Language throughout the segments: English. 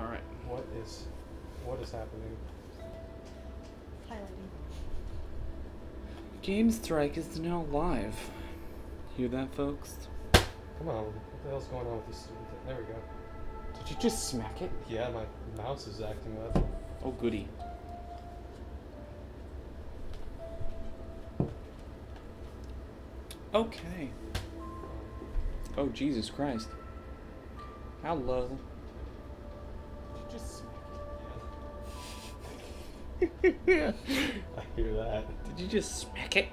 All right. What is, what is happening? Highlighting. Game Strike is now live. Hear that, folks? Come on, what the hell's going on with this stupid thing? There we go. Did you just smack it? Yeah, my mouse is acting up. Oh, goody. Okay. Oh, Jesus Christ. How low? Did you just? I hear that. Did you just smack it?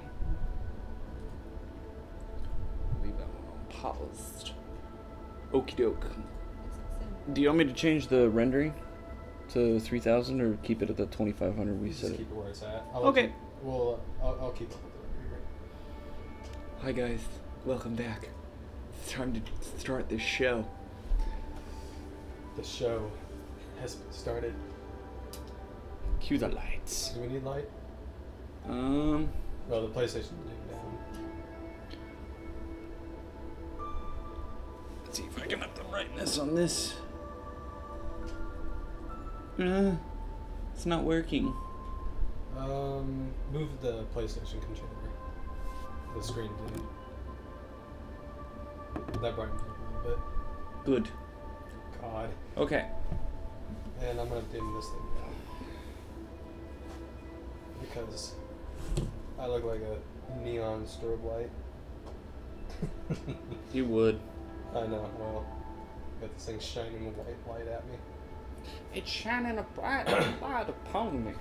Leave that one on paused. Okie doke. Do you want me to change the rendering to 3000 or keep it at the 2500 we said? Just said? keep it where it's at. I'll Okay. Keep, well, uh, I'll, I'll keep up with it. Hi guys, welcome back. It's time to start this show. The show has started. Cue the lights. Do we need light? Um, No, the PlayStation down. let's see if I can up the brightness on this. Uh, it's not working. Um, move the PlayStation controller. The screen did. That brightened a little bit. Good. God. Okay. And I'm gonna dim this thing down. Because I look like a neon strobe light. You would. I know, well, got this thing shining a white light at me. It's shining a bright light upon me.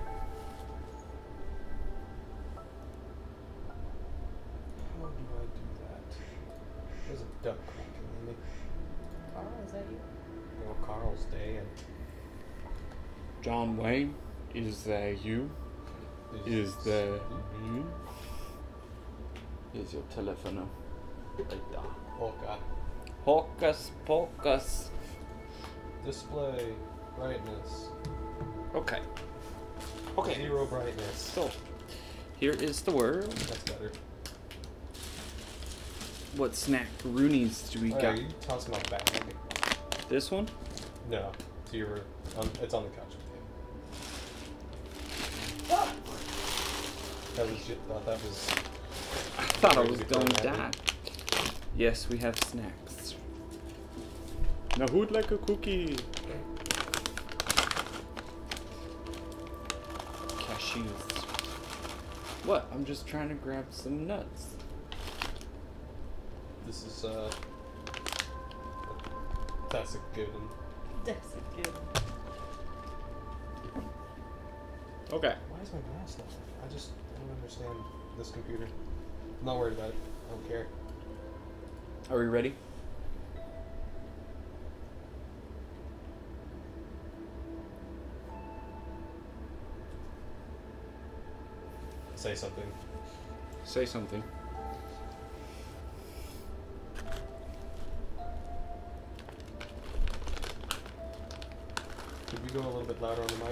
John Wayne, is that you? Is that you? Is your telephone right there? Polka. Hocus pocus. Display brightness. Okay. Okay. Zero brightness. So, here is the word. That's better. What snack roonies do we Oh, got? are you tossing my bag? This one? No. So you were um, it's on the couch with you. That was just, thought that was I thought I was Crazy going to die. Yes, we have snacks. Now who'd like a cookie? Cashews. What? I'm just trying to grab some nuts. this is uh that's a good one. That's a good one. Okay. Why is my mouse not? I just I don't understand this computer. I'm not worried about it. I don't care. Are we ready? Say something. Say something. Could we go a little bit louder on the mic? Or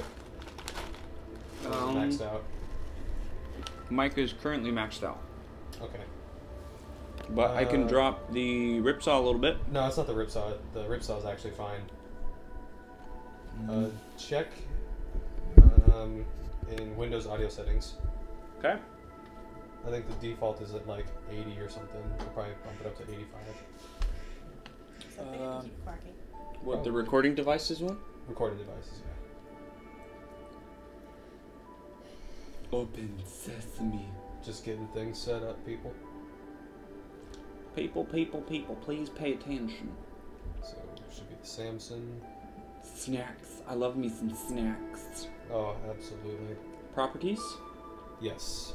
is it Um, maxed out. Mic is currently maxed out. Okay. But I can Uh, drop the ripsaw a little bit. No, it's not the ripsaw. The ripsaw is actually fine. Mm-hmm. Uh, check um, in Windows audio settings. Okay. I think the default is at like 80 or something. We'll probably bump it up to 85. So I think I Um, keep quacking. What, the recording devices one? Recording devices, yeah. Open sesame. Just getting things set up, people. People, people, people, please pay attention. So should be the Samson. Snacks. I love me some snacks. Oh, absolutely. Properties? Yes.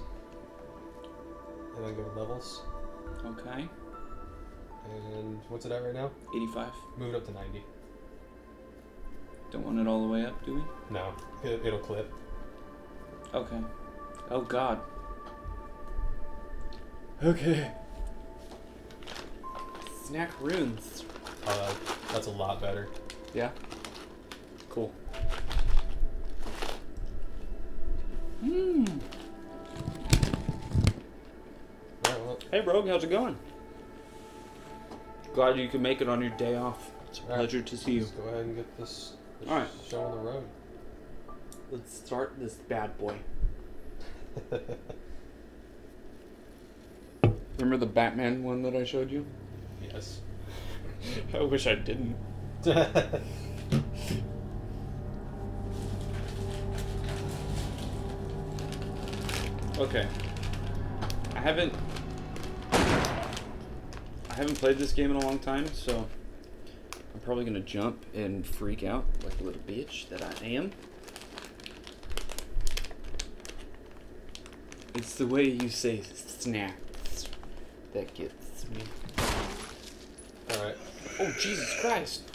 And then go to levels. Okay. And what's it at right now? 85. Move it up to 90. Don't want it all the way up, do we? No, it, it'll clip. Okay. Oh god. Okay. Snack runes. Uh, that's a lot better. Yeah? Cool. Alright, well, Hey, Rogue, how's it going? Glad you could make it on your day off. It's a Alright, pleasure to see you. Let's go ahead and get this The Alright. Show on the road. Let's start this bad boy. Remember the Batman one that I showed you? yes. I wish I didn't. Okay. I haven't I haven't played this game in a long time, so I'm probably gonna jump and freak out like a little bitch that I am. It's the way you say snacks that gets me. Alright. Oh Jesus Christ!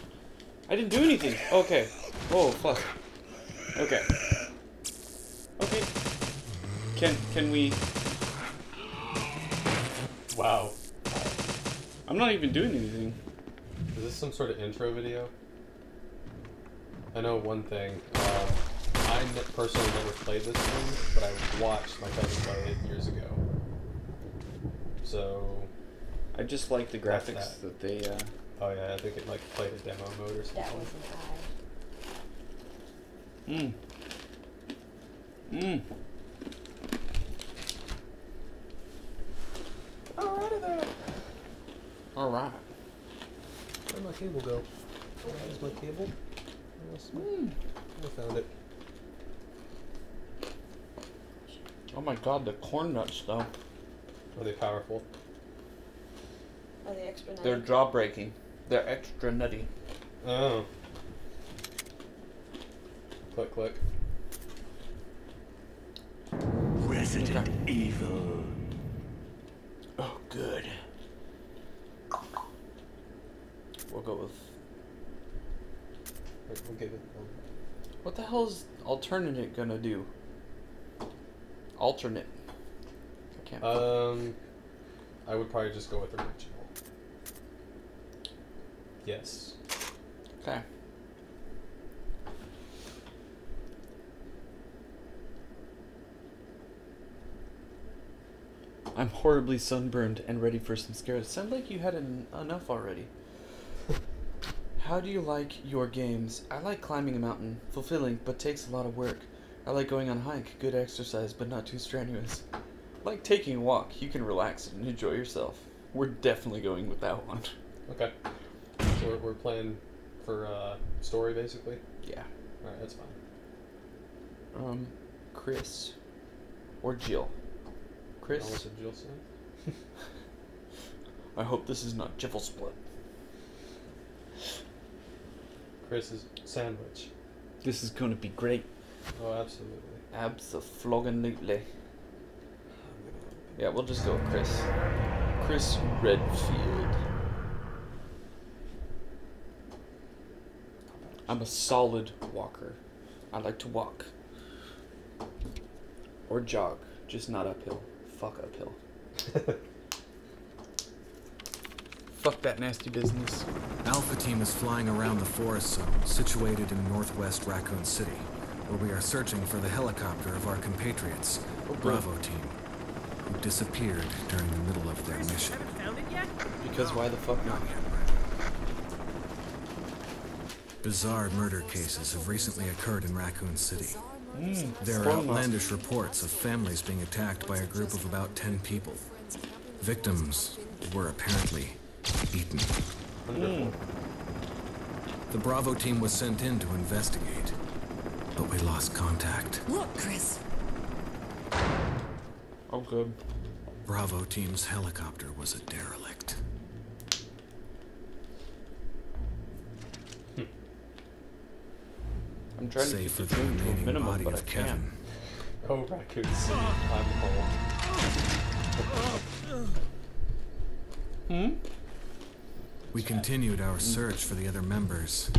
I didn't do anything. Okay. Oh, fuck. Okay. Okay. Can can we? Wow. I'm not even doing anything. Is this some sort of intro video? I know one thing. Personally never played this game, but I watched my cousin play it years ago. So, I just like the graphics that. that they. Uh, oh yeah, I think it like played a demo mode or something. That wasn't I. Mmm. Mmm. Alrighty then. All right. Where'd my cable go? Where's my cable? Where's my- Mm. I found it. Oh my God, the corn nuts though. Are they powerful? Oh, the extra nutty. They're jaw breaking. They're extra nutty. Oh. Click, click. Resident Evil. Oh, good. We'll go with. Wait, we'll give it. What the hell is alternate gonna do? Alternate. I can't. Um, I would probably just go with original. Yes. okay. I'm horribly sunburned and ready for some scares. Sound like you had en- enough already. How do you like your games? I like climbing a mountain, fulfilling but takes a lot of work. I like going on a hike, good exercise but not too strenuous. Like taking a walk, you can relax and enjoy yourself. We're definitely going with that one. Okay. So we're, we're playing for uh, story basically. Yeah. All right, that's fine. Um, Chris or Jill. How Chris, much did Jill say? I hope this is not Jiffle Split. Chris's sandwich. This is gonna be great. Oh, absolutely. Absolutely. Yeah, we'll just go with Chris. Chris Redfield. I'm a solid walker. I like to walk. Or jog, just not uphill. Fuck uphill. Fuck that nasty business. Alpha Team is flying around the forest zone, situated in northwest Raccoon City, where we are searching for the helicopter of our compatriots, Oh. Bravo Team, who disappeared during the middle of their mission. Because why the fuck not? Bizarre murder cases have recently occurred in Raccoon City. There are outlandish reports of families being attacked by a group of about 10 people. Victims were apparently eaten. Wonderful. The Bravo team was sent in to investigate, but we lost contact. Look, Chris. Oh, good. Bravo team's helicopter was a derelict. I'm trying to Save keep the the to a remaining minimum, body but I of can't. Kevin. Oh, Raccoon I'm home. Hmm? We continued our search for the other members,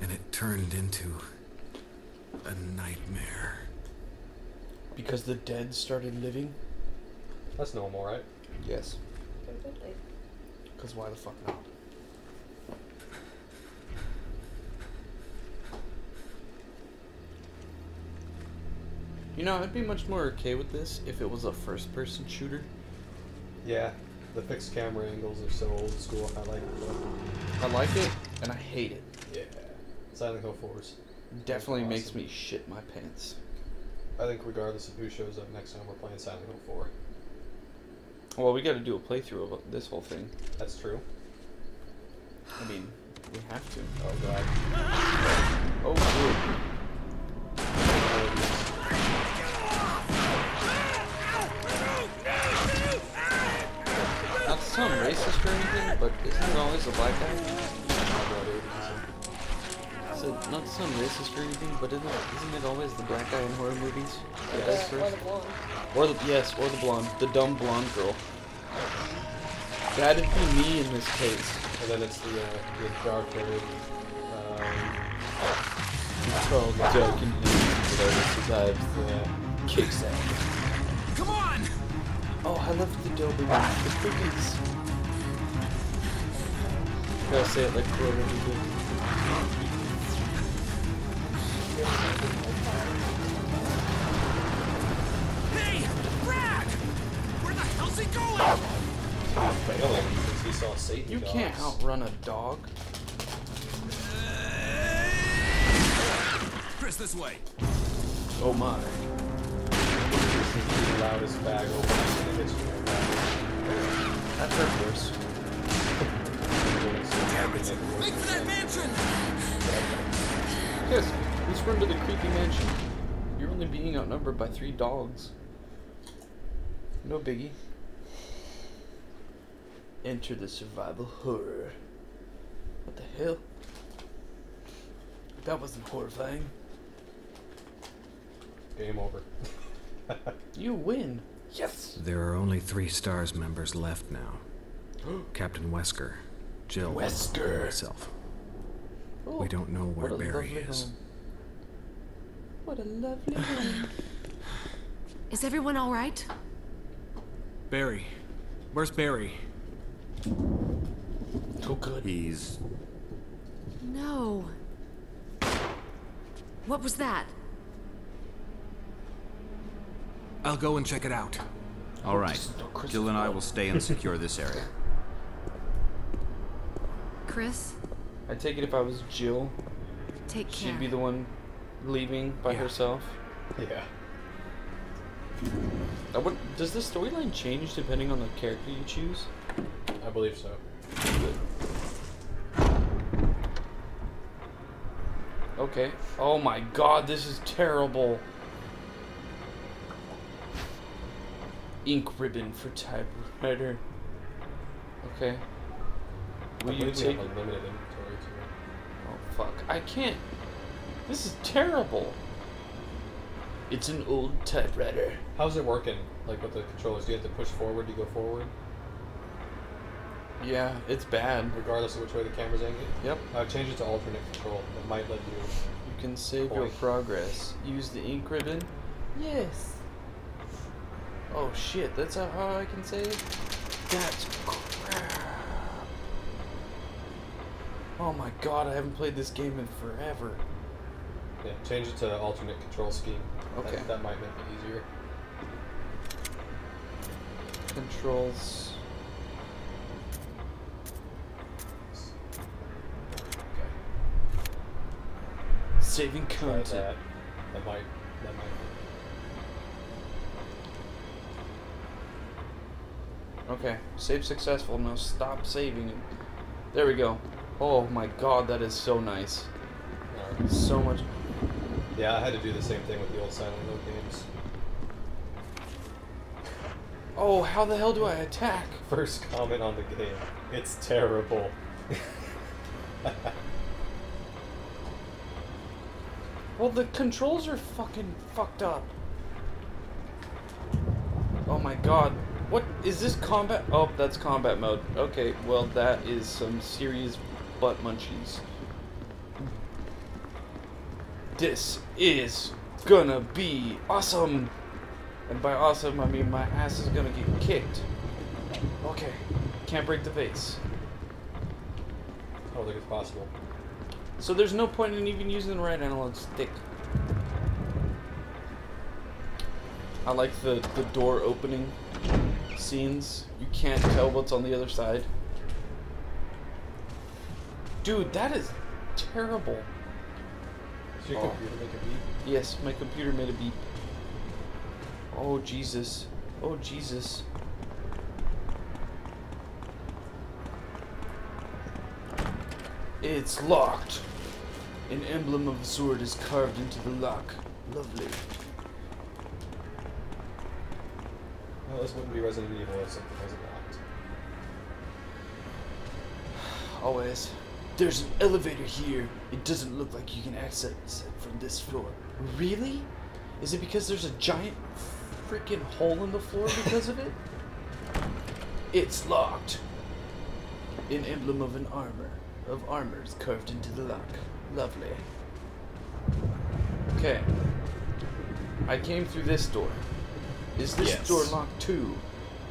and it turned into a nightmare. Because the dead started living? That's normal, right? Yes. Completely. Because why the fuck not? You know, I'd be much more okay with this if it was a first person shooter. Yeah. The fixed camera angles are so old school. I like it. I like it, and I hate it. Silent Hill 4's. Definitely makes me shit my pants. I think regardless of who shows up next time, we're playing Silent Hill 4. Well, we got to do a playthrough of this whole thing. That's true. I mean, we have to. Oh god. Oh, good. Not to sound racist or anything, but isn't it always a black guy? So, not to sound racist or anything, but isn't it, isn't it always the black guy in horror movies? that Yeah, or first? the blonde. Or the yes, or the blonde, the dumb blonde girl. That'd be me in this case. And then it's the, uh, the dark haired, um, Tall, dark, and handsome, whatever survives yeah. kicks ass. Come on! Oh, I love the Dobermans, the cookies. Gotta say it like Clover did. Hey! Brad! Where the hell's he going? Failing because he saw Satan You dogs. can't outrun a dog. Chris, this way. Oh my. the loudest bag opening in the history of That's heard worse. Make for that mansion! Yes, let's run to the creepy mansion. You're only being outnumbered by three dogs. No biggie. Enter the survival horror. What the hell? That wasn't horrifying. Game over. You win. Yes. There are only three STARS members left now. Captain Wesker, Jill, Wesker. and myself. Oh, We don't know where Barry is. home. What a lovely home. Is everyone all right? Barry. Where's Barry? Oh, good. He's No. What was that? I'll go and check it out. all right. Jill and I will stay and secure this area. Chris, I take it if I was Jill, take care. she'd be the one leaving by Yeah. herself. yeah. I would, does the storyline change depending on the character you choose? I believe so. Okay. Oh my god, this is terrible. Ink ribbon for typewriter. Okay. Will you take? a limited inventory too. Oh fuck! I can't. This is terrible. It's an old typewriter. How's it working? Like with the controllers, do you have to push forward? Do you go forward, Yeah, it's bad. regardless of which way the camera's aiming? Yep. Uh, change it to alternate control. It might let you. You can save your progress. Use the ink ribbon. Yes. Oh shit! That's how how I can save. That's crap. Oh my god! I haven't played this game in forever. Yeah, change it to alternate control scheme. That- Okay. That, might make it easier. Controls. Okay. Saving Try content. that. That might. That might. Okay, save successful. Now stop saving. There we go. Oh my god, that is so nice. Alright. So much. Yeah, I had to do the same thing with the old Silent Hill games. Oh, how the hell do I attack? First comment on the game. It's terrible. Well, the controls are fucking fucked up. Oh my god. What is this combat? Oh, that's combat mode. Okay, well, that is some serious butt munchies. This is gonna be awesome. And by awesome, I mean my ass is gonna get kicked. Okay, can't break the vase. I don't think it's possible. So there's no point in even using the right analog stick. I like the, the door opening scenes. You can't tell what's on the other side. Dude, that is terrible. Does your Oh. computer make a beep? Yes, my computer made a beep. Oh Jesus. Oh Jesus. It's locked. An emblem of a sword is carved into the lock. Lovely. Well, this wouldn't be Resident Evil if something wasn't locked. Always. There's an elevator here. It doesn't look like you can access it from this floor. Really? Is it because there's a giant freaking hole in the floor because of it? It's locked. An emblem of an armor. Of armors carved into the lock. Lovely. Okay. I came through this door. Is this Yes. door locked too?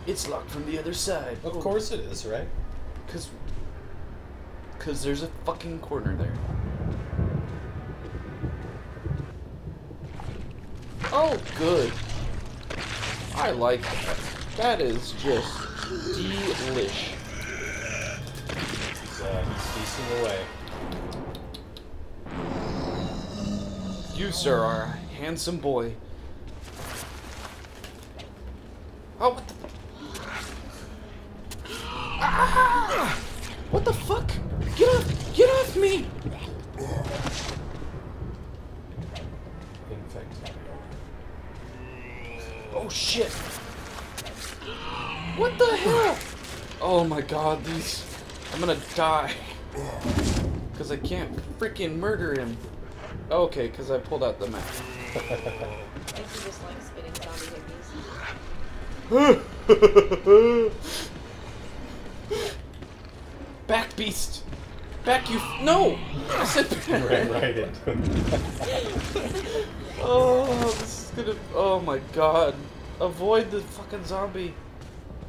It's locked from the other side. Of Oh. course it is, right? Cause, cause there's a fucking corner there. Oh, good. I like that. That is just delish. He's, uh, he's feasting away. You, sir, are a handsome boy. Die. Because I can't freaking murder him. Okay, because I pulled out the map. I think he just likes getting zombie hippies. Back, beast! Back, you. No! I said right. Oh, this is gonna. Oh my god. Avoid the fucking zombie.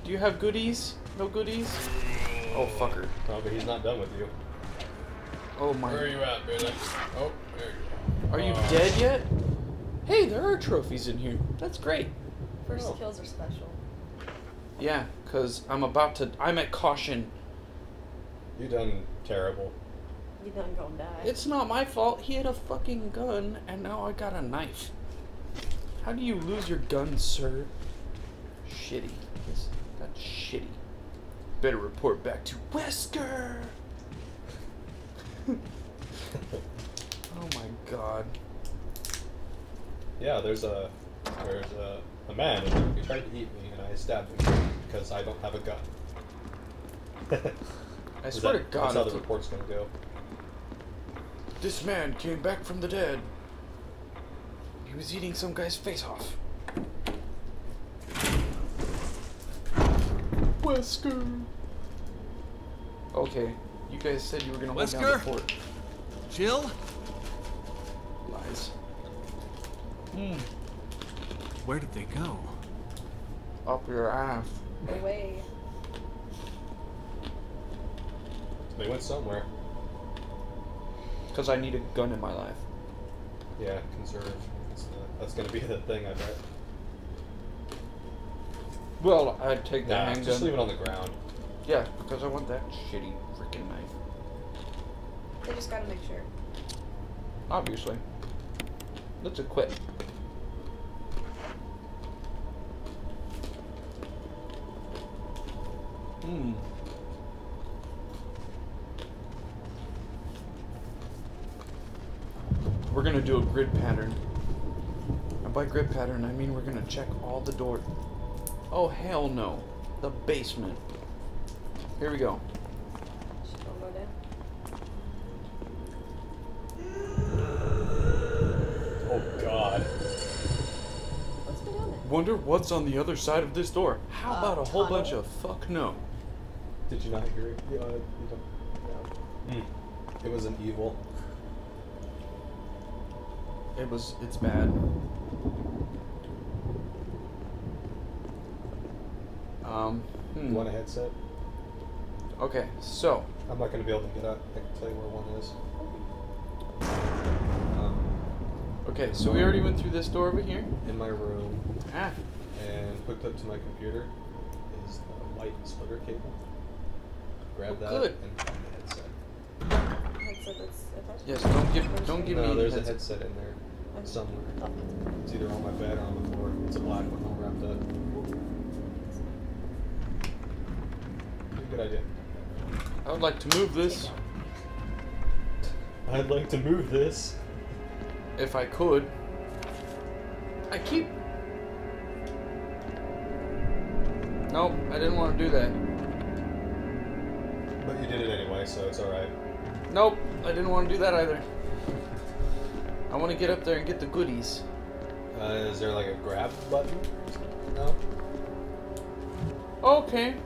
Do you have goodies? No goodies? Oh, fucker. Oh, but he's not done with you. Oh my. Where are you at, brother? Oh, there you go. Are you dead yet? Hey, there are trophies in here. That's great. First Oh. kills are special. Yeah, because I'm about to. I'm at caution. You done terrible. You done gonna die. It's not my fault. He had a fucking gun, and now I got a knife. How do you lose your gun, sir? Shitty. Yes, That's shitty. Better report back to Wesker. oh my god. Yeah, there's a there's a, a man. He tried to eat me, and I stabbed him because I don't have a gun. I swear that- to God, that's how the report's gonna go. this man came back from the dead. He was eating some guy's face off. Wesker. Okay, you guys said you were gonna hold down the fort. Jill? Lies. Hmm. Where did they go? Up your ass. Away. They went somewhere. Cause I need a gun in my life. Yeah, conserve. That's, the, that's gonna be the thing, I bet. Well, I'd take the Nah, handgun. just leave it on the ground. Yeah, because I want that shitty freaking knife. They just gotta make sure. Obviously. Let's equip. Hmm. We're gonna do a grid pattern. And by grid pattern, I mean we're gonna check all the doors. Oh, hell no. The basement. Here we go. Should go down. Oh God. What's been down there? Wonder what's on the other side of this door. How Uh, about a whole bunch of fuck no? Did you not hear it? Yeah, you don't. Yeah. It was an evil. It was. It's bad. Um. hmm. You want a headset? Okay, so I'm not gonna be able to get up. I can tell you where one is. Um, okay, so we already went through this door over here. in my room, Ah, and hooked up to my computer is the light splitter cable. Grab Oh, that good. and find the headset. headset that's attached? Yes, don't give don't give no, me there's a headset. headset in there somewhere. It's either on my bed or on the floor. It's a black one Good idea. I would like to move this I'd like to move this. if I could. I keep. Nope, I didn't want to do that. But you did it anyway, so it's alright. Nope, I didn't want to do that either. I want to get up there and get the goodies. Uh, is there like a grab button? No? Okay.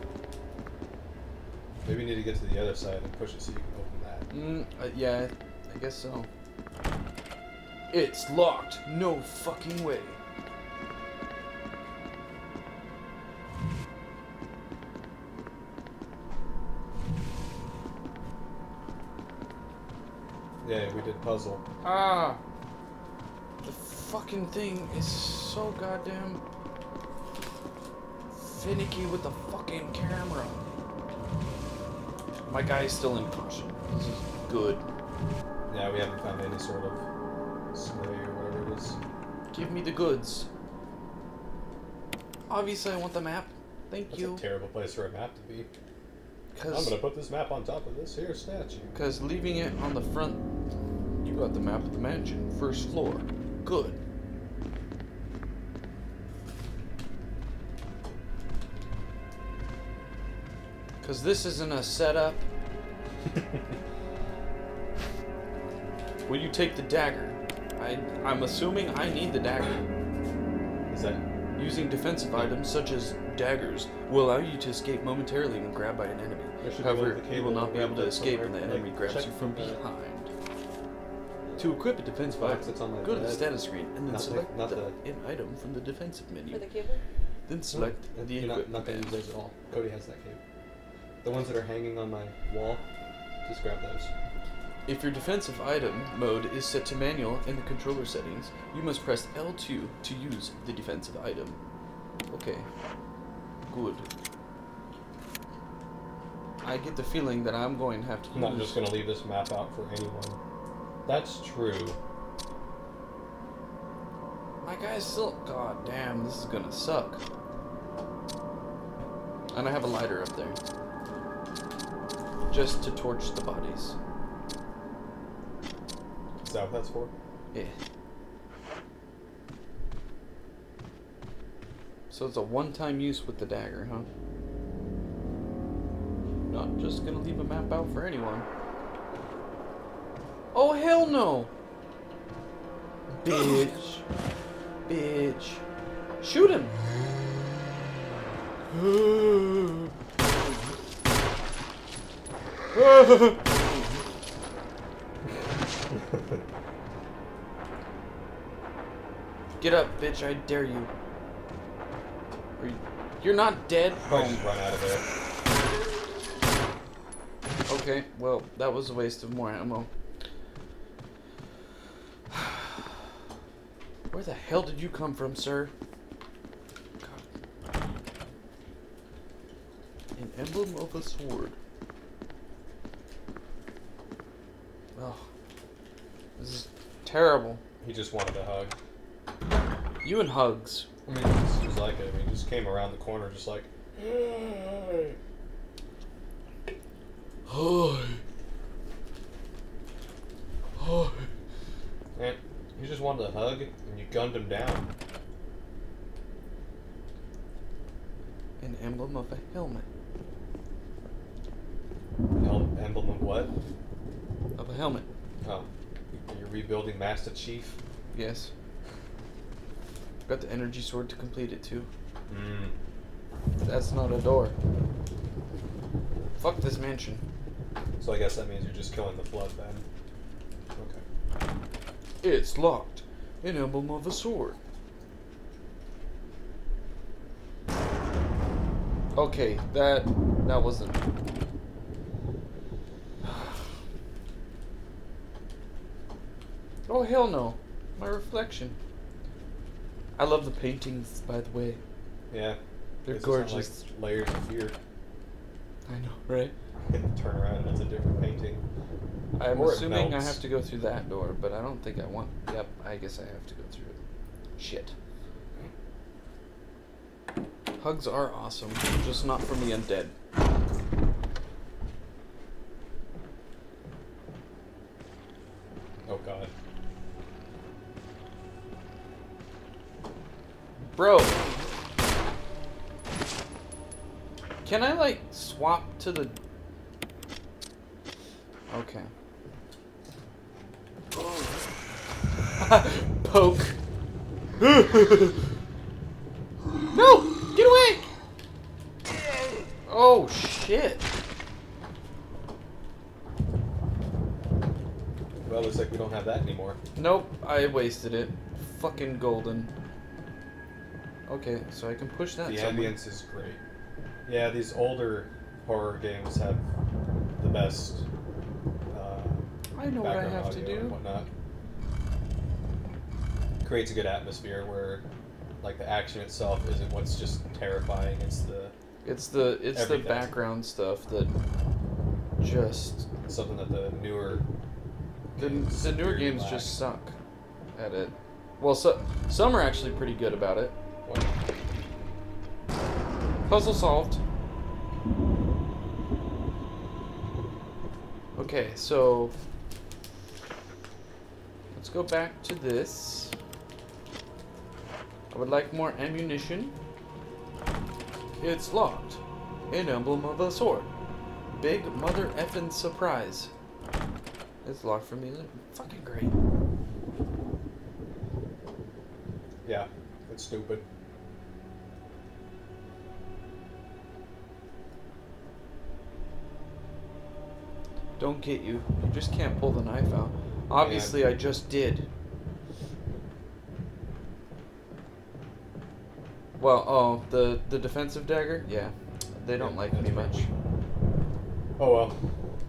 Maybe you need to get to the other side and push it so you can open that. Mm, uh, yeah, I guess so. It's locked. No fucking way. Yeah, we did puzzle. Ah. The fucking thing is so goddamn finicky with the fucking camera. My guy's still in caution. This is good. Yeah, we haven't found any sort of sleigh or whatever it is. Give me the goods. Obviously, I want the map. Thank That's you. a terrible place for a map to be. I'm gonna put this map on top of this here statue. Because leaving it on the front, you got the map of the mansion, first floor. Good. Because this isn't a setup. Will you take the dagger? I, I'm assuming I need the dagger. Is that Using defensive items such as daggers will allow you to escape momentarily when grabbed by an enemy. There However, one with the you will not be able to escape when the enemy Like, grabs you from behind. To equip a defensive Box item, that's on my go to the status screen and then Not the- select not the, the- an item from the defensive For menu. the cable? Then select No, the you're not, equip not gonna use command. at all. Cody has that cable. The ones that are hanging on my wall, just grab those. If your defensive item mode is set to manual in the controller settings, you must press L2 to use the defensive item. Okay. Good. I get the feeling that I'm going to have to I'm not use just gonna leave this map out for anyone. That's true. My guy's still. God damn, this is gonna suck. And I have a lighter up there. Just to torch the bodies. Is that what that's for? Yeah. So it's a one time use with the dagger, huh? Not just gonna leave a map out for anyone. Oh, hell no! Bitch. Bitch. Shoot him! Get up, bitch, I dare you. Are you you're not dead? Just run out of there. Okay, well, that was a waste of more ammo. Where the hell did you come from, sir? God. An emblem of a sword. Oh. This is terrible. He just wanted a hug. You and hugs. I mean, this was like it. I mean, he just came around the corner just like. "Hey." Hi. Hi. Man, he just wanted a hug, and you gunned him down. An emblem of a helmet. Hel- emblem of what? Of a helmet. Oh, you're rebuilding Master Chief. Yes. Got the energy sword to complete it too. Mm. That's not a door. Fuck this mansion. So I guess that means you're just killing the flood then. Okay. It's locked. An emblem of a sword. Okay, that that wasn't. Oh hell no! My reflection. I love the paintings, by the way. Yeah. They're This gorgeous. Like layers of fear. I know, right? Turn around and it's a different painting. I'm Or assuming I have to go through that door, but I don't think I want. Yep, I guess I have to go through it. Shit. Hugs are awesome, just not from the undead. Oh god. Bro! Can I, like, swap to the. Okay. Poke. no! Get away! Oh, shit. Well, looks like we don't have that anymore. Nope, I wasted it. Fucking golden. Okay, so I can push that The somewhere. ambience is great. Yeah, these older horror games have the best uh, I know what I have to audio and do. whatnot. Creates a good atmosphere where, like, the action itself isn't what's just terrifying. It's the It's the it's Everything. the background stuff that just something that the newer the, the newer games lack. just suck at it. Well, so, some are actually pretty good about it. Puzzle solved. Okay, so let's go back to this. I would like more ammunition. It's locked. An emblem of a sword. Big mother effin' surprise. It's locked for me. Fucking great. Yeah, it's stupid. Don't get you. You just can't pull the knife out. Obviously, I just did. Well, oh, the the defensive dagger. Yeah, they don't Yeah, like me much. weak. Oh well.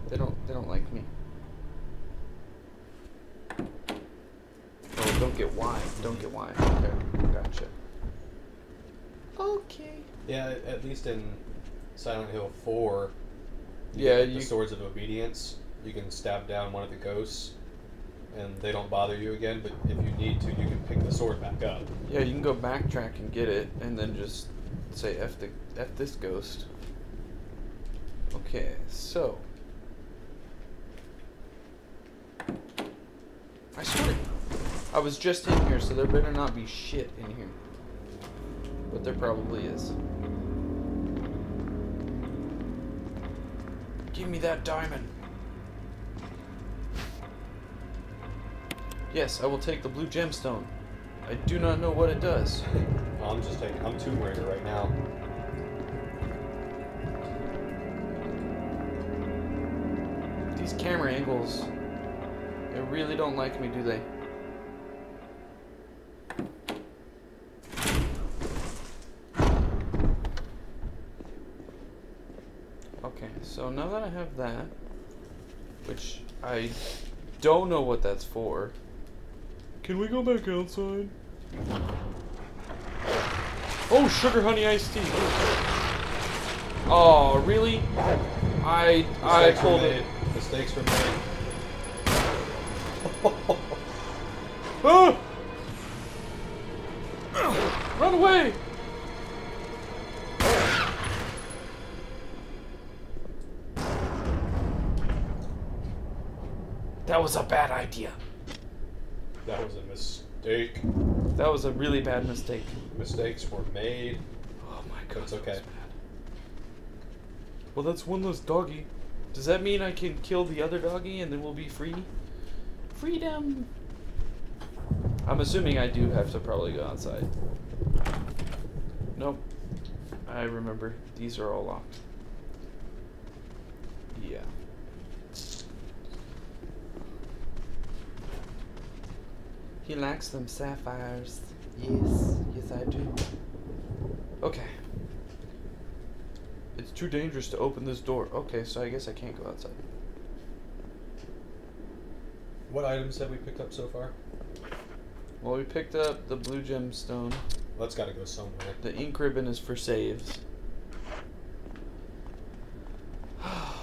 They don't. They don't like me. Oh, don't get why. Don't get why. Okay, gotcha. Okay. Yeah, at- at least in Silent Hill 4, you Yeah, get, like, you- the Swords of Obedience, you can stab down one of the ghosts, and they don't bother you again. But if you need to, you can pick the sword back up. Yeah, you can go backtrack and get it, and then just say f the f this ghost. Okay, so I swear, I was just in here, so there better not be shit in here. But there probably is. Give me that diamond. Yes, I will take the blue gemstone. I do not know what it does. I'm just taking. I'm Tomb Raider right now. These camera angles, they really don't like me, do they? So now that I have that, which I don't know what that's for. Can we go back outside? Oh, sugar honey iced tea. Oh, really? I I Mistakes were pulled made. it. Mistakes were made. Ah! Run away! That was a bad idea. That was a mistake. That was a really bad mistake. Mistakes were made. Oh my god. It's okay. Well, that's one less doggy. Does that mean I can kill the other doggy and then we'll be free? Freedom! I'm assuming I do have to probably go outside. Nope. I remember. These are all locked. Yeah. He likes them sapphires. Yes, yes I do. Okay. It's too dangerous to open this door. Okay, so I guess I can't go outside. What items have we picked up so far? Well, we picked up the blue gemstone. Well, that's got to go somewhere. The ink ribbon is for saves.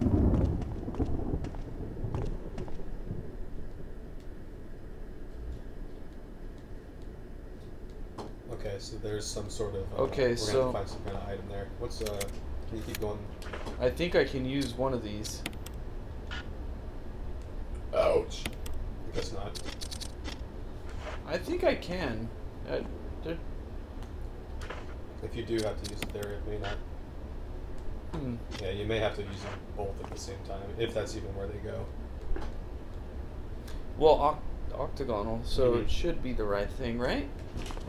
Okay, so there's some sort of. Uh, Okay, we're so- gonna find some kind of item there. What's uh? Can you keep going? I think I can use one of these. Ouch. I guess not. I think I can. Uh, If you do have to use it there, it may not. hmm. Yeah, you may have to use them both at the same time, if that's even where they go. Well, oct- octagonal, so Mhm. it should be the right thing, right?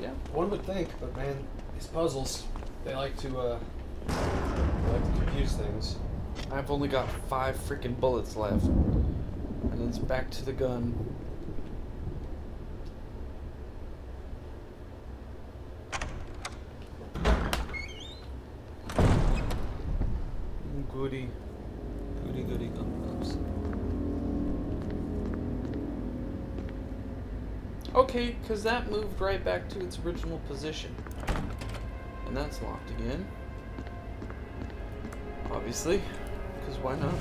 Yeah. One would think, but man, these puzzles, they like to uh, they like to confuse things. I've only got five freaking bullets left. And it's back to the gun. Goody. Goody goody gun Okay, because that moved right back to its original position. And that's locked again. Obviously. Because why not?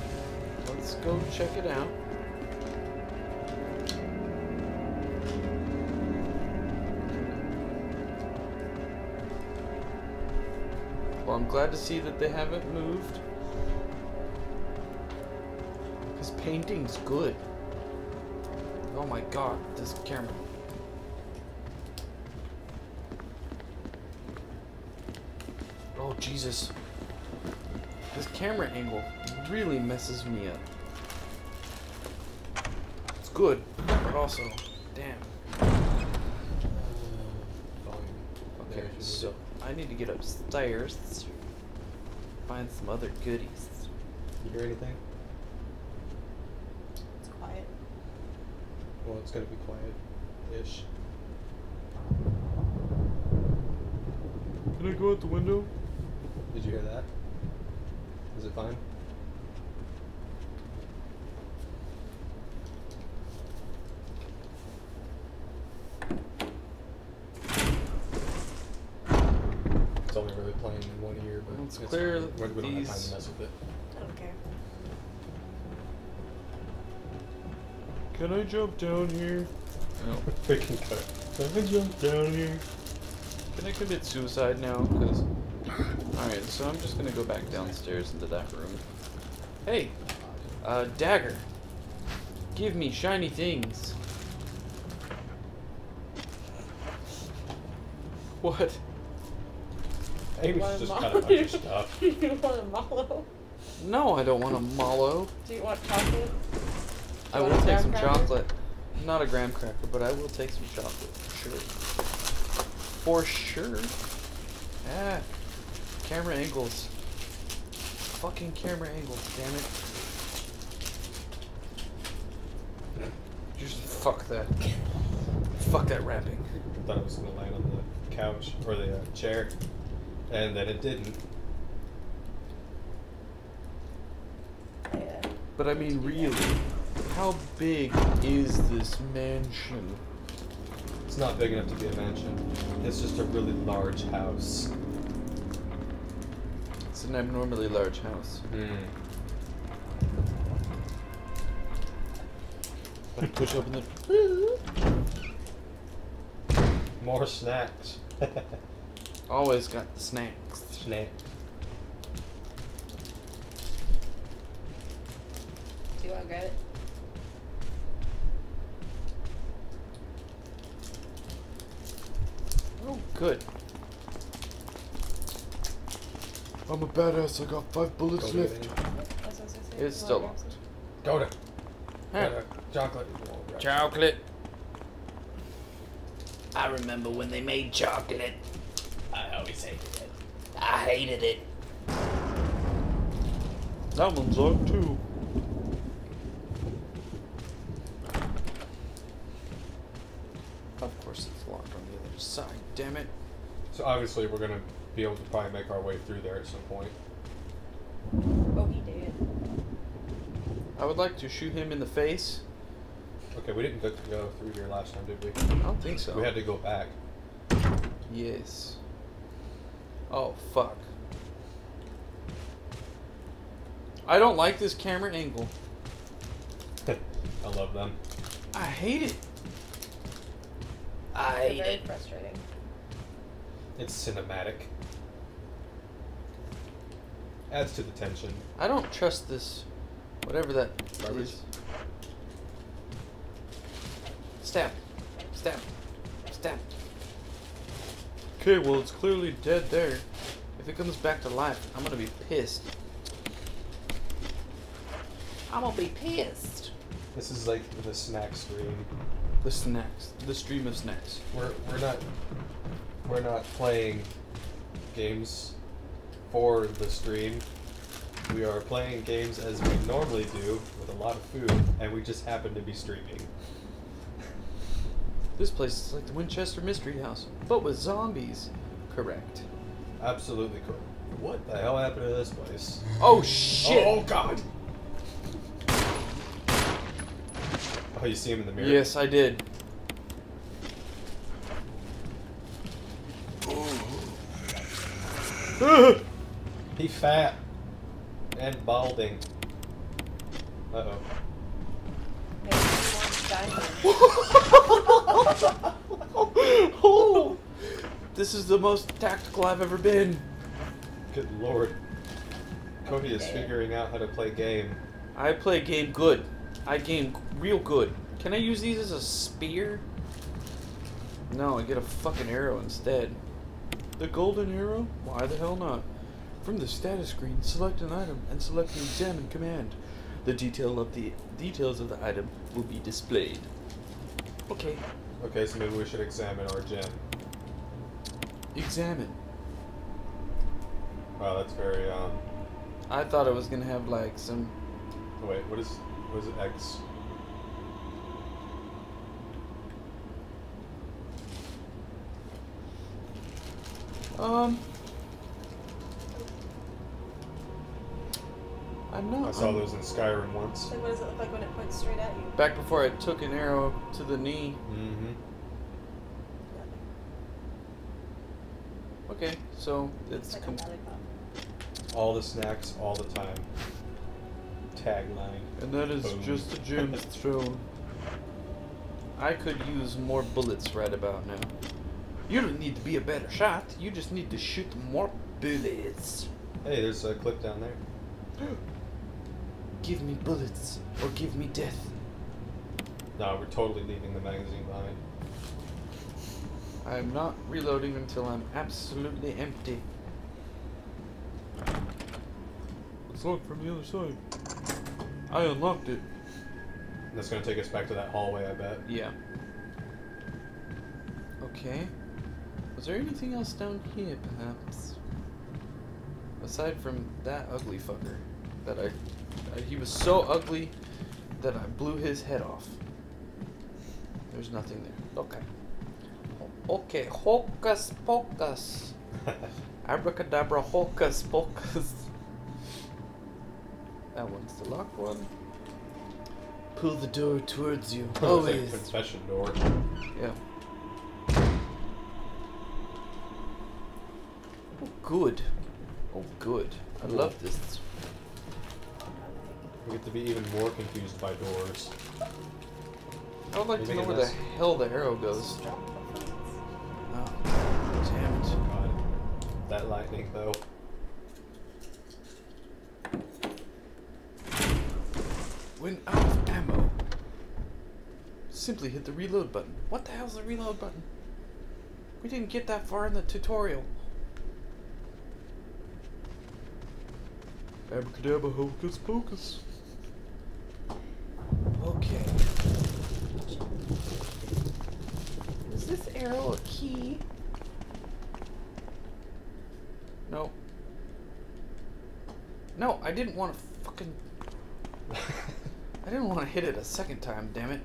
Let's go check it out. Well, I'm glad to see that they haven't moved. Because painting's good. Oh my god, this camera. Jesus. This camera angle really messes me up. It's good, but also, damn. Okay, There, should be so. I need to get upstairs, find some other goodies. You hear anything? It's quiet. Well, it's gonna be quiet-ish. Can I go out the window? Did you hear that? Is it fine? It's only really playing in one ear, but Let's it's clear fine. We- we don't have time these- to mess with it. I don't care. Can I jump down here? No. Freaking cut. Can I jump down here? Can I commit suicide now? Because. Alright, so I'm just gonna go back downstairs into that room. Hey! Uh, dagger. Give me shiny things. What? Amy's Want just mallow? got a bunch of stuff. you want a mallow? No, I don't want a mallow. Do you want chocolate? I You will want a take some cracker? chocolate. Not a graham cracker, but I will take some chocolate. For sure. For sure. Ah. Camera angles. Fucking camera angles, damn it. Just fuck that. Fuck that wrapping. thought it was gonna land on the couch or the uh, chair, and then it didn't. Yeah. But I mean, really, how big is this mansion? It's not big enough to be a mansion. It's just a really large house. It's an abnormally large house. Hmm. Like push open the. More snacks. Always got the snacks. Snack. Do you want to grab it? Oh, good. I'm a badass. I got five bullets Go left. it. That's what I was gonna say. It's still grab locked. Go to. Huh. Chocolate. You won't grab it. Chocolate. I remember when they made chocolate. I always hated it. I hated it. That one's locked too. Of course it's locked on the other side, damn it. So obviously we're gonna be able to probably make our way through there at some point. Oh, he did. I would like to shoot him in the face. Okay, we didn't go through here last time, did we? I don't think so. We had to go back. Yes. Oh, fuck. I don't like this camera angle. I love them. I hate it. I hate it. frustrating. It's cinematic. Adds to the tension. I don't trust this. Whatever that Garbage. is. Stab. Stab. Stab. Okay, well, it's clearly dead there. If it comes back to life, I'm gonna be pissed. I'm gonna be pissed. This is like the snack stream. The snacks. The stream of snacks. We're we're not we're not playing games for the stream. We are playing games as we normally do with a lot of food, and we just happen to be streaming. This place is like the Winchester Mystery House, but with zombies. Correct. Absolutely correct. What the hell happened to this place? Oh shit! Oh god! Oh, you see him in the mirror? Yes, I did. He fat and balding. Uh oh. Maybe he wants to die oh, this is the most tactical I've ever been. Good lord. Cody is figuring out how to play game. I play game good. I game real good. Can I use these as a spear? No, I get a fucking arrow instead. The golden arrow? Why the hell not? From the status screen, select an item and select the examine command. The detail of the details of the item will be displayed. Okay. Okay, so maybe we should examine our gem. Examine. Wow, that's very um. I thought it was gonna have like some Wait, what is what is it? X? Um I'm not I saw I'm- those in Skyrim once. So what does it look like when it points straight at you? back before I took an arrow to the knee. Mm-hmm. Okay, so it's It's like com- All the snacks, all the time. Tagline. and that is Boom. just a gem's throne. I could use more bullets right about now. You don't need to be a better shot. You just need to shoot more bullets. Hey, there's a clip down there. Give me bullets or give me death. No, we're totally leaving the magazine behind. I'm not reloading until I'm absolutely empty. Let's locked from the other side. I unlocked it. That's gonna take us back to that hallway, I bet. Yeah. Okay. Was there anything else down here, perhaps? Aside from that ugly fucker, that I, I he was so ugly that I blew his head off. There's nothing there. Okay. Okay, hocus pocus. Abracadabra, hocus pocus. That one's the locked one. Pull the door towards you. It's like a confession door. Yeah. Oh, good. Oh, good. I love this. We get to be even more confused by doors. I would like to know where the hell the arrow goes. Drop the phones. Oh, damn it. God. That lightning, though. When out of ammo, simply hit the reload button. What the hell's the reload button? We didn't get that far in the tutorial. Abracadabra, hocus pocus. Okay. Is this arrow a key? No. No, I didn't want to fucking. I didn't want to hit it a second time, damn it.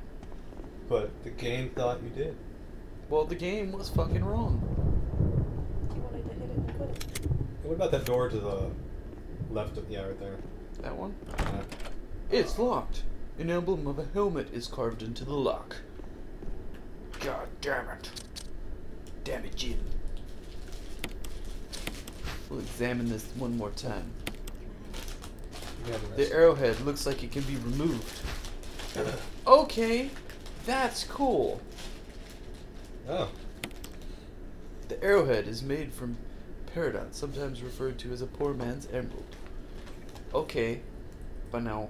but the game thought you did. Well, the game was fucking wrong. You wanted to hit it, you couldn't. What about that door to the left of yeah, right there? That one? Uh, It's locked. An emblem of a helmet is carved into the lock. God damn it. Damn it, Jim. We'll examine this one more time. yeah, The arrowhead looks like it can be removed. Okay, that's cool. Oh. The arrowhead is made from peridot, sometimes referred to as a poor man's emerald. Okay, but now,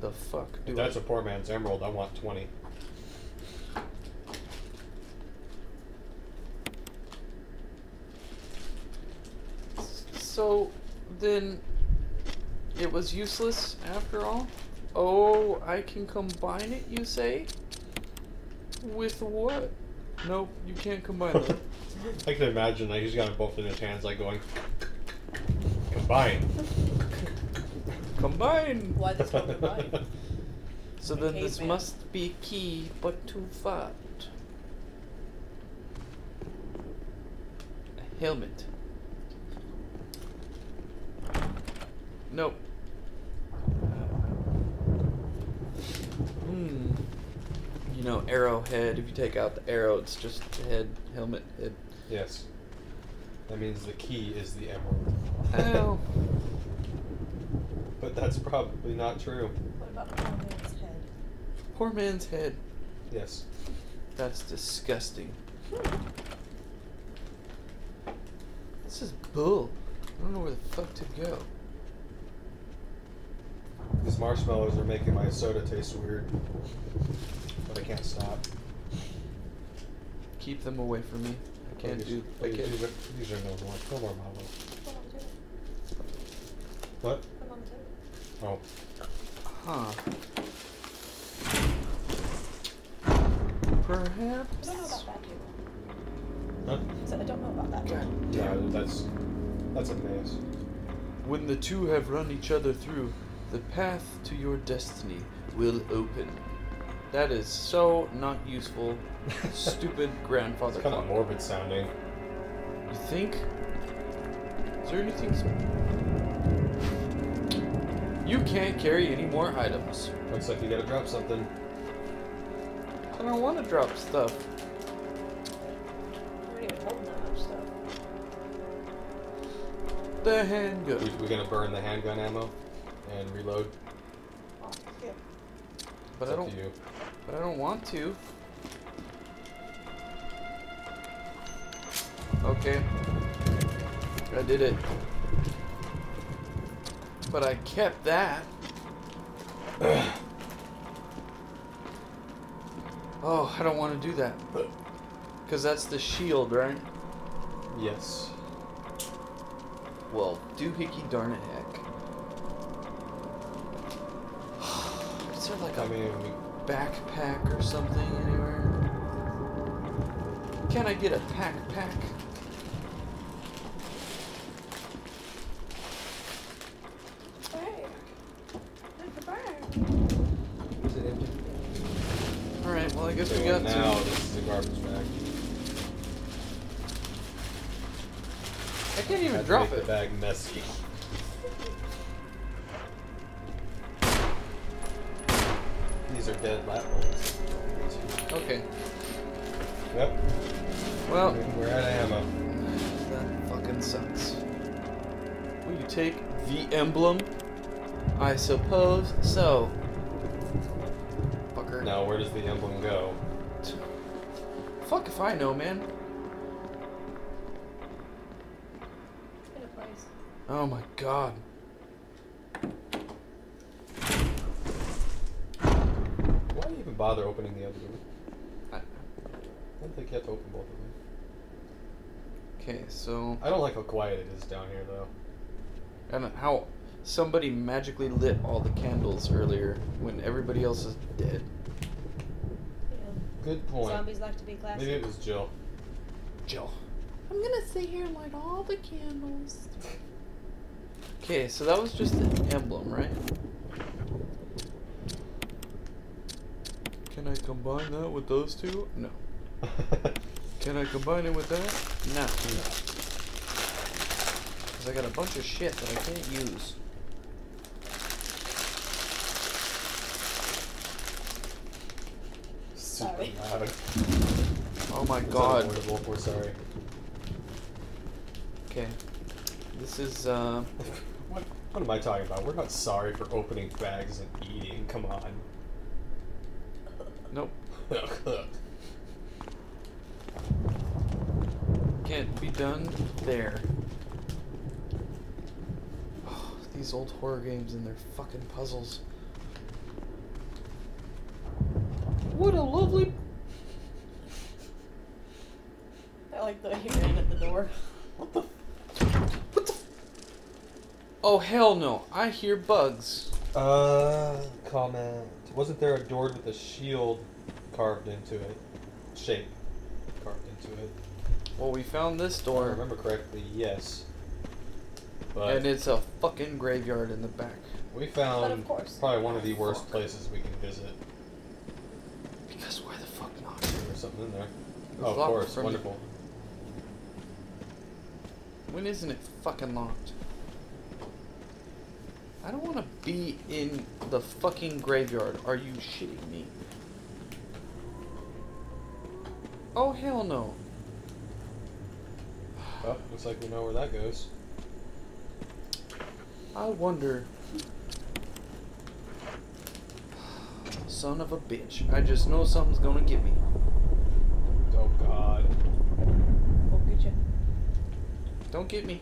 the fuck do If that's I? a poor man's emerald, I want 20. So, then, it was useless after all? Oh, I can combine it, you say? With what? Nope, you can't combine them. I can imagine, like, he's got them both in his hands, like, going, combine. combine! Why this one combined? So then this caveman. must be key, but too fat. A helmet. Nope. Hmm. You know, arrowhead. If you take out the arrow, it's just head, helmet, head. Yes. That means the key is the emerald. Ow. Oh. But that's probably not true. What about the poor man's head? Poor man's head. Yes. That's disgusting. Hmm. This is bull. I don't know where the fuck to go. These marshmallows are making my soda taste weird. But I can't stop. Keep them away from me. I can't Please- do. I can't. These are, these are no more, no more marbles. Put 'em the table. What? Put 'em on the Oh. table. Huh. I Perhaps. don't know about that table. Huh? So I don't know about that table. God Yeah, damn. that's that's a maze. When the two have run each other through, the path to your destiny will open. That is so not useful. Stupid grandfather It's kind of morbid sounding. You think? Is there anything? s- You can't carry any more items. Looks like you gotta drop something. I don't want to drop stuff. I'm not even holding that much stuff. The handgun. We, we're gonna burn the handgun ammo and reload. Oh, yeah. But it's I up don't. But I don't want to. Okay. I did it. But I kept that. oh, I don't want to do that. Because that's the shield, right? Yes. Well, doohickey darn it heck. Is there like a I mean, we, backpack or something anywhere? Can I get a pack pack? Hey. Look, the bird. is it empty? Alright, well I guess Okay, we well, got now to. this is the garbage bag. I can't even Had to drop make it. the bag messy. Yep. Well, We're out of ammo. that fucking sucks. Will you take the emblem? I suppose so. Fucker. Now, where does the emblem go? Fuck if I know, man. In a place. Oh my god. Why do you even bother opening the other room? I- I think you have to open both of them. Okay, so I don't like how quiet it is down here, though. and how somebody magically lit all the candles earlier when everybody else is dead. Yeah. Good point. Zombies like to be classy. Maybe it was Jill. Jill. I'm gonna sit here and light all the candles. Okay, so that was just the emblem, right? Can I combine that with those two? No. Can I combine it with that? No. Because I got a bunch of shit that I can't use. Super Sorry. loud. Oh my It's god. unavoidable, We're sorry. Okay. This is, uh. What, what am I talking about? We're not sorry for opening bags and eating. Come on. Nope. Can't be done there. Oh, these old horror games and their fucking puzzles. What a lovely. I like the he ran at the door. What the? What the? Oh hell no! I hear bugs. Uh, comment. Wasn't there a door with a shield carved into it? Shape carved into it. Well, we found this If I door, remember correctly, yes. But and it's a fucking graveyard in the back. we found of course. probably one of the worst Fuck. places we can visit. Because why the fuck not? There's something in there. It's Oh, of course. from- Wonderful. When isn't it fucking locked? I don't want to be in the fucking graveyard. Are you shitting me? Oh hell no. Well, looks like we know where that goes. I wonder. Son of a bitch. I just know something's gonna get me. Oh God. We'll get you. Don't get me.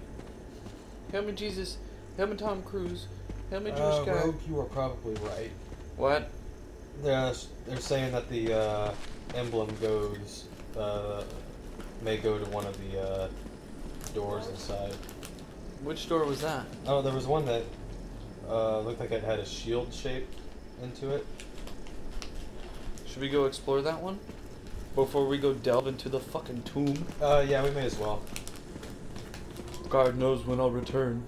Help me, Jesus. Help me, Tom Cruise. Help me, Jewish Uh, guy. Rogue, you are probably right. What? They're, they're saying that the uh, emblem goes, uh, may go to one of the uh, doors inside. Which door was that? Oh, there was one that uh, looked like it had a shield shape into it. Should we go explore that one? Before we go delve into the fucking tomb? Uh, yeah, we may as well. God knows when I'll return.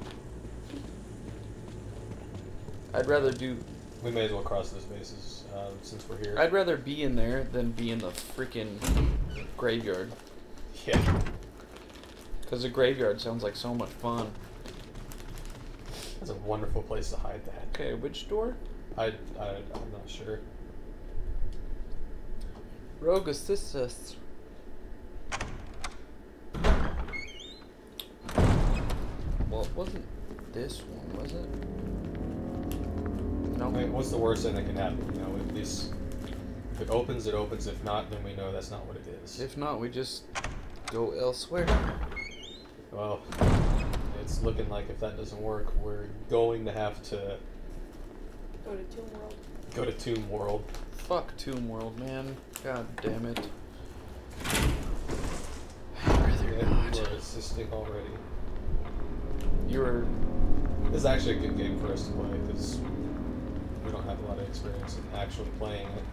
I'd rather do. We may as well cross those bases uh, since we're here. I'd rather be in there than be in the freaking graveyard. yeah, Because the graveyard sounds like so much fun. that's a wonderful place to hide that. Okay, which door? I, I, I'm not sure. Rogue assist us. Well, it wasn't this one, was it? No. I mean, what's the worst thing that can happen? You know, if this, if it opens, it opens. If not, then we know that's not what it is. If not, we just go elsewhere. Well, it's looking like if that doesn't work, we're going to have to Go to Tomb World. go to Tomb World. Fuck Tomb World, man. God damn it. I'd rather Yeah, not. we're assisting already. You're. This is actually a good game for us to play because we don't have a lot of experience in actually playing it.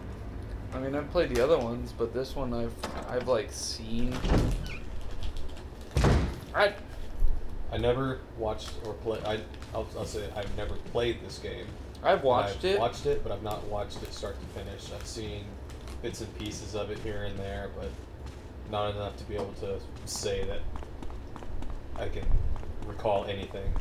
I mean, I've played the other ones, but this one I've I've like seen. I I never watched or play. I I'll, I'll say I've never played this game. I've watched I've it. Watched it, but I've not watched it start to finish. I've seen bits and pieces of it here and there, but not enough to be able to say that I can recall anything.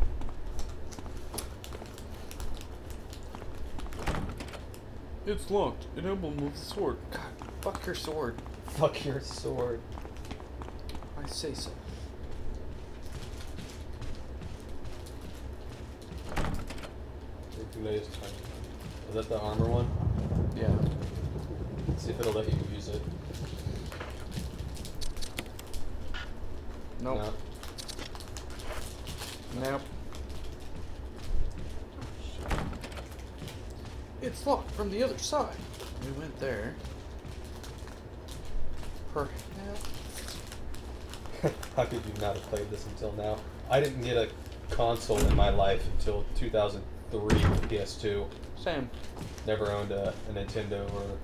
It's locked. An emblem with a sword. God, fuck your sword. Fuck your sword. I say so. Is that the armor one? Yeah. See if it'll let you use it. Nope. No. Nope. It's locked from the other side. We went there. Perhaps. How could you not have played this until now? I didn't get a console in my life until 2003 with PS2. Sam. Never owned a, a Nintendo or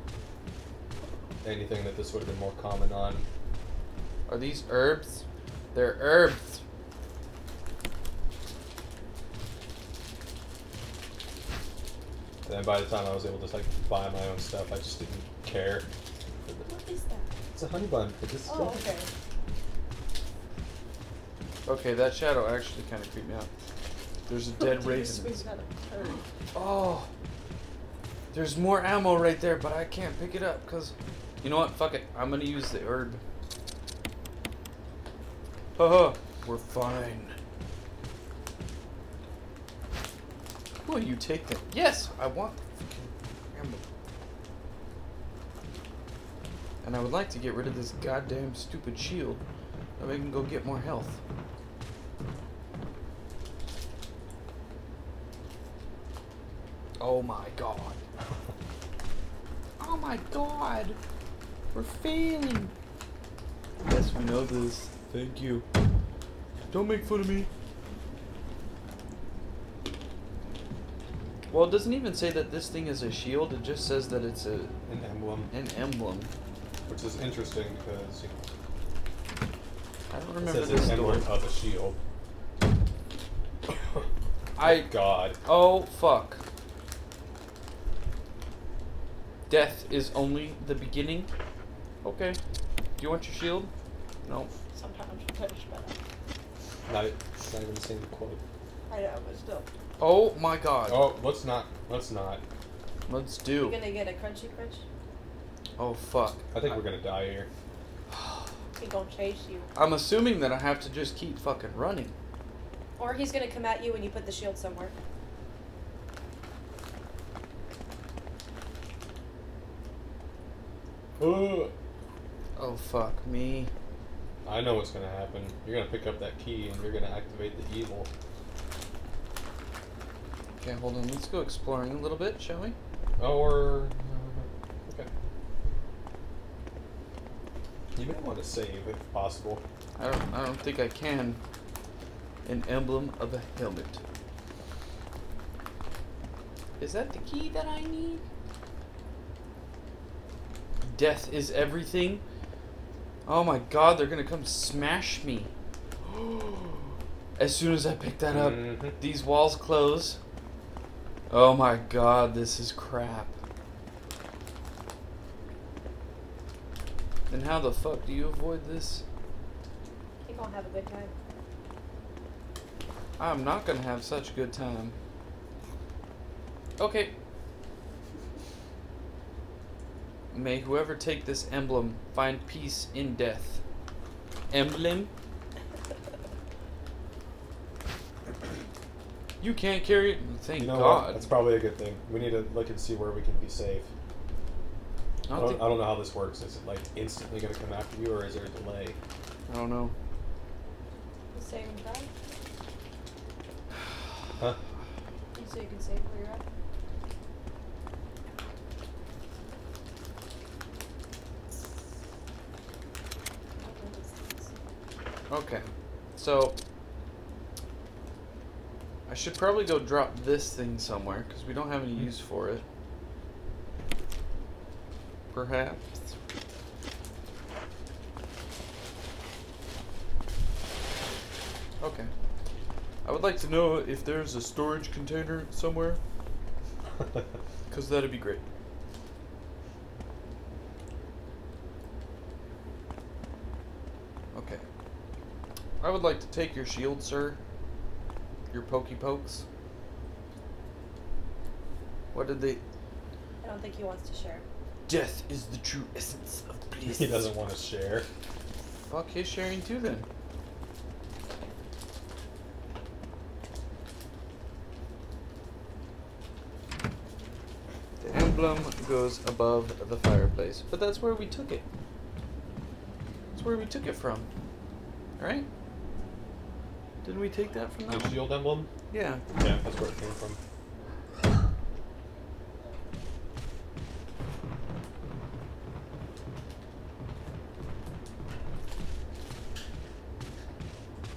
anything that this would have been more common on. Are these herbs? They're herbs. And then by the time I was able to like buy my own stuff, I just didn't care. What is that? It's a honey bun. It just Oh, okay. Okay, that shadow actually kind of creeped me out. There's a dead Dude, raven. you squeezed out a turd. Oh, there's more ammo right there, but I can't pick it up because, you know what? Fuck it. I'm gonna use the herb. Haha, we're fine. Will you take them? Yes, I want. And I would like to get rid of this goddamn stupid shield That way we can go get more health. Oh my god. Oh my god. We're failing. Yes, we know this. Thank you. Don't make fun of me. Well, it doesn't even say that this thing is a shield. It just says that it's a An emblem, an emblem. which is interesting because you know, I don't remember it remember says this an story. emblem of a shield. I God. oh fuck. Death is only the beginning. Okay. Do you want your shield? No. Sometimes you push, but Not, not even the same quote. I know, but still. Oh my god. Oh, let's not. Let's not. Let's You're do. gonna get a crunchy crunch? Oh fuck. I think we're gonna die here. He gonna chase you. I'm assuming that I have to just keep fucking running. Or he's gonna come at you when you put the shield somewhere. Oh fuck me. I know what's gonna happen. You're gonna pick up that key and you're gonna activate the evil. Okay, hold on. Let's go exploring a little bit, shall we? Or uh, okay. You may want to save if possible. I don't. I don't think I can. An emblem of a helmet. Is that the key that I need? Death is everything. Oh my god, they're gonna come smash me. As soon as I pick that up, Mhm. these walls close. Oh my god, this is crap. And how the fuck do you avoid this? He gonna have a good time. I'm not gonna have such a good time. Okay. May whoever take this emblem find peace in death. Emblem? You can't carry it. Thank you know God. what? That's probably a good thing. We need to look and see where we can be safe. I I don't, don't, think, I don't know how this works. Is it like instantly gonna come after you, or is there a delay? I don't know. You save and die? Huh? So you can save where you're at? Okay. So I should probably go drop this thing somewhere because we don't have any use for it. Perhaps. Okay. I would like to know if there's a storage container somewhere because that'd be great. Okay. I would like to take your shield, sir. Your pokey pokes. What did they? I don't think he wants to share. Death is the true essence of bliss. he doesn't want to share. Fuck his sharing too then. The emblem goes above the fireplace, but that's where we took it. That's where we took it from, right? Didn't we take that from that The one? shield emblem. Yeah. Yeah, that's where it came from.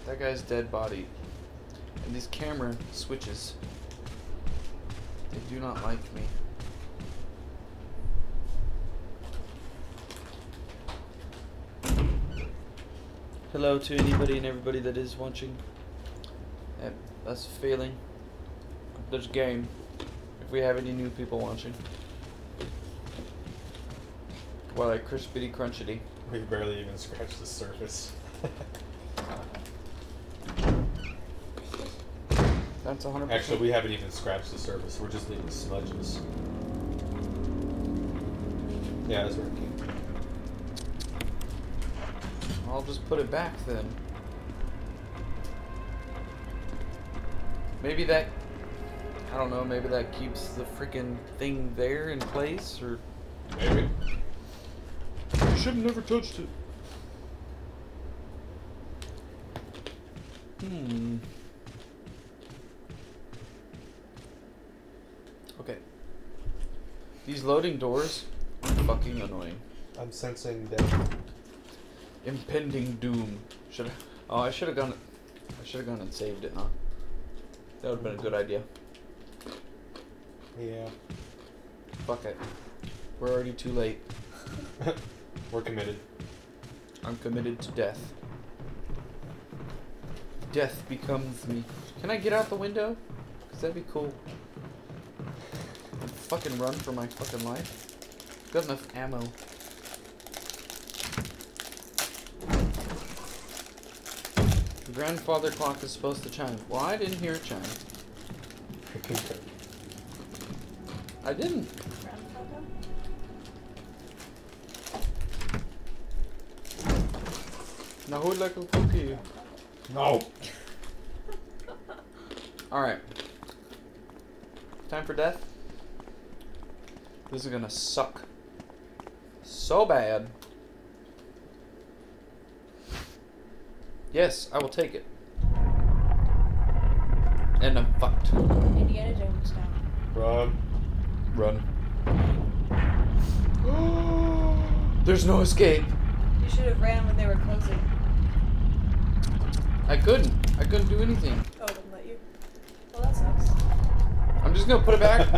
That guy's dead body. And these camera switches. They do not like me. Hello to anybody and everybody that is watching. Yep, us failing. There's game. If we have any new people watching. Well, like crispity crunchity. We've barely even scratched the surface. That's 100%. Actually, we haven't even scratched the surface. We're just leaving smudges. Yeah, that's where it came from. I'll just put it back then. Maybe that. I don't know, maybe that keeps the freaking thing there in place, or. Maybe. You should have never touched it. Hmm. Okay. These loading doors are fucking annoying. I'm sensing death. Impending doom. Should have. Oh, I should have gone. I should have gone and saved it, huh? That would have been a good idea. Yeah. Fuck it. We're already too late. We're committed. I'm committed to death. Death becomes me. Can I get out the window? Cause that'd be cool. And fucking run for my fucking life. Got enough ammo. Grandfather clock is supposed to chime. Well, I didn't hear it chime. I didn't. Now who'd like a cookie? no. Alright. Time for death. This is gonna suck. So bad. Yes, I will take it. And I'm fucked. Indiana Jones style. Run. Run. There's no escape. You should have ran when they were closing. I couldn't. I couldn't do anything. Oh, it didn't let you. Well, that sucks. I'm just gonna put it back.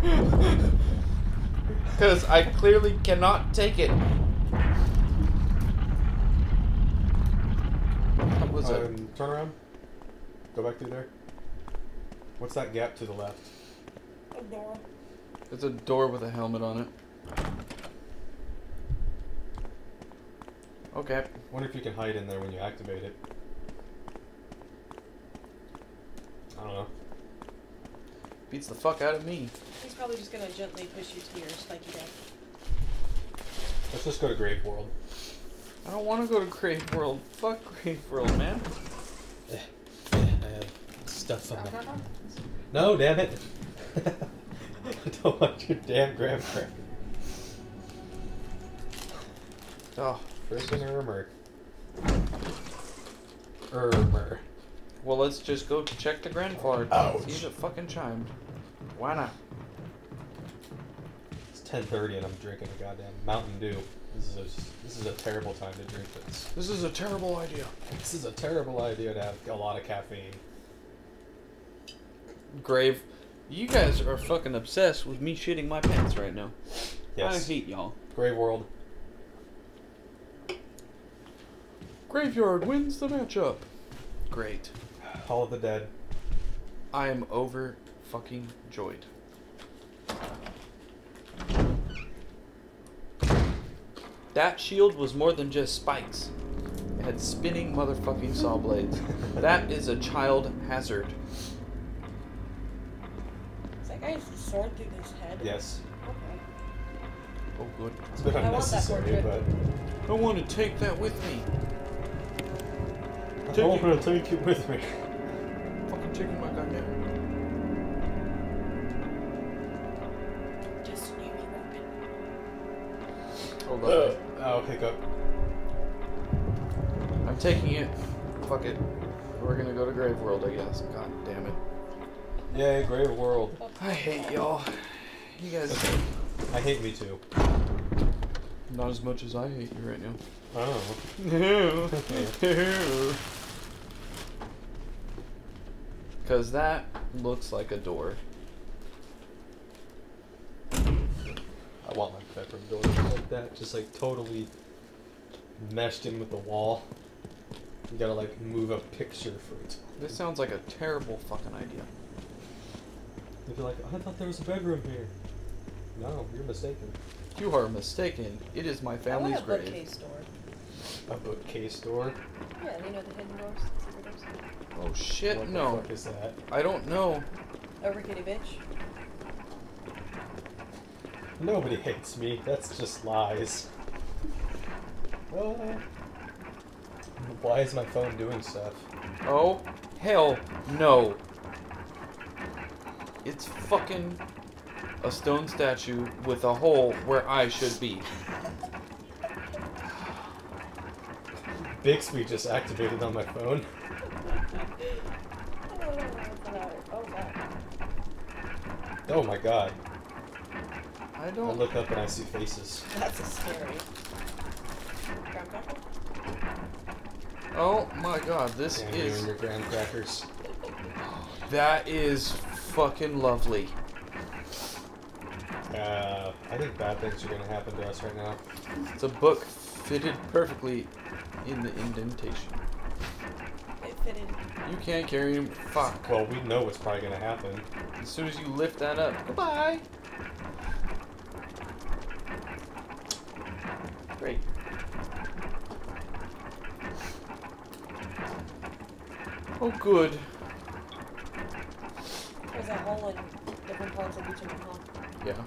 Because I clearly cannot take it. What was it? Um, turn around. Go back through there. What's that gap to the left? A door. It's a door with a helmet on it. Okay. Wonder if you can hide in there when you activate it. I don't know. Beats the fuck out of me. He's probably just gonna gently push you to your spiky death. Let's just go to Grave World. I don't want to go to Grave World. Fuck Grave World, man. I have stuff on there. No, damn it. I don't want your damn grandparent. Oh. Freaking Ermer. Ermer. Well, let's just go check the grandfather. Oh, He's a fucking chime. Why not? It's 10:30 and I'm drinking a goddamn Mountain Dew. This is a this is a terrible time to drink this. This is a terrible idea. This is a terrible idea to have a lot of caffeine. Grave. You guys are fucking obsessed with me shitting my pants right now. Yes. I hate y'all. Grave World. Graveyard wins the matchup. Great. Hall of the Dead. I am over fucking joyed. That shield was more than just spikes. It had spinning motherfucking saw blades. that is a child hazard. Is that guy's sword through his head? Yes. Okay. Oh, good. It's a bit I want that unnecessary, but. I want to take that with me. I'm Take it. gonna take you with me. Fucking taking my goddamn. Just knew he would Hold Uh, on. Oh, hiccup. I'm taking it. Fuck it. We're gonna go to Grave World, I guess. God damn it. Yay, Grave World. I hate y'all. You guys. I hate me too. Not as much as I hate you right now. Oh. Because that looks like a door. I want my bedroom door to look like that, just like totally meshed in with the wall. You gotta like move a picture for it. This sounds like a terrible fucking idea. If You'd be like, I thought there was a bedroom here. No, you're mistaken. You are mistaken. It is my I family's want a grave. bookcase door. A bookcase door. Yeah, you know the hidden doors. Oh shit, what no. the fuck is that? I don't know. Over kitty bitch. Nobody hates me. That's just lies. Well, why is my phone doing stuff? Oh, hell no. It's fucking a stone statue with a hole where I should be. Bixby just activated on my phone. Oh, God. Oh my god. I I don't. I look up and I see faces. That's a scary. Oh my god, this Damn you is and your graham crackers. that is fucking lovely. Uh, I think bad things are gonna happen to us right now. It's a book fitted perfectly in the indentation. It fitted. You can't carry him. Fuck. Well, we know what's probably gonna happen. As soon as you lift that up, goodbye. Great. Oh, good. There's a hole in different parts of each of them, huh? Yeah.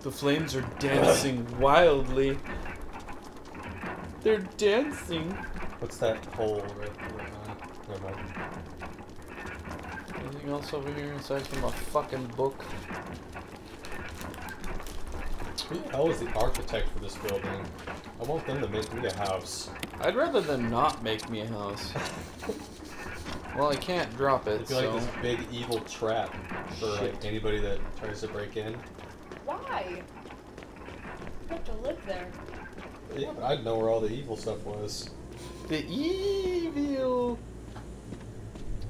The flames are dancing wildly. They're dancing. What's that hole right there? Never mind. Anything else over here aside from a fucking book? Who the hell is the architect for this building? I want them to make me a house. I'd rather them not make me a house. Well, I can't drop it, I feel so. like this big evil trap for like anybody that tries to break in. Why? You have to live there. Yeah, but I'd know where all the evil stuff was. The evil.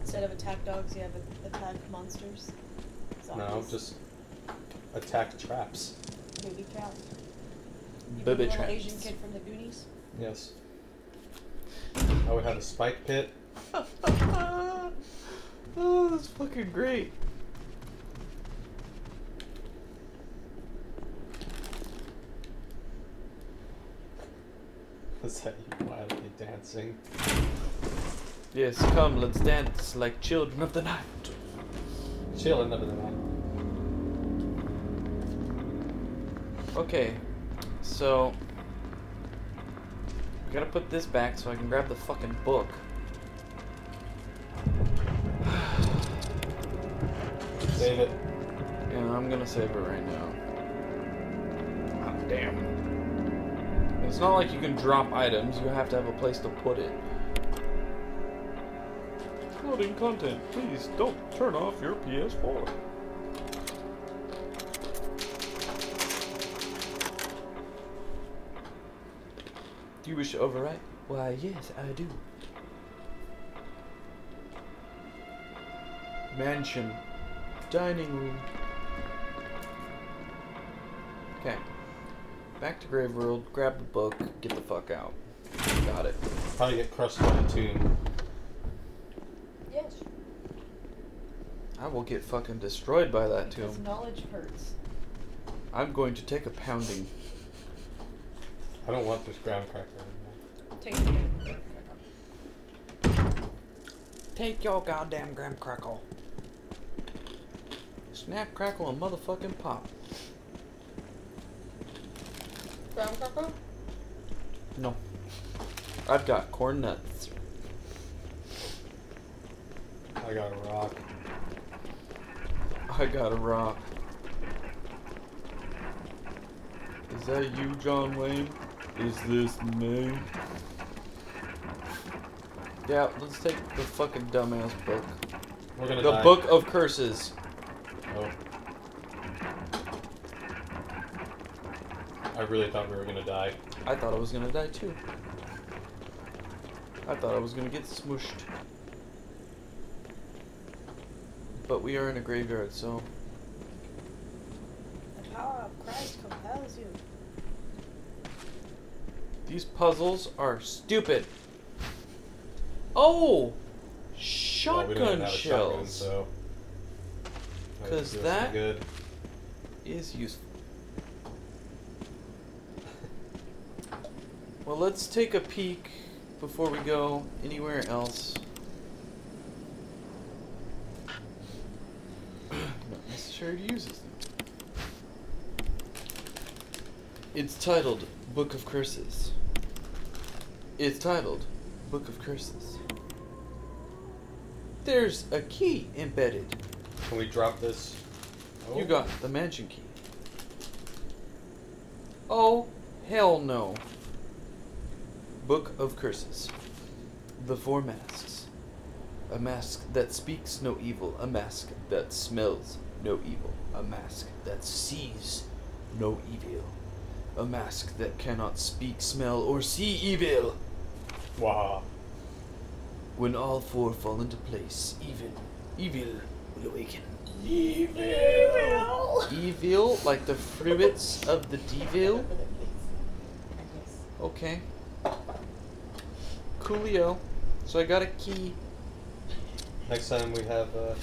Instead of attack dogs, you have attack monsters. No, Zombies. just attack traps. Booby trap. You Booby little traps. Asian kid from the Goonies. Yes. I would have a spike pit. oh, that's fucking great. Is that you wildly dancing? Yes, come, let's dance like children of the night. Children of the night. Okay, so. I gotta put this back so I can grab the fucking book. Save it. Yeah, I'm gonna save it right now. Ah, damn. It's not like you can drop items, you have to have a place to put it. Loading content. Please don't turn off your PS4. You wish to overwrite? Why, yes, I do. Mansion. Dining room. Okay. Back to Grave World, grab the book, get the fuck out. Got it. Probably get crushed by the tomb. Yes. I will get fucking destroyed by that Because tomb. knowledge hurts. I'm going to take a pounding. I don't want this graham cracker anymore. Take it. Take your goddamn graham crackle. Snap, crackle, and motherfucking pop. Graham cracker? No. I've got corn nuts. I got a rock. I got a rock. Is that you, John Wayne? Is this me? Yeah, let's take the fucking dumbass book. We're gonna The die. Book of Curses. Oh. I really thought we were gonna die. I thought I was gonna die too. I thought I was gonna get smooshed. But we are in a graveyard, so The power of Christ compels you. These puzzles are stupid. Oh! Well, we Shotgun don't even have a shotgun, shells so. that 'Cause feels pretty that- good. is useful. Well, let's take a peek before we go anywhere else. Not necessary to use this. It's titled Book of Curses. It's titled Book of Curses. There's a key embedded. Can we drop this? Oh. You got the mansion key. Oh, hell no. Book of Curses. The Four Masks. A mask that speaks no evil, a mask that smells no evil, a mask that sees no evil, a mask that cannot speak, smell, or see evil. Wow. When all four fall into place, even evil will awaken. Evil! Evil, like the fruits of the devil? Okay. Coolio. So I got a key. Next time we have uh,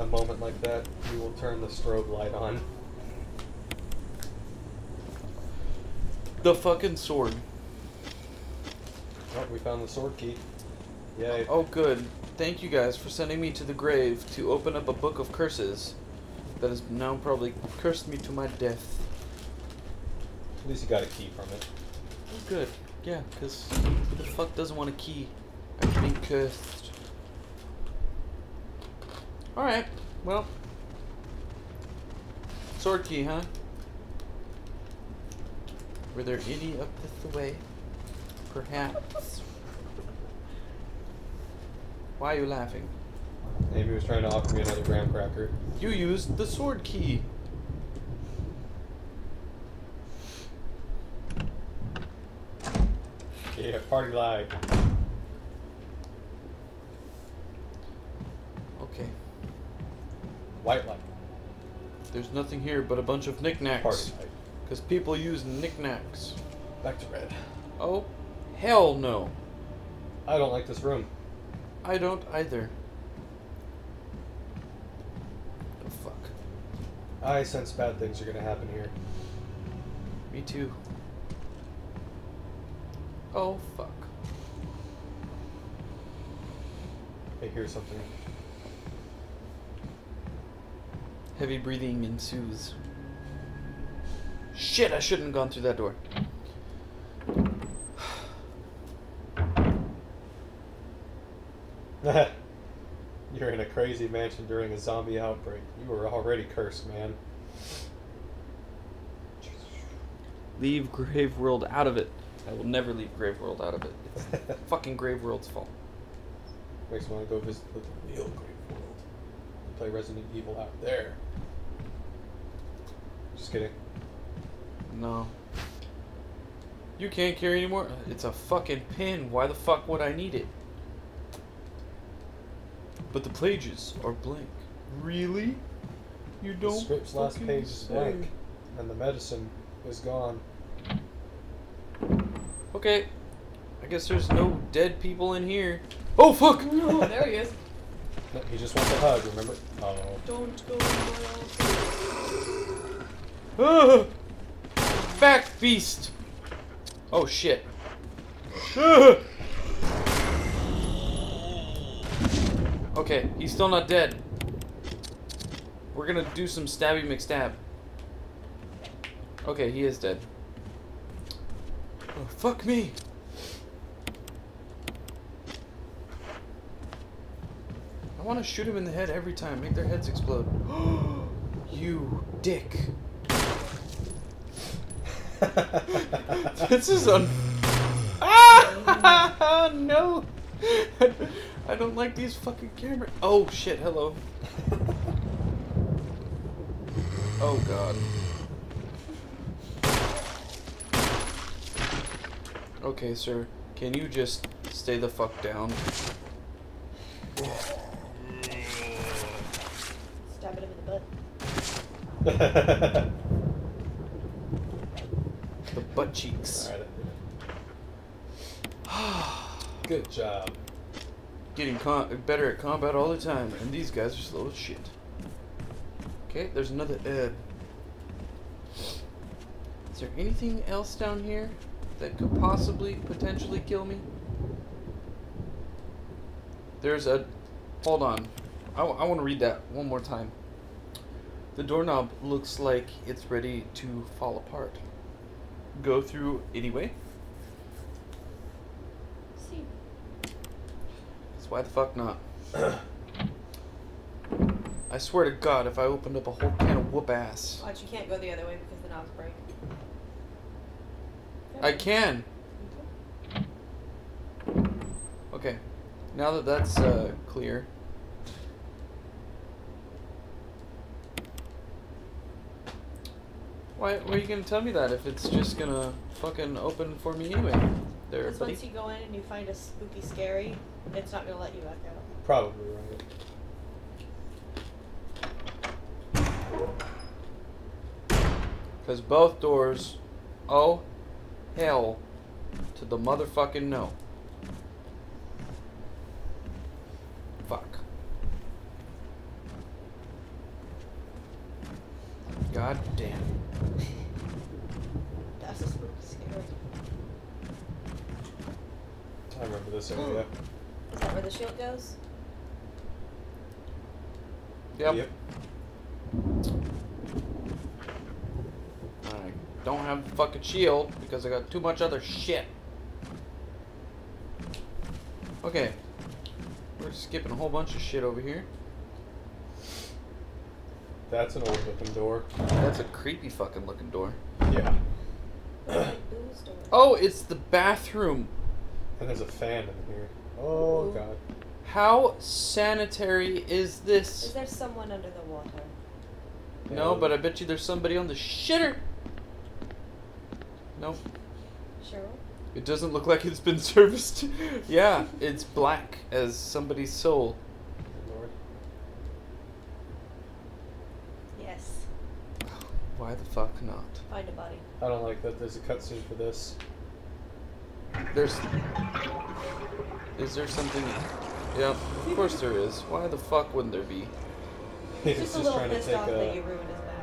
a moment like that, we will turn the strobe light on. The fucking sword. Oh, we found the sword key. Yay. Oh, good. Thank you guys for sending me to the grave to open up a book of curses that has now probably cursed me to my death. At least you got a key from it. Oh, good. Yeah, because who the fuck doesn't want a key after being cursed? Alright, well. Sword key, huh? Were there any up this way? Perhaps. Why are you laughing? Amy was trying to offer me another graham cracker. You used the sword key. Yeah, party lag. Okay. White light. There's nothing here but a bunch of knickknacks. Because people use knickknacks. Back to red. Oh, hell no. I don't like this room. I don't either. Oh, fuck. I sense bad things are gonna happen here. Me too. Oh, fuck. I hear something. Heavy breathing ensues. Shit, I shouldn't have gone through that door. You're in a crazy mansion during a zombie outbreak. You were already cursed, man. Leave Grave World out of it. I will never leave Grave World out of it. It's fucking Grave World's fault. Makes me want to go visit the real Great World. And play Resident Evil out there. Just kidding. No. You can't carry anymore? It's a fucking pin. Why the fuck would I need it? But the pages are blank. Really? You don't script's last fucking page is blank, and the medicine is gone. Okay. I guess there's no dead people in here. Oh fuck! Oh, there he is. No, he just wants a hug, remember? Oh. Don't go anywhere else. Ah! Back beast! Oh shit. Ah! Okay, he's still not dead. We're gonna do some stabby McStab. Okay, he is dead. Oh, fuck me! I want to shoot him in the head every time, make their heads explode. you dick. This is un. Ah! no! I don't like these fucking cameras. Oh shit, hello. Oh god. Okay, sir. Can you just stay the fuck down? Stab it him in the butt. The butt cheeks. Alright, Good job. Getting better at combat all the time, and these guys are slow as shit. Okay, there's another Ed. Is there anything else down here that could possibly, potentially kill me? There's a. Hold on. I, I, want to read that one more time. The doorknob looks like it's ready to fall apart. Go through anyway. See. So why the fuck not? I swear to God, if I opened up a whole can of whoop ass, Watch, you can't go the other way because the knobs break. I can. Okay. Now that that's uh, clear. Why, why are you gonna tell me that if it's just gonna fucking open for me anyway? There, Because buddy. once you go in and you find a spooky scary, it's not gonna let you back out. Probably right. Because both doors, oh, hell, to the motherfucking no. Fuck. God damn. That's scary. I remember this area. Is that where the shield goes? Yep. I don't have the fucking shield because I got too much other shit. Okay. We're skipping a whole bunch of shit over here. That's an old looking door. That's a creepy fucking looking door. Yeah. It's like booze door. Oh, it's the bathroom. And there's a fan in here. Oh god. How sanitary is this? Is there someone under the water? No, but I bet you there's somebody on the shitter. Nope. Cheryl? It doesn't look like it's been serviced. yeah, it's black as somebody's soul. Lord. Yes. Why the fuck not? Find a body. I don't like that there's a cutscene for this. There's. Is there something? Yeah, of course there is. Why the fuck wouldn't there be? He's Just a just little trying to pissed take off that a. you ruined his bath.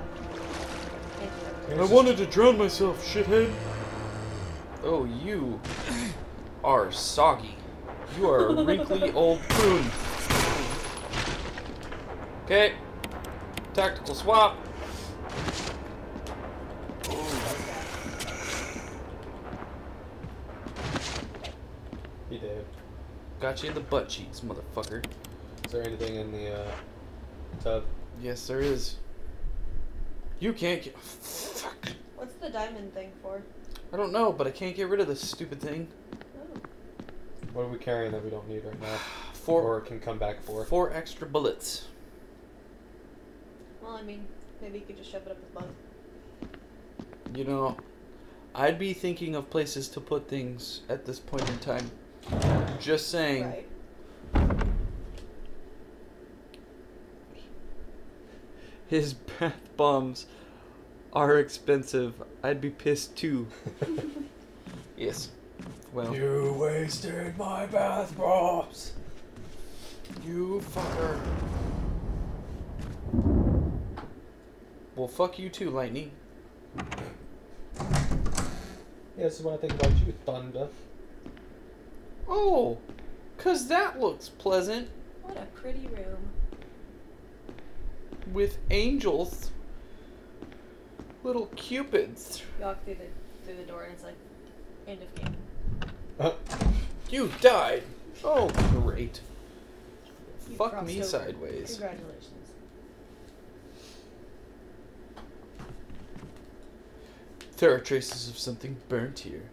Thank you. He's just- to drown myself, shithead. Oh, you are soggy. You are a wrinkly old prune. Okay. Tactical swap. He did. Got you in the butt cheeks, motherfucker. Is there anything in the uh, tub? Yes, there is. You can't get. Fuck. What's the diamond thing for? I don't know, but I can't get rid of this stupid thing. Oh. What are we carrying that we don't need right now? Four, or can come back for? four extra bullets. Well, I mean, maybe you could just shove it up his butt. You know, I'd be thinking of places to put things at this point in time. Just saying. Right. His bath bombs are expensive. I'd be pissed too. yes. Well, You wasted my bath bombs. you fucker. Well, fuck you too, Lightning. Yeah, this is what I think about you, Thunder. Oh, cause that looks pleasant What a pretty room. with angels, little cupids. You walk through the through the door and it's like end of game. Uh, You died. Oh, great. You Fuck me over. sideways. Congratulations. There are traces of something burnt here.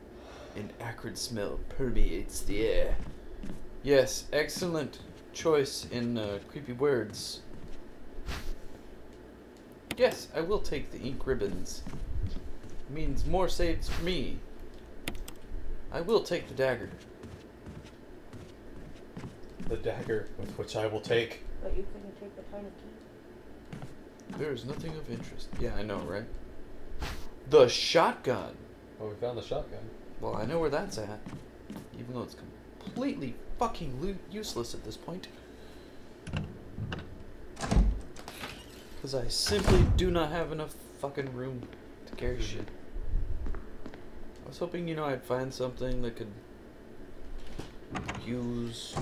An acrid smell permeates the air. Yes, excellent choice in uh, creepy words. Yes, I will take the ink ribbons. means more saves for me. I will take the dagger. the dagger with which I will take. But you couldn't take the tiny key. There is nothing of interest. Yeah, I know, right? The shotgun. Oh, we found the shotgun. Well, I know where that's at. Even though it's completely fucking useless at this point. Because I simply do not have enough fucking room to carry hmm. shit. I was hoping, you know, I'd find something that could use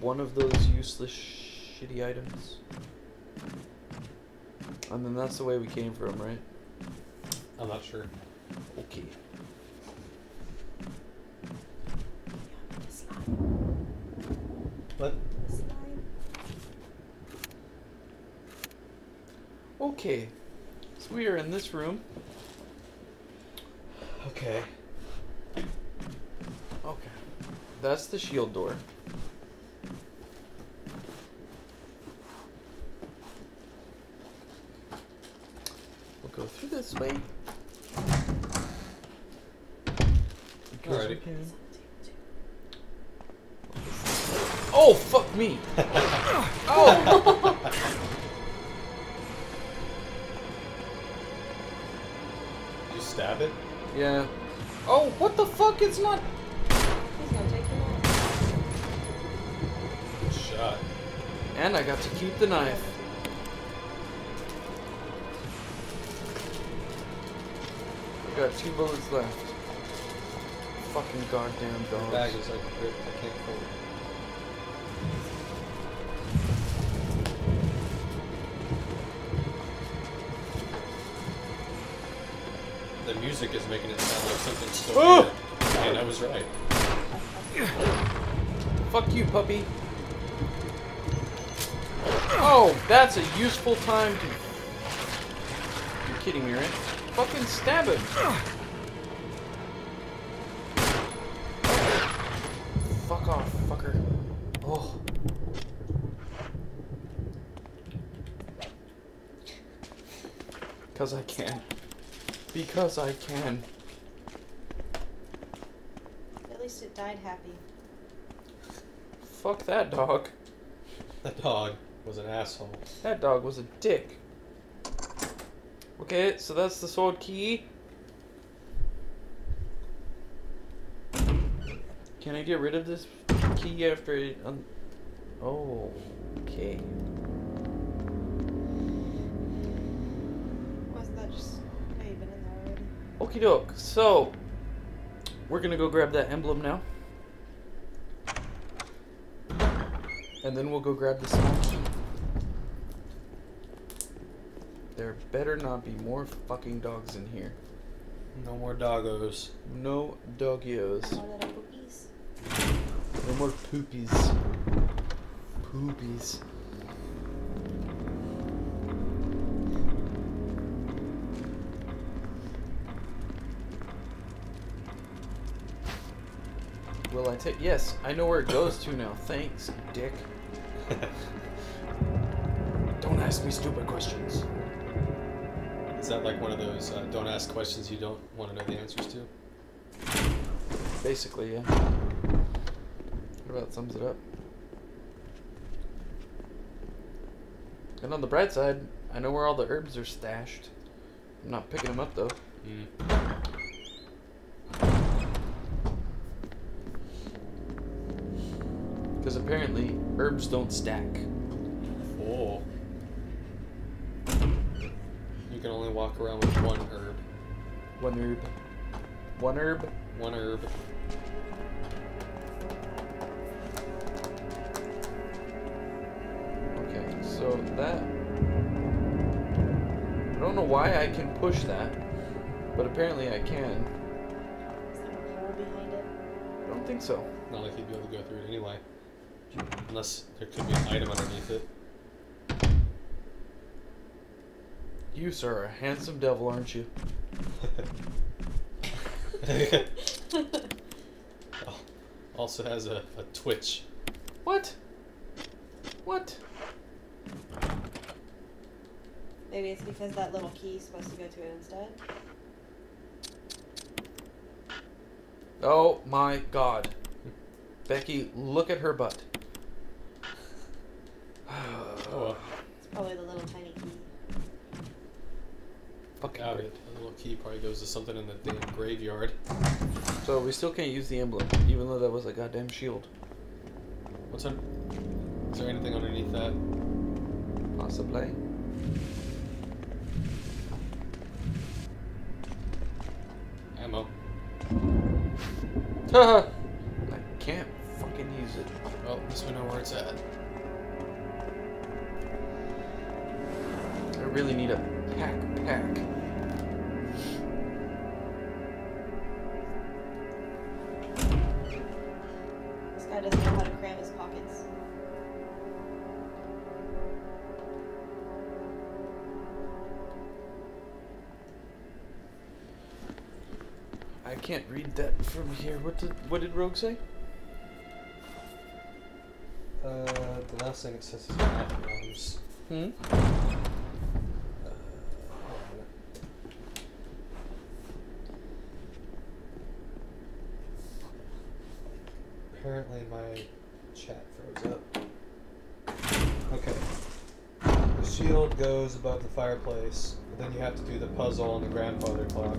one of those useless shitty items. And then that's the way we came from, right? I'm not sure. Okay. The slide. What? Okay. So we are in this room. Okay. Okay. that's the shield door. We'll go through this way. Because we Alrighty. can. Oh fuck me! oh! Did you stab it? Yeah. Oh, what the fuck? It's not. He's gonna take him out. Good shot. And I got to keep the knife. I got two bullets left. Fucking goddamn The dogs. bag is like ripped. I can't fold it. The music is making it sound like something's still Oh! here. And I was right. Fuck you, puppy. Oh, that's a useful time to. You're kidding me, right? Fucking stab him. Fuck off, fucker. Oh. Because I can. Because I can. At least it died happy. Fuck that dog. That dog was an asshole. That dog was a dick. Okay, so that's the sword key. Can I get rid of this key after it? Un- oh, okay. Okie doke. So, we're gonna go grab that emblem now. And then we'll go grab the small. There better not be more fucking dogs in here. No more doggos. No doggios. More little boogies. No more poopies. Poopies. Take? Yes, I know where it goes to now. Thanks, dick. Don't ask me stupid questions. Is that like one of those uh, don't ask questions you don't want to know the answers to? Basically, yeah. What about sums it up? And on the bright side, I know where all the herbs are stashed. I'm not picking them up though. Mm. Because apparently, herbs don't stack. Oh. You can only walk around with one herb. One herb. One herb? One herb. Okay, so that. I don't know why I can push that, but apparently I can. Is there a hole behind it? I don't think so. Not like you'd be able to go through it anyway. Unless there could be an item underneath it. You, sir, are a handsome devil, aren't you? Oh, also has a, a twitch. What? What? Maybe it's because that little key is supposed to go to it instead. Oh my god. Becky, look at her butt. Oh well. It's probably the little tiny key. Fucking Doubt it. The little key probably goes to something in the damn graveyard. So we still can't use the emblem, even though that was a goddamn shield. What's on? Is there anything underneath that? Possibly. Ammo. Haha! From here. What did what did Rogue say? Uh, the last thing it says is. Hmm? Uh, hold on. Apparently my chat froze up. Okay. The shield goes above the fireplace, but then you have to do the puzzle on the grandfather clock.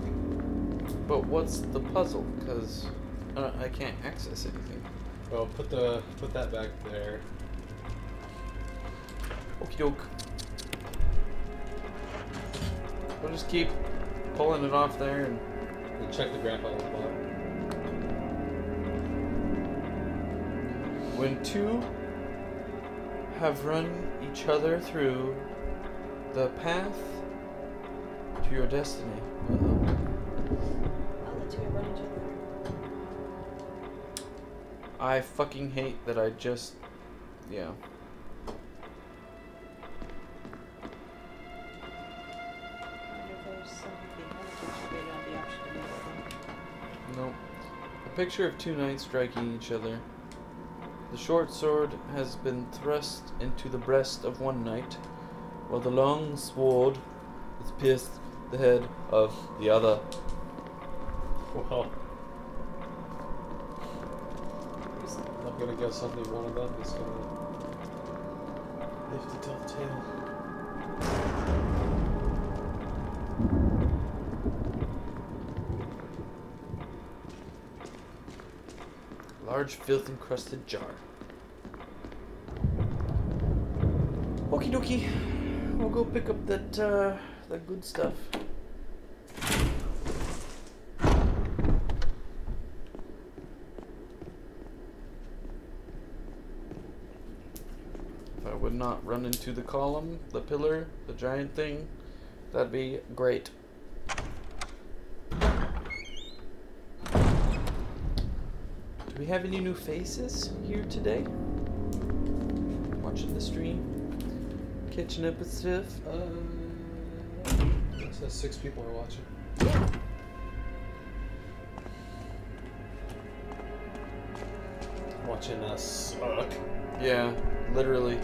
But what's the puzzle? Because uh, I can't access anything. Well, put the put that back there. Okie doke. We'll just keep pulling it off there and And check the grandfather clock. When two have run each other through the path to your destiny. I fucking hate that I just. Yeah. Nope. A picture of two knights striking each other. The short sword has been thrust into the breast of one knight, while the long sword has pierced the head of the other. Well, Gonna guess only one of them is gonna tell the tale. Large filth encrusted jar. Okie dokie. We'll go pick up that uh that good stuff. Would not run into the column, the pillar, the giant thing, that'd be great. Do we have any new faces here today? Watching the stream? Catching up with stuff? Uh, it says six people are watching. Watching us suck. Yeah, literally.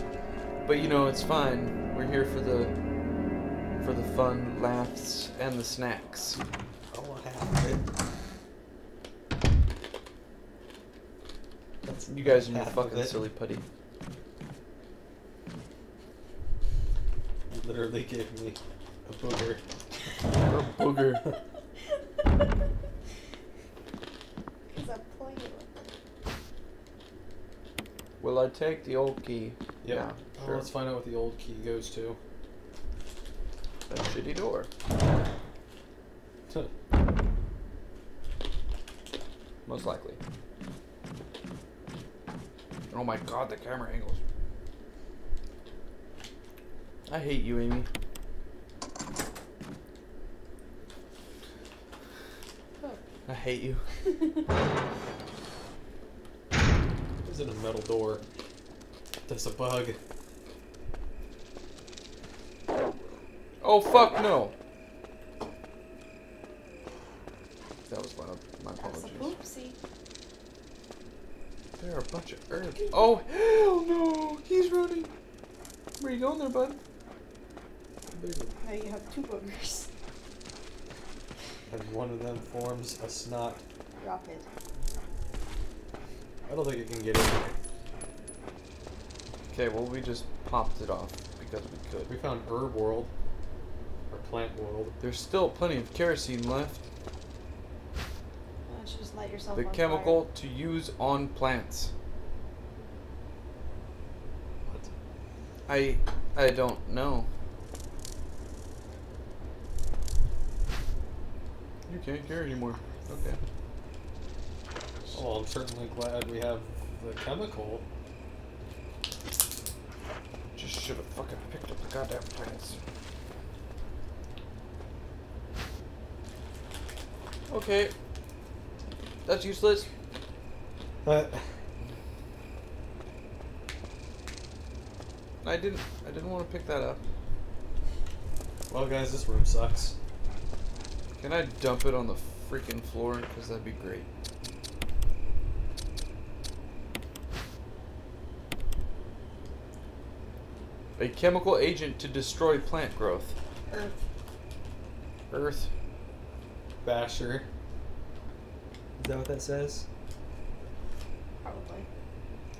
But you know, it's fine. We're here for the for the fun, laughs, and the snacks. Oh, half of it. That's You guys and your half of fucking silly putty. You literally gave me a booger. Or booger. Because I'm playing it. Will I take the old key? Yep. Yeah, Oh, sure. let's find out what the old key goes to. That shitty door. Most likely. Oh my god, the camera angles. I hate you, Amy. I hate you. Is it a metal door? That's a bug. Oh fuck no! That was my, my That's a apologies. poopsie. There are a bunch of herbs. Oh hell no! He's running. Where are you going there, bud? Now you have two boogers. And one of them forms a snot. Drop it. I don't think it can get in there. Okay, well we just popped it off because we could. We found herb world. Or plant world. There's still plenty of kerosene left. Why don't you just light yourself The on chemical to use on plants. What? I I don't know. You can't care anymore. Okay. Oh, I'm certainly glad we have the chemical. Should have fucking picked up the goddamn plants. Okay. That's useless. But I didn't I didn't want to pick that up. well, guys, this room sucks. Can I dump it on the freaking floor? Because that'd be great. A chemical agent to destroy plant growth. Earth. Earth. Basher. Is that what that says? Probably.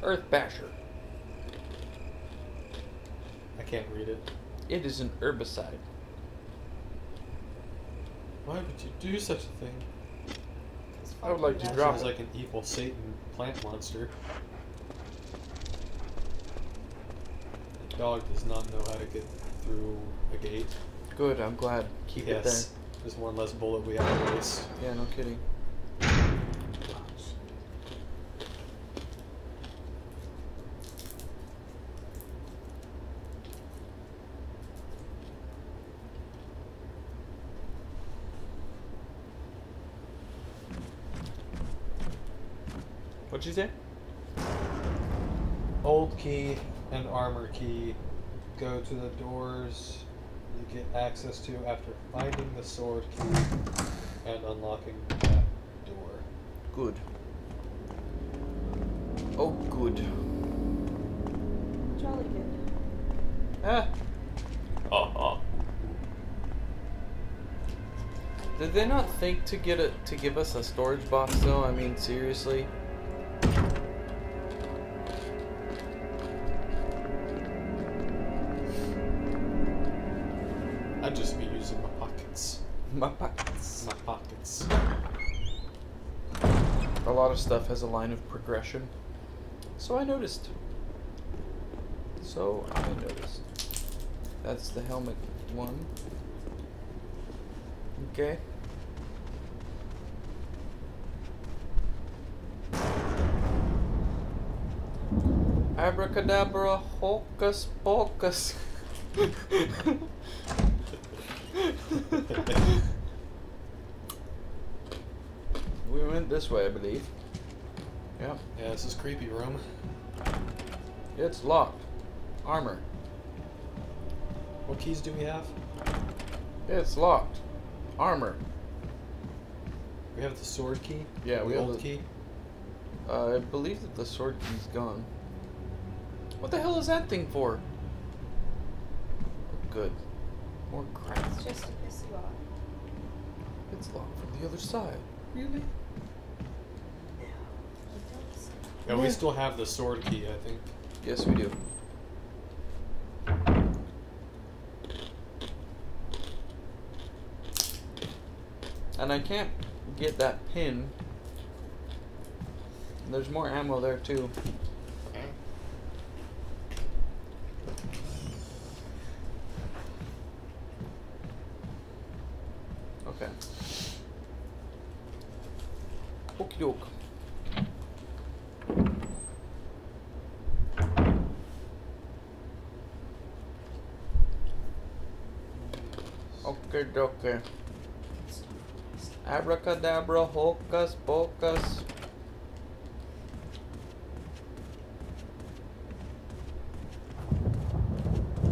Earth basher. I can't read it. It is an herbicide. Why would you do such a thing? I would like to That's drop Sounds it. like an evil Satan plant monster. Dog does not know how to get through a gate. Good, I'm glad. Keep it there. yes. There's one less bullet we have to waste. Yeah, no kidding. What'd you say? Old key and armor key go to the doors you get access to after finding the sword key and unlocking that door. Good. Oh, good. Jolly good. Ah. Oh, oh. Did they not think to get it to give us a storage box though? I mean, seriously. My pockets. My pockets. A lot of stuff has a line of progression. So I noticed. So I noticed. That's the helmet one. Okay. Abracadabra, hocus pocus. we went this way, I believe. Yeah. Yeah, this is creepy room. It's locked. Armor. What keys do we have? It's locked. Armor. We have the sword key. Yeah, we the have the- key. Uh, I believe that the sword key's gone. What the hell is that thing for? Good. More crap. It's just to piss you. It's locked from the other side. Really? No. You. Yeah, we still have the sword key, I think. Yes, we do. And I can't get that pin. There's more ammo there too. Okay. Okie doke. Okay, okay. Abracadabra, hocus pocus.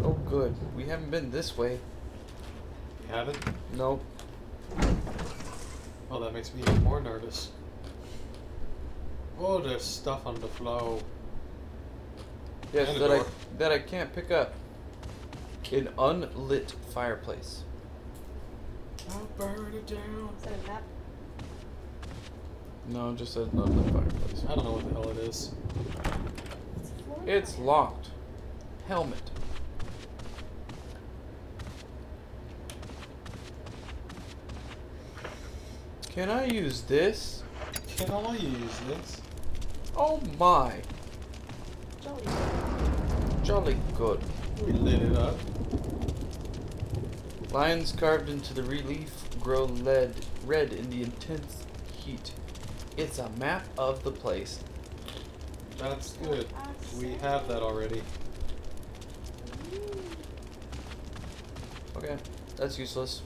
Oh, good. We haven't been this way. You haven't? Nope. Oh, that makes me even more nervous. Oh, there's stuff on the floor. Yes, And a that I that I can't pick up. An unlit fireplace. I'll burn it down. Is that a map? No, just says an unlit fireplace. I don't know what the hell it is. It's a floor It's plan. locked. Helmet. Can I use this? Can I use this? Oh my. Jolly. Jolly good. We lit it up. Lines carved into the relief grow lead, red in the intense heat. It's a map of the place. That's good. We have that already. Okay, that's useless.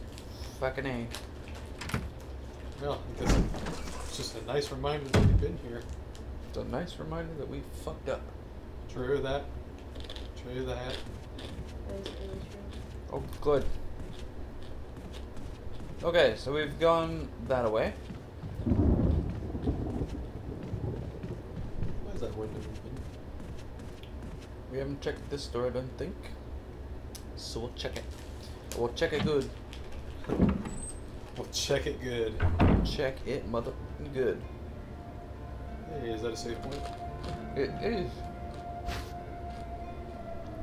Fucking A. Well, I guess it's just a nice reminder that we've been here. It's a nice reminder that we fucked up. True that. True that. That is really true. Oh, good. Okay, so we've gone that away. Why is that window open? We haven't checked this door, I don't think. so we'll check it. We'll check it good. We'll check it good. Check it, mother good. Hey, is that a safe point? It is.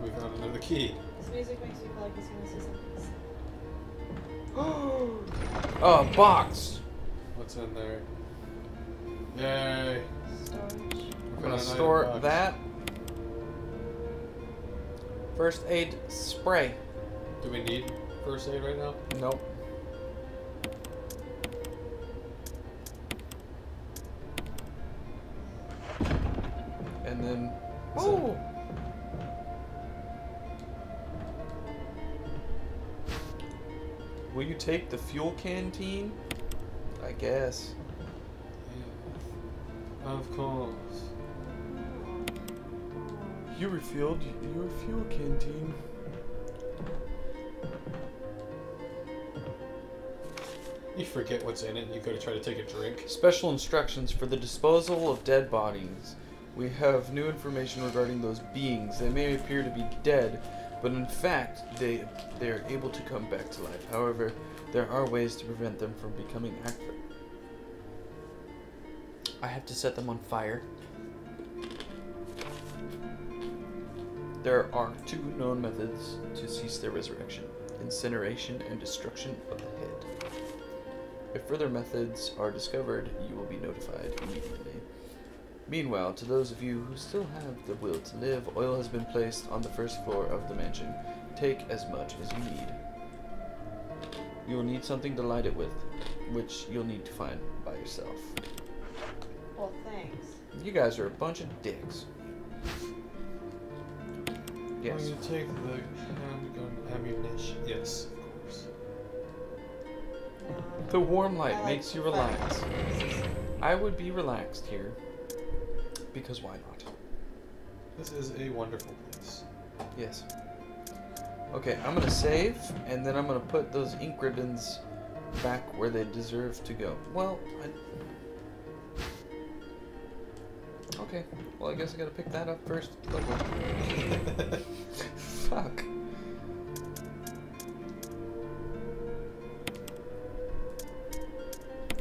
We found another key. This music makes me feel like he's gonna say something. Oh, box. What's in there? Yay! Storage. We I'm gonna store that. First aid spray. Do we need first aid right now? Nope. And then, oh, will you take the fuel canteen? I guess. Yeah. Of course. You refilled your fuel canteen. You forget what's in it and you go to try to take a drink. Special instructions for the disposal of dead bodies. We have new information regarding those beings. They may appear to be dead, but in fact, they they are able to come back to life. However, there are ways to prevent them from becoming active. I have to set them on fire. There are two known methods to cease their resurrection incineration and destruction of the head. If further methods are discovered, you will be notified immediately. Meanwhile, to those of you who still have the will to live, oil has been placed on the first floor of the mansion. Take as much as you need. You will need something to light it with, which you'll need to find by yourself. Well, thanks. You guys are a bunch of dicks. Yes. Will you take the handgun ammunition? Yes, of course. The warm light like makes you the fire. relax. I would be relaxed here. Because why not? This is a wonderful place. Yes. Okay, I'm gonna save, and then I'm gonna put those ink ribbons back where they deserve to go. Well, I... Okay, well I guess I gotta pick that up first. Fuck.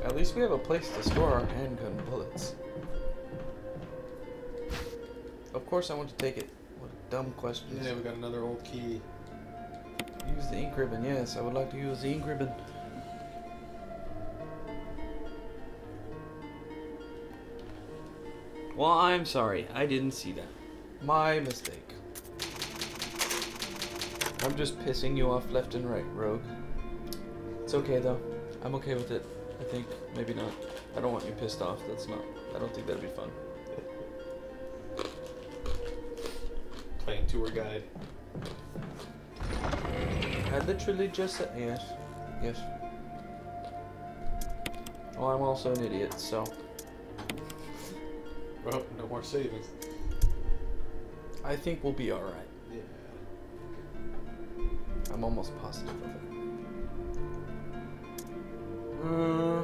At least we have a place to store our handgun bullets. Of course I want to take it. What a dumb question. Yeah, we got another old key. Use the ink ribbon, yes. I would like to use the ink ribbon. Well, I'm sorry. I didn't see that. My mistake. I'm just pissing you off left and right, Rogue. It's okay, though. I'm okay with it. I think. Maybe not. I don't want you pissed off. That's not. I don't think that'd be fun. Playing tour guide. I literally just said yes. Yes. Well, I'm also an idiot, so. Well, no more savings. I think we'll be alright. Yeah. I'm almost positive of it. Uh,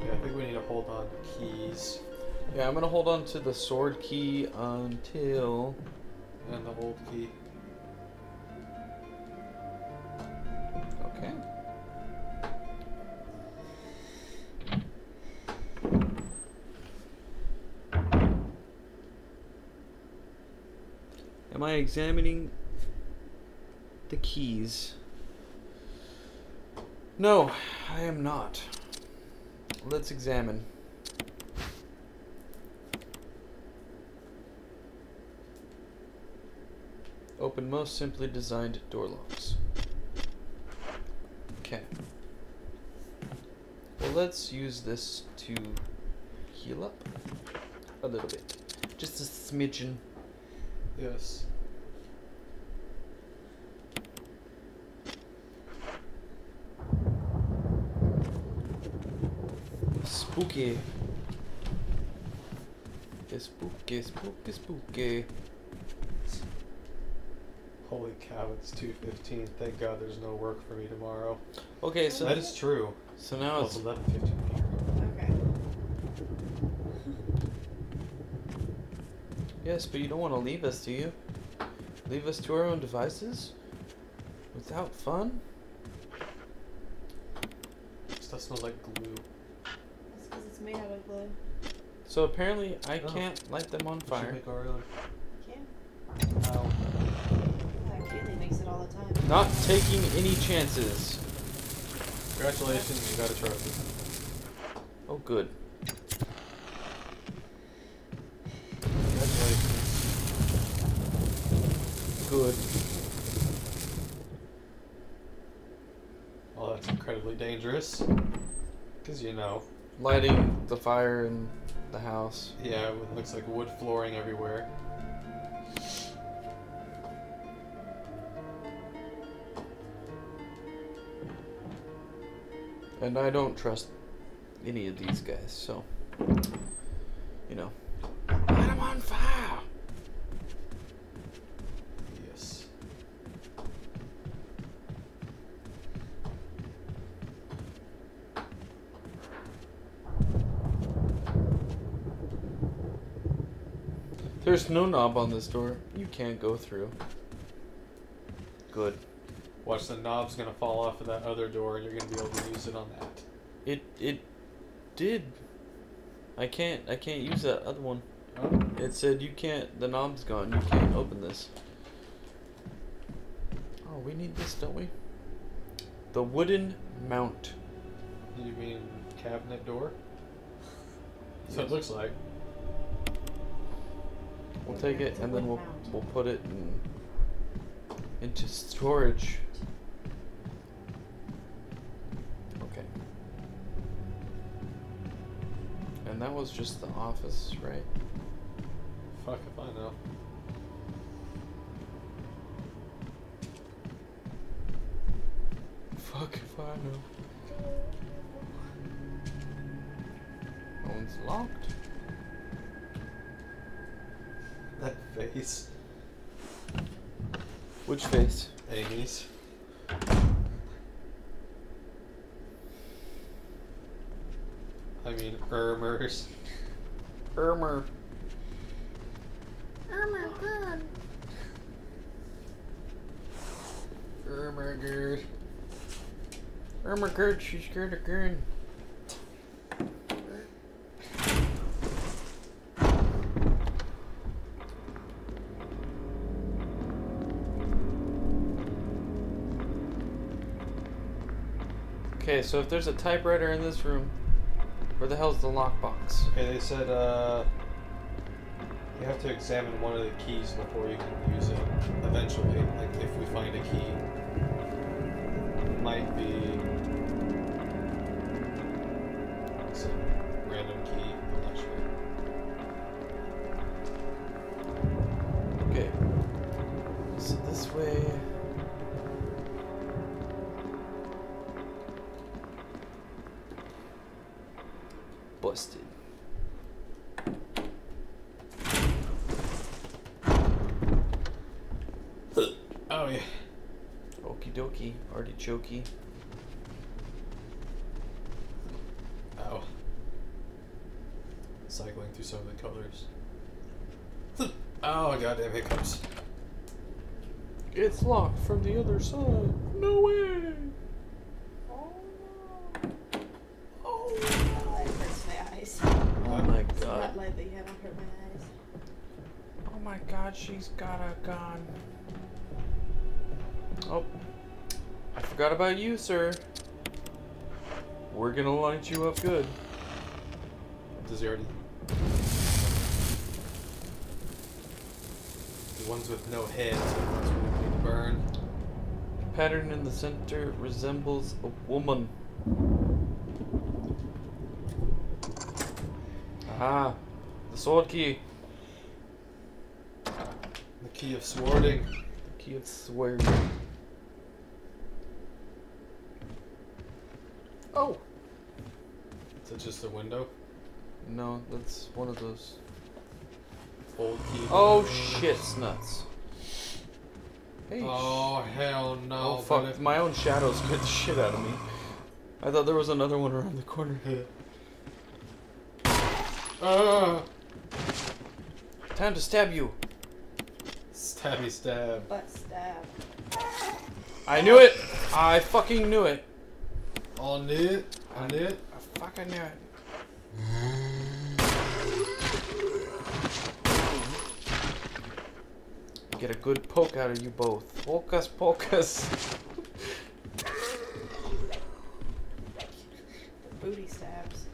Yeah, I think we need to hold on to keys yeah, I'm gonna hold on to the sword key until. and the old key. Examining the keys? No, I am not. Let's examine. Open most simply designed door locks. Okay. Well, let's use this to heal up a little bit. Just a smidgen. Yes. Spooky. Spooky, spooky, spooky. Holy cow, it's 2.15. Thank God there's no work for me tomorrow. Okay, so that is true. so now Well, it's it's 11.15. Okay. yes, but you don't want to leave us, do you? Leave us to our own devices? Without fun? Stuff smells like glue. That's because it's made out of glue. So apparently I Oh. can't light them on fire. make our own. You can. Ow. Kaylee makes it all the time. Not taking any chances. Congratulations, you got a trophy. Oh, good. Congratulations. Good. Well, that's incredibly dangerous. Because, you know, Lighting the fire in the house. yeah, it looks like wood flooring everywhere. And I don't trust any of these guys, so. You know. Light them on fire! Yes. There's no knob on this door. You can't go through. Good. Watch the knob's gonna fall off of that other door and you're gonna be able to use it on that. It it did. I can't I can't use that other one. Oh, It said you can't the knob's gone, you can't open this. Oh, we need this, don't we? The wooden mount. you mean cabinet door? So Yes. it looks like. We'll take it and then we'll we'll put it in into storage. Okay. And that was just the office, right? Fuck if I know. Fuck if I know. That one's locked. That face. Which face? Amy's. I mean, Ermer's. Ermer. Irma, good. Ermergerd. Ermergerd, she's scared of Okay, so if there's a typewriter in this room, where the hell's the lockbox? Okay, they said, uh. You have to examine one of the keys before you can use it. Eventually, like if we find a key. Might be. Artichokey. Oh. Cycling through some of the colors. oh, goddamn hiccups. It's locked from the other side. About you, sir. We're gonna light you up good. Does he already? The ones with no heads are the ones we need to burn. Pattern in the center resembles a woman. Ah, the sword key. The key of swording. The key of swear. Oh! Is it just a window? No, that's one of those. Old key. Oh shit, nuts. Hey. Oh hell no! oh fuck, if- my own shadow scared the shit out of me. I thought there was another one around the corner. Ah! Time to stab you. Stabby stab. Butt stab. I knew it! I fucking knew it. I knew it. I knew it. I knew it. Get a good poke out of you both. Polkas, polkas. Booty stabs.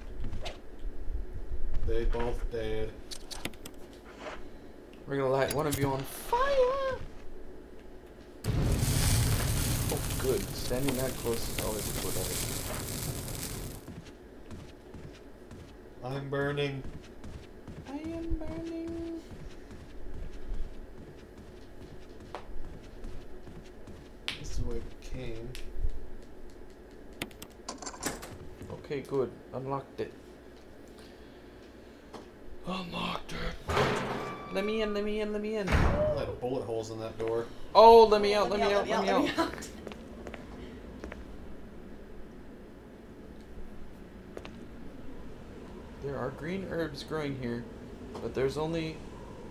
They both dead. We're gonna light one of you on fire. Oh, good. Standing that close is always a good idea. I'm burning. I am burning. This is where it came. Okay, good. Unlocked it. Unlocked it. Let me in, let me in, let me in. A lot of bullet holes in that door. Oh, let me out, let me out, let me out. There are green herbs growing here, but there's only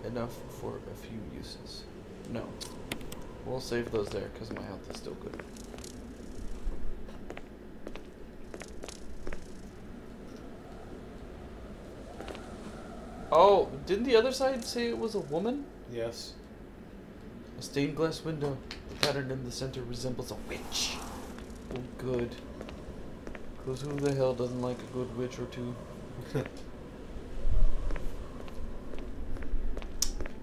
enough for a few uses. No. We'll save those there because my health is still good. Oh, didn't the other side say it was a woman? Yes. A stained glass window. The pattern in the center resembles a witch. Oh, good. Because who the hell doesn't like a good witch or two?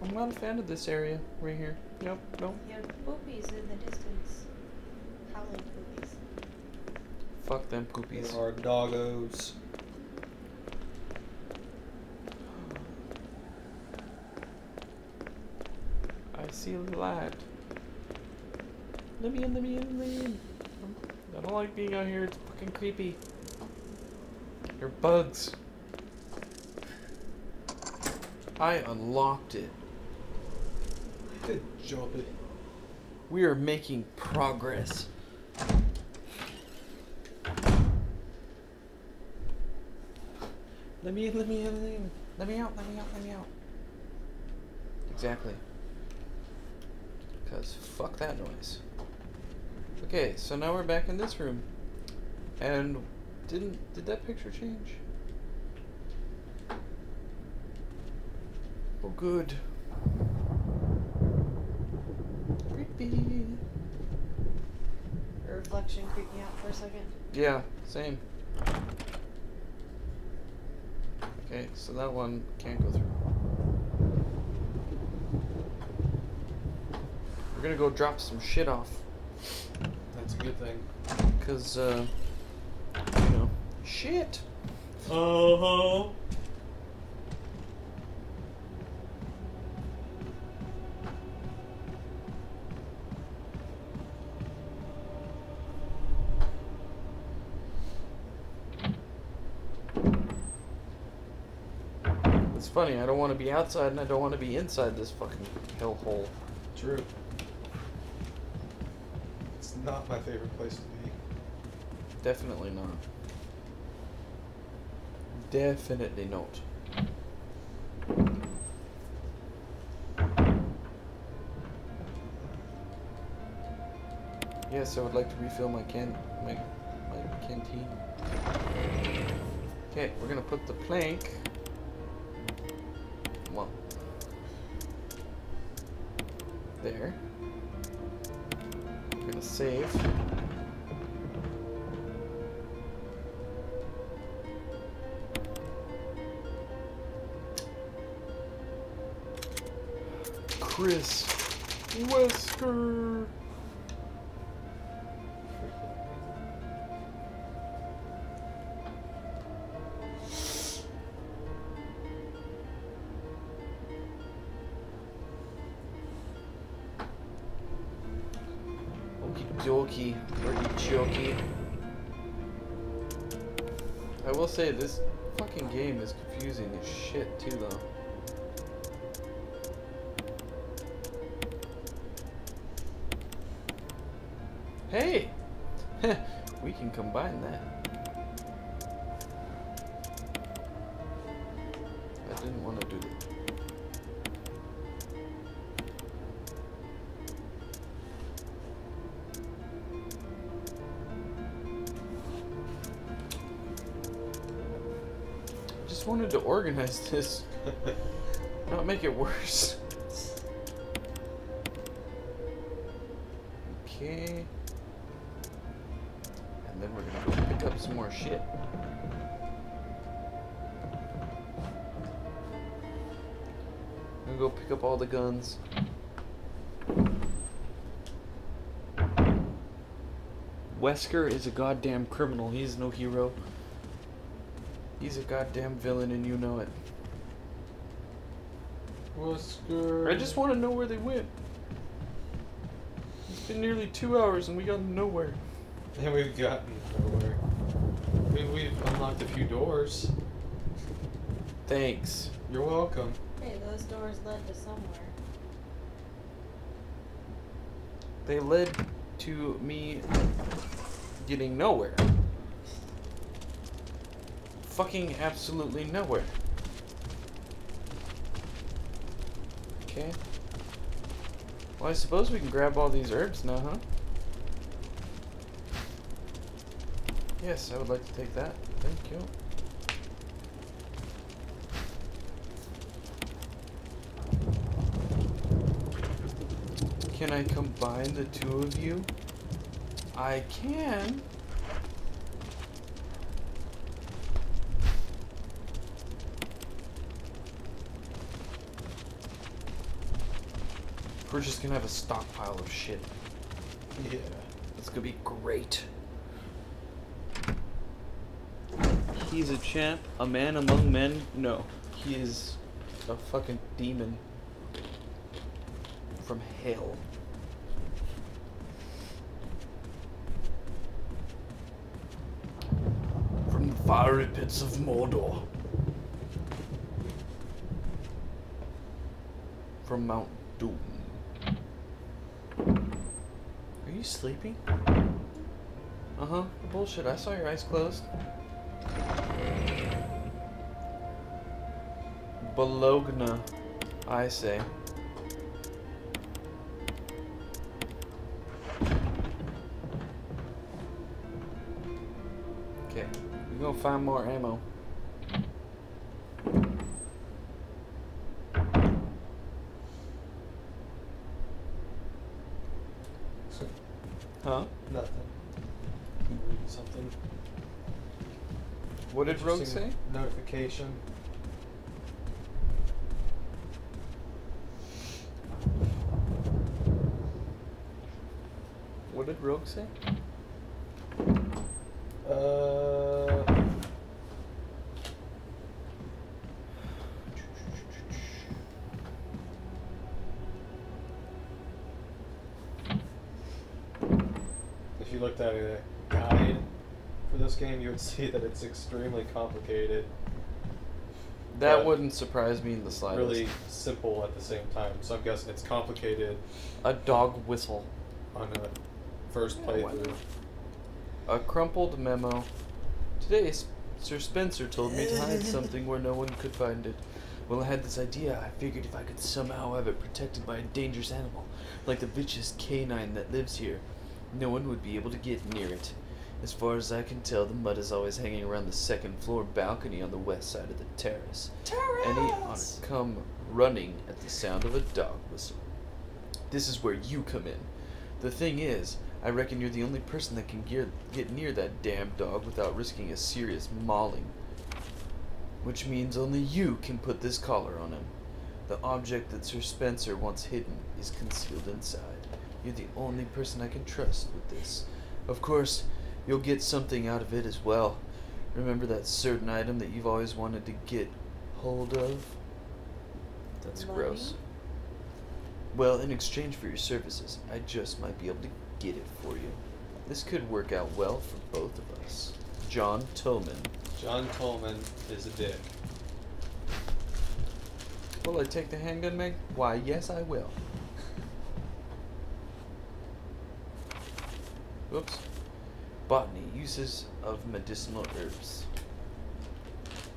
I'm not a fan of this area right here. Nope, nope. You have boobies in the distance. Howling boobies. Fuck them poopies. There are doggos. I see a light. Let me in, let me in, let me in. I don't like being out here. It's fucking creepy. You're bugs. I unlocked it. Good job. Eh? We are making progress. Let me in, let me in, let me in. Let me out, let me out, let me out. Exactly. Because fuck that noise. Okay, so now we're back in this room. And didn't did that picture change? Oh good. Creepy. A reflection creeped me out for a second. Yeah, same. Okay, so that one can't go through. We're gonna go drop some shit off. That's a good thing. Cause, uh, you know, shit. Oh. It's funny, I don't want to be outside and I don't want to be inside this fucking hellhole. True. It's not my favorite place to be. Definitely not. Definitely not. Yes, I would like to refill my can my my canteen. Okay, we're gonna put the plank. There. We're gonna save. Chris Wesker. Dokie, artichoke. I will say this fucking game is confusing as shit too though. Hey! we can combine that. Wanted to organize this, not make it worse. Okay. And then we're gonna go pick up some more shit. I'm gonna go pick up all the guns. Wesker is a goddamn criminal. He's no hero. He's a goddamn villain and you know it. Wesker. I just want to know where they went. It's been nearly two hours and we got nowhere. And we've gotten nowhere. We, we've unlocked a few doors. Thanks. You're welcome. Hey, those doors led to somewhere. They led to me getting nowhere. Fucking absolutely nowhere. Okay. Well, I suppose we can grab all these herbs now, huh? Yes, I would like to take that. Thank you. Can I combine the two of you? I can. We're just gonna have a stockpile of shit. Yeah. It's gonna be great. He's a champ, a man among men. No, he is a fucking demon from hell. From the fiery pits of Mordor. From Mount Doom. Are you sleeping? Uh huh. Bullshit. I saw your eyes closed. Bologna, I say. Okay, we're gonna find more ammo. Huh? Nothing. Reading Something. What did Rogue say? Notification. What did Rogue say? Uh. If you looked at a guide for this game, you would see that it's extremely complicated, That wouldn't surprise me in the slightest. really simple at the same time. So I'm guessing it's complicated A dog whistle. on a first Yeah, playthrough. A crumpled memo. Today, S- Sir Spencer told me to hide something where no one could find it. Well, I had this idea. I figured if I could somehow have it protected by a dangerous animal, like the vicious canine that lives here, no one would be able to get near it. As far as I can tell, the mud is always hanging around the second floor balcony on the west side of the terrace. Terrace! Any ought to come running at the sound of a dog whistle. This is where you come in. The thing is, I reckon you're the only person that can gear, get near that damn dog without risking a serious mauling. Which means only you can put this collar on him. The object that Sir Spencer wants hidden is concealed inside. You're the only person I can trust with this. Of course, you'll get something out of it as well. Remember that certain item that you've always wanted to get hold of? That's gross. Well, in exchange for your services, I just might be able to get it for you. This could work out well for both of us. John Tillman. John Tolman is a dick. Will I take the handgun, Meg? Why, yes, I will. Whoops. Botany, uses of medicinal herbs.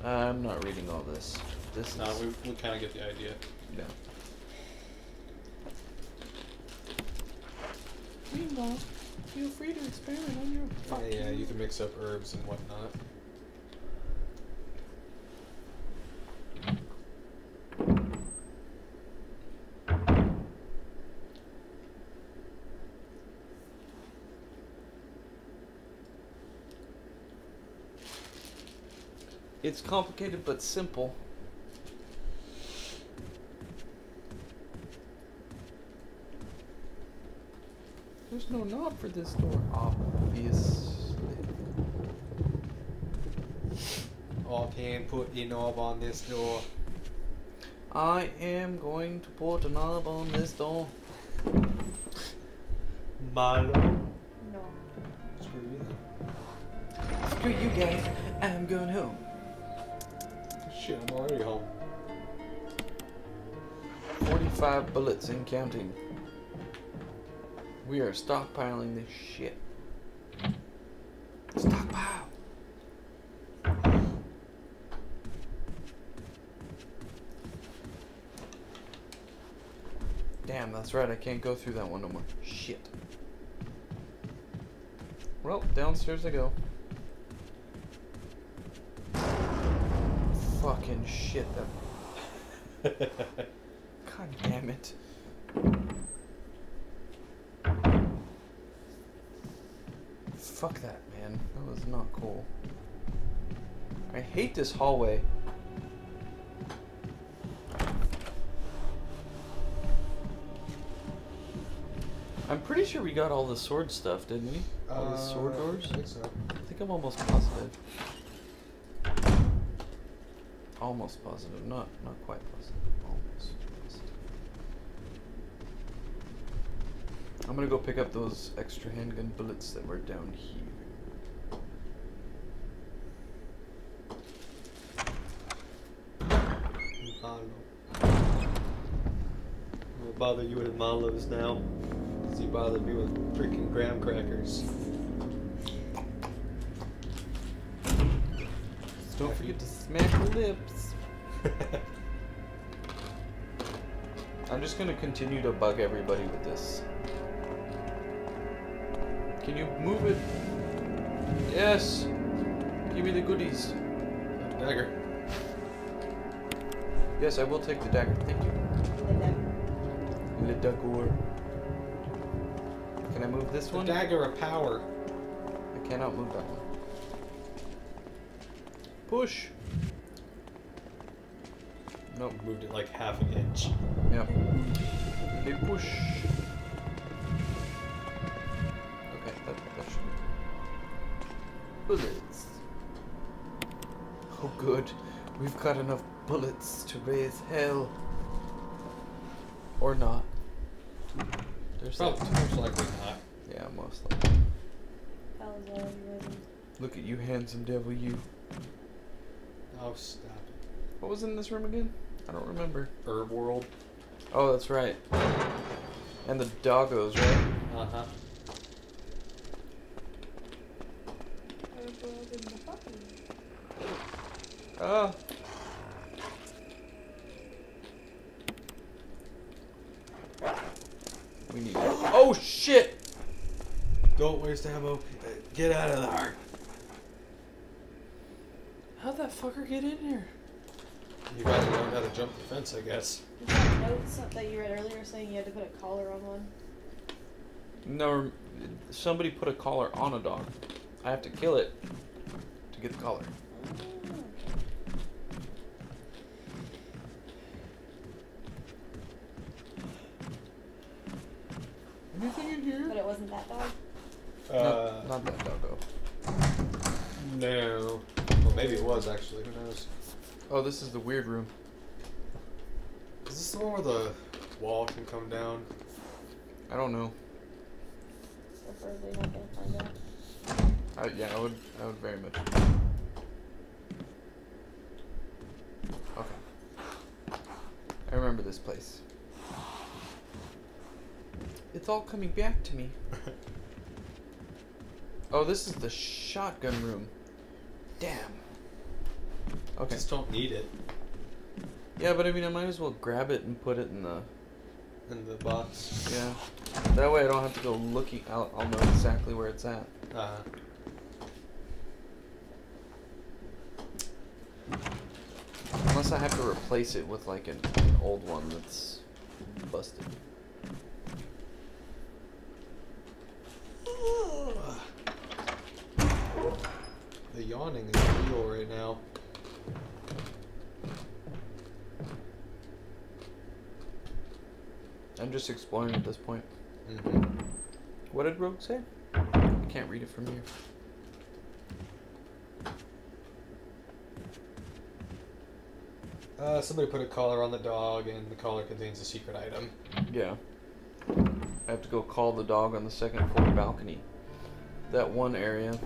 I'm not reading all this. This No, is we, we kind of get the idea. no. Meanwhile, feel free to experiment on your Yeah, yeah, you can mix up herbs and whatnot. It's complicated but simple. There's no knob for this door, obviously. Oh, I can't put the knob on this door. I am going to put a knob on this door. Milo. No. Screw you. Screw you guys, I'm going home. Shit, I'm already home. 45 bullets and counting. We are stockpiling this shit. Stockpile! Damn, that's right, I can't go through that one no more. Shit. Well, downstairs I go. Fucking shit, that. God damn it. Fuck that, man. That was not cool. I hate this hallway. I'm pretty sure we got all the sword stuff, didn't we? All the sword Uh, doors? I think so. I think I'm almost positive. Almost positive, not not quite positive. Almost positive. I'm gonna go pick up those extra handgun bullets that were down here. Milo. We'll bother you with Milos now. Cause you bothered me with freaking graham crackers. Don't forget to smack the lips. I'm just gonna continue to bug everybody with this. Can you move it? Yes. Give me the goodies. Dagger. Yes, I will take the dagger. Thank you. The dagger. Le dagger. Can I move this The one? dagger of power. I cannot move that one. Push. Nope. Moved it like half an inch. Yeah. Big push. Okay, that, that should be. Bullets. Oh, good. We've got enough bullets to raise hell. Or not. There's like Probably most likely not. Yeah, most likely. Hell already ready. Look at you, handsome devil, you. Oh, stop it. What was in this room again? I don't remember. Herb world. Oh, that's right. And the doggos, right? Uh huh. Ah. We need. Oh shit! Don't waste the ammo. Get out of there. How'd that fucker get in here? You gotta learn how to jump the fence, I guess. Is that notes that you read earlier saying you had to put a collar on one? No, somebody put a collar on a dog. I have to kill it to get the collar. Anything in here? But it wasn't that dog. Uh, not, not that doggo. no. Well, maybe it was actually. Who knows? Oh, this is the weird room. Is this the one where the wall can come down? I don't know. Preferably not gonna find out. I, yeah, I would. I would very much. Okay. I remember this place. It's all coming back to me. Oh, this is the shotgun room. Damn. Okay. Just don't need it Yeah, but I mean, I might as well grab it and put it in the. in the box. Yeah. That way I don't have to go looking. I'll, I'll know exactly where it's at. Uh, huh. Unless I have to replace it with like an, an old one that's busted. the yawning is real right now. I'm just exploring at this point. Mm-hmm. What did Rogue say? I can't read it from here. Uh, somebody put a collar on the dog, and the collar contains a secret item. Yeah. I have to go call the dog on the second floor balcony. That one area.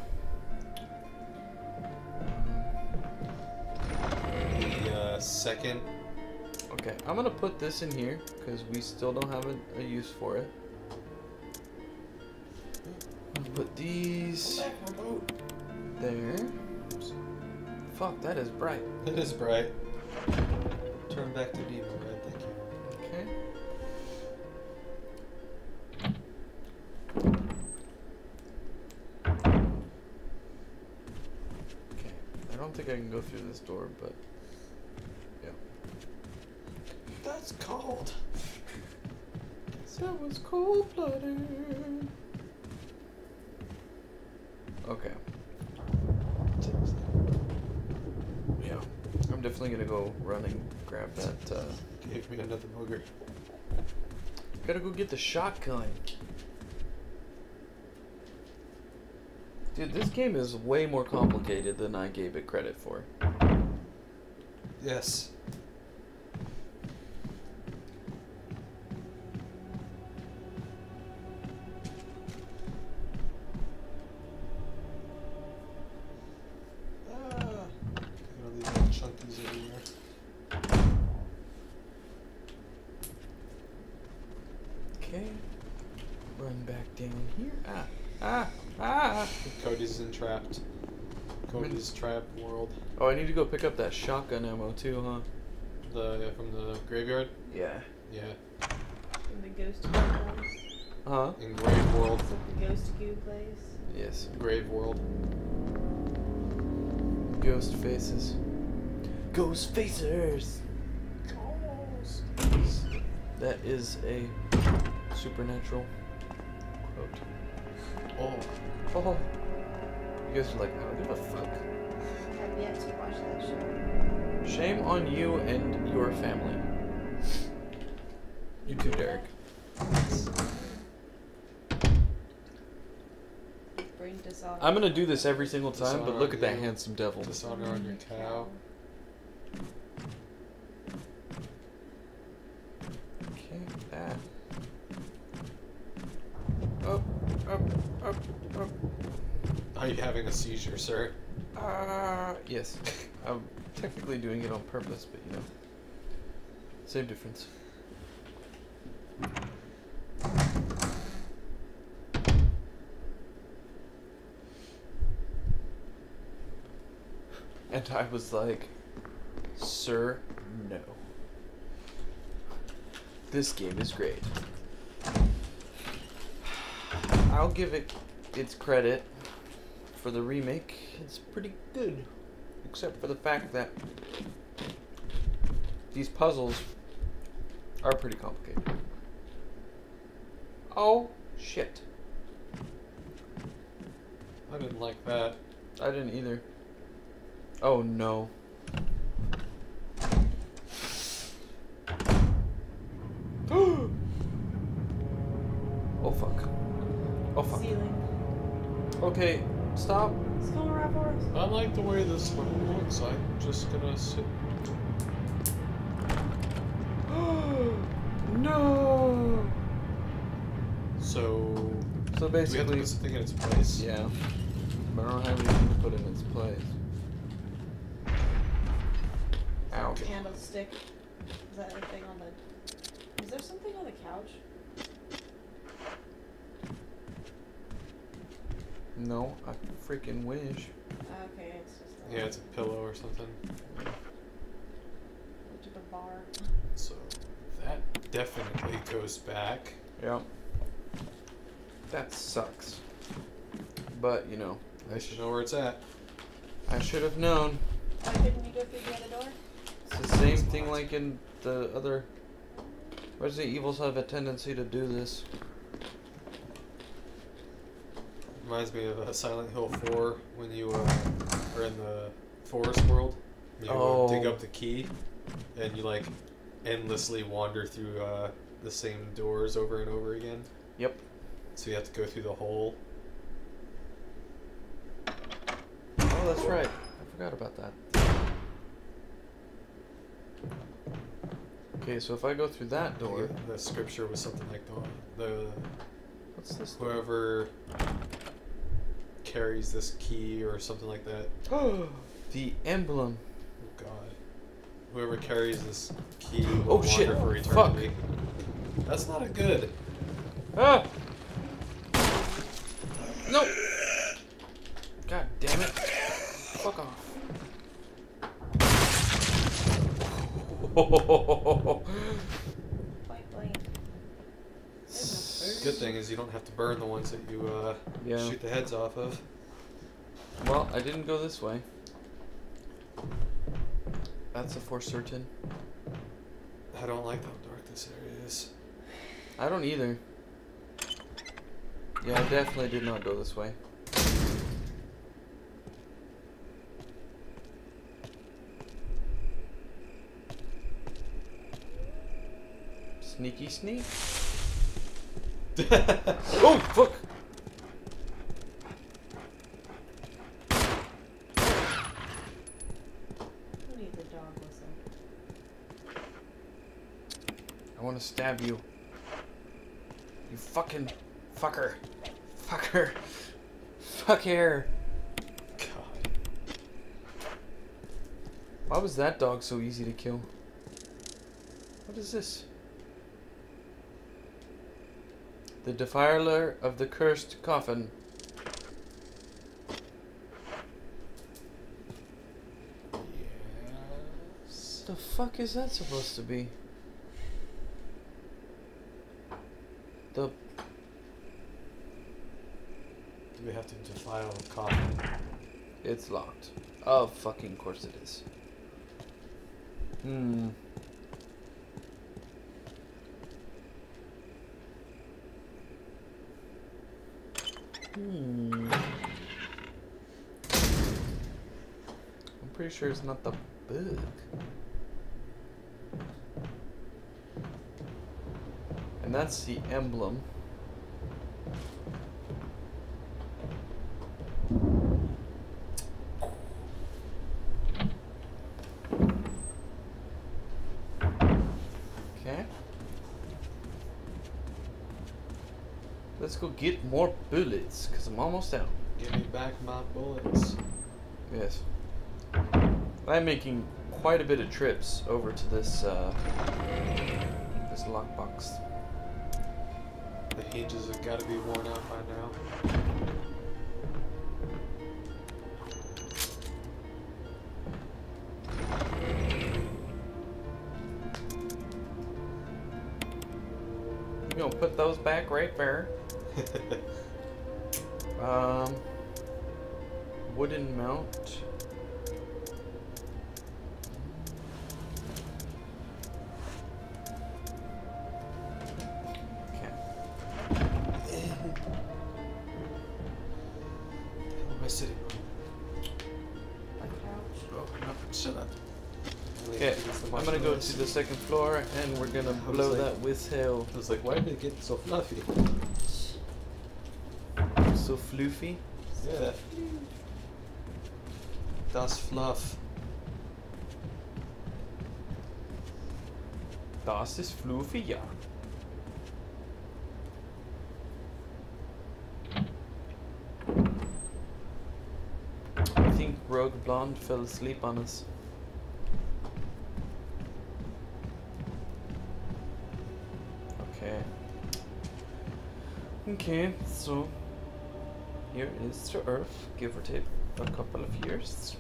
The uh, second. Okay, I'm gonna put this in here because we still don't have a, a use for it. I'm put these there. Fuck, that is bright. It is bright. Turn back to demon red, thank you. Okay. Okay. I don't think I can go through this door, but yeah. That's cold. That was cold blooded. Okay. Yeah. I'm definitely gonna go run and grab that. Uh, Gave me another booger. gotta go get the shotgun. Dude, this game is way more complicated than I gave it credit for. Yes. Oh, I need to go pick up that shotgun ammo too, huh? The from the graveyard. Yeah. Yeah. In the ghost cube place. Huh? In grave world. Is it the ghost cube place? Yes. Grave world. Ghost faces. Ghost facers. That is a supernatural quote. Oh. Oh. You guys are like, I don't give a fuck. I've yet to watch that show. Shame on you and your family. You too, Derrick. Bring dishonor. I'm gonna do this every single time, but look at that you. handsome devil. Dishonor on your cow. Okay, that. Up, up, up, up. Are you having a seizure, sir? Uh, yes. I'm technically doing it on purpose, but you know. Same difference. And I was like, Sir, no. This game is great. I'll give it its credit for the remake. It's pretty good. Except for the fact that these puzzles are pretty complicated. Oh, shit. I didn't like that. I didn't either. Oh no. oh fuck. Oh fuck. Ceiling. Okay, stop. It's coming right for us. I like the way this one looks. I'm just gonna sit. no. So. So Do we have to basically, put something in its place? yeah. But I don't have anything to put in its place. Ow. Candlestick. Is that anything on the? Is there something on the couch? No, I freaking wish. Okay, it's just. A Yeah, it's a pillow or something. To the bar. So that definitely goes back. Yeah. That sucks. But, you know, I should know where it's at. I should have known. Why couldn't you go through the other door? It's the same thing like in the other Resident Evils have a tendency to do this. Reminds me of uh, Silent Hill 4 when you uh, are in the forest world You dig Oh. up the key, and you like endlessly wander through uh, the same doors over and over again. Yep. So you have to go through the hole. Oh, that's right. I forgot about that. Okay, so if I go through that door, The scripture was something like the the what's this? whoever carries this key or something like that. the emblem. Oh God. Whoever carries this key will Oh, shit. for Fuck. eternity. That's not a good. Ah! No! God damn it. Fuck off. Point blank. Good thing is you don't have to burn the ones that you uh, Yeah. shoot the heads off of. Well, I didn't go this way. That's a for certain. I don't like how dark this area is. I don't either. Yeah, I definitely did not go this way. Sneaky sneak. Oh, fuck! Who needs a dog whistle? I want to stab you. You fucking fucker. Fucker. Fucker. God. Why was that dog so easy to kill? What is this? The Defiler of the Cursed Coffin. Yes. The fuck is that supposed to be? The Do we have to defile the coffin? it's locked. Oh fucking course it is. Hmm. Hmm. I'm pretty sure it's not the book. And that's the emblem. Okay. Let's go get more bullets, because I'm almost out. Give me back my bullets. Yes. I'm making quite a bit of trips over to this, uh, this lockbox. The hinges have got to be worn out by now. You gonna put those back right there. gonna go to the second floor and we're gonna blow like- that with hell. I was like, why did it get so fluffy? So floofy. Yeah. Das Fluff. Das ist floofy, ja. I think Rogue Blonde fell asleep on us. Okay. Okay, so here is to Earth, give or take a couple of years.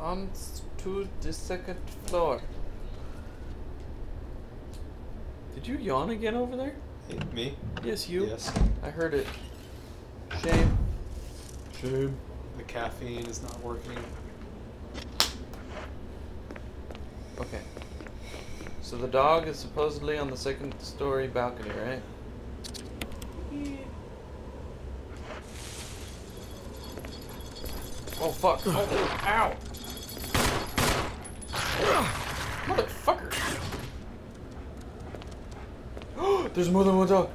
On to the second floor. Did you yawn again over there? Hey, me? Yes, you. Yes. I heard it. Shame. Shame. The caffeine is not working. the dog is supposedly on the second story balcony, right? Yeah. Oh fuck! Oh, ow! Motherfucker! There's more than one dog!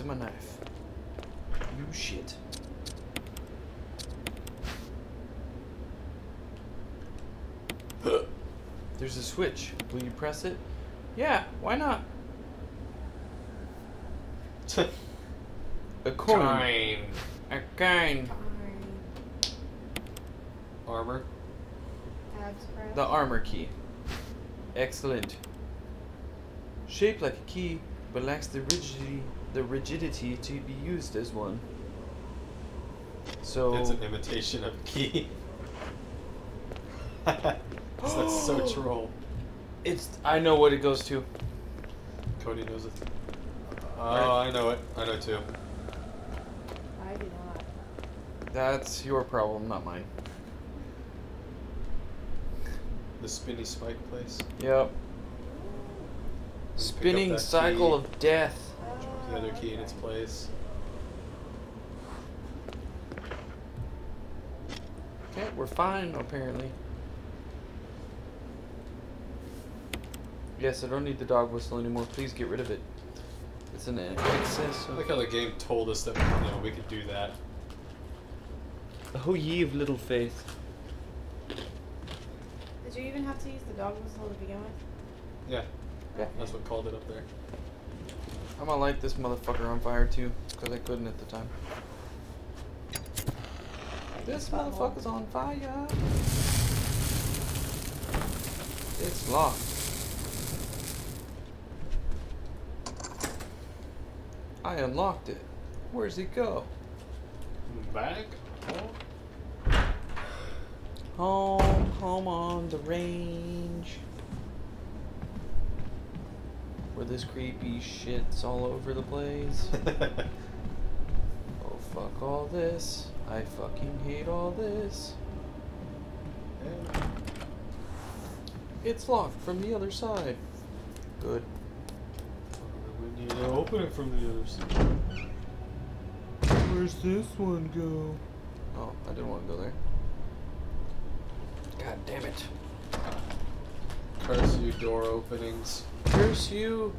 It, I wasted my knife. You shit. There's a switch. Will you press it? Yeah, why not? A coin. Fine. A coin. Armor. The armor key. Excellent. Shaped like a key, but lacks the rigidity the rigidity to be used as one. So It's an imitation of a key. That's so troll. it's I know what it goes to. Cody knows it. Uh, oh, Right. I know it. I know too. I do not. That's your problem, not mine. The spinny spike place. Yep. Spinning cycle key, of death. Drop the other key in its place. Okay, we're fine apparently. Yes, I don't need the dog whistle anymore. Please get rid of it. It's an excess I of like how the game told us that you know we could do that. Oh ye of little faith. Did you even have to use the dog whistle to begin with? Yeah, Yeah. that's what called it up there. I'm gonna light this motherfucker on fire too, because I couldn't at the time. This motherfucker's on fire. It's locked. I unlocked it. Where's it go? Back. home. Home, home on the range. This creepy shit's all over the place. Oh fuck all this. I fucking hate all this. It's locked from the other side. Good. we need to open it from the other side. Where's this one go? Oh, I didn't want to go there. God damn it. Curse you, door openings. Curse you.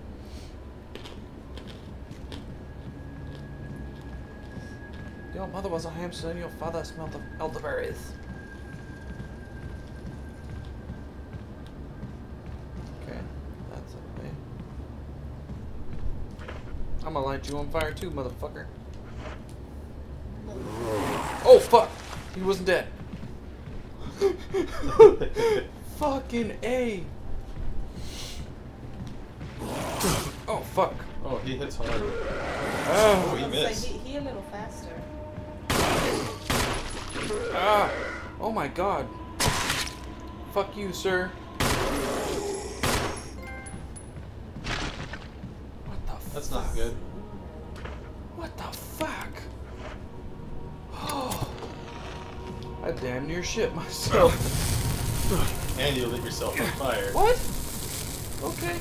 Your mother was a hamster and your father smelled of elderberries. Okay, that's okay. Eh? I'm gonna light you on fire too, motherfucker. Oh fuck! He wasn't dead. Fucking A. fuck. Oh, he hits hard. Oh, he Let's say missed. He, he a little faster. ah. Oh my god. Fuck you, sir. What the fuck? That's fuck? not good. What the fuck? Oh. I damn near shit myself. And you lit yourself on fire. what? Okay.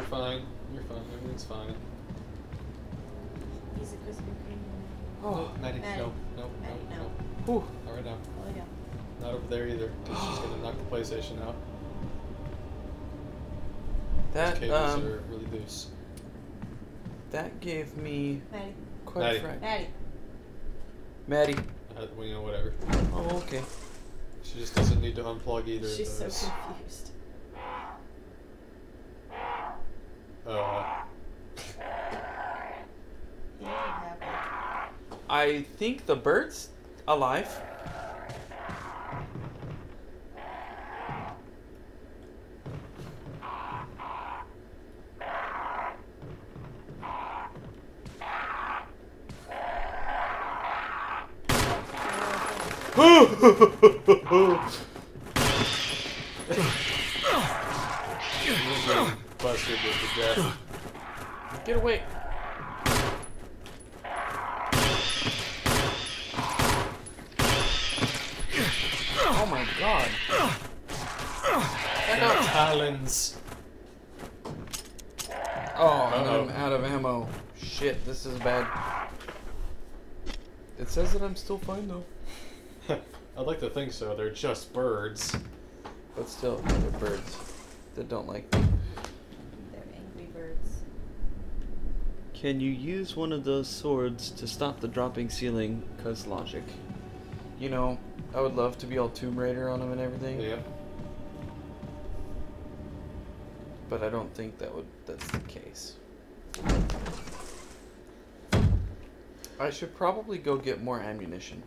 You're fine. You're fine. Everything's fine. He's a Krispy Kreme. Oh. Maddie, Maddie. no, no, Maddie, no, no. no. Whew. Not right now. Oh yeah. Not over there either. 'cause she's gonna knock the PlayStation out. That Those cables um are really loose. that gave me Maddie. quite Maddie. a fright. Maddie. Maddie. Uh, well, you know, whatever. Oh, okay. She just doesn't need to unplug either She's of so confused. Uh, He ain't happy. I think the bird's alive. death. Get away! Oh my god. Check out talons. Oh, uh -oh. I'm out of ammo. Shit, this is bad. It says that I'm still fine though. I'd like to think so. They're just birds. But still, they're birds that don't like me. Can you use one of those swords to stop the dropping ceiling? Cause logic. You know, I would love to be all Tomb Raider on them and everything, Yep. but I don't think that would that's the case. I should probably go get more ammunition.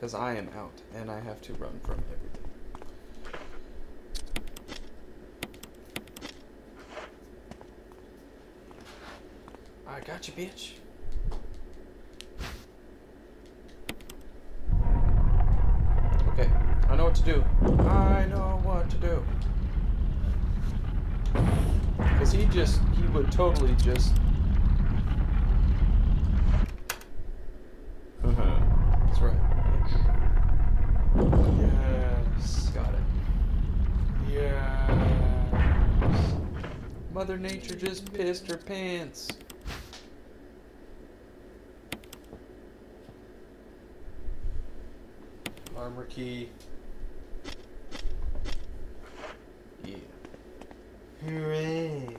Cause I am out and I have to run from everything. I got you, bitch. Okay, I know what to do. I know what to do. Cause he just, he would totally just. Uh-huh. That's right. Yes. Got it. Yes. Mother Nature just pissed her pants. Armor key. Yeah. Hooray.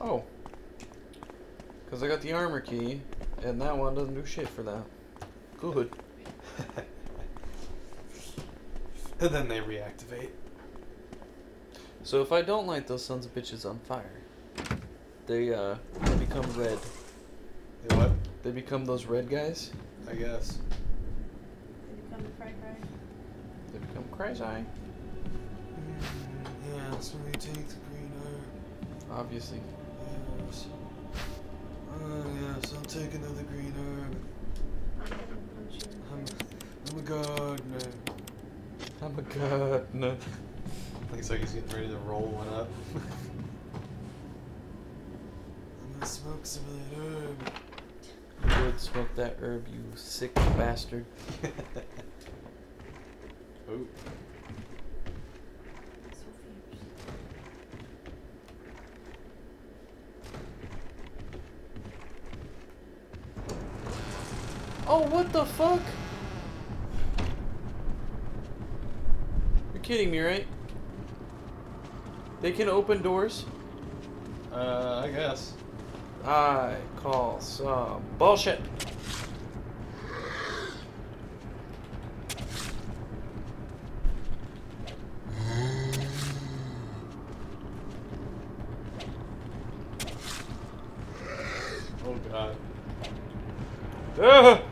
Oh. Because I got the armor key, and that one doesn't do shit for that. Good. and then they reactivate. So if I don't light those sons of bitches on fire, they uh they become red. They what? They become those red guys. I guess. They become cry cry. They become crazy. Yeah, so we take the green herb. Obviously. Yes. Oh, yes, I'll take another green herb. I'm gonna punch I'm, the face. I'm a gardener. I'm a god. No. Looks like he's getting ready to roll one up. I'm gonna smoke some of that herb. You would smoke that herb, you sick bastard. Ooh. So fierce. Oh, what the fuck? You're kidding me, right? They can open doors? Uh, I guess. I call some bullshit. Oh god. Ah!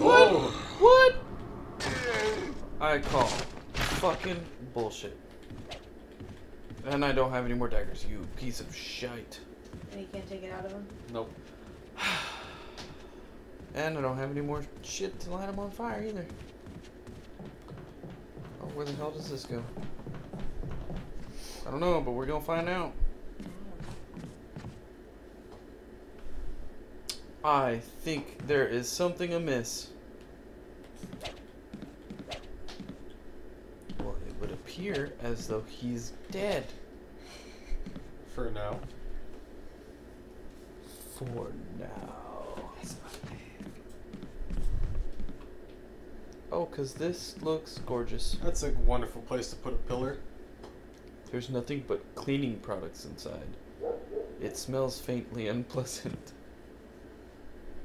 oh! What? I call fucking bullshit. And I don't have any more daggers, you piece of shite. And you can't take it out of him? Nope. And I don't have any more shit to light them on fire either. Oh, where the hell does this go? I don't know, but we're gonna find out. I think there is something amiss. Well, it would appear as though he's dead. For now. For now. Oh, because this looks gorgeous. That's a wonderful place to put a pillar. There's nothing but cleaning products inside. It smells faintly unpleasant.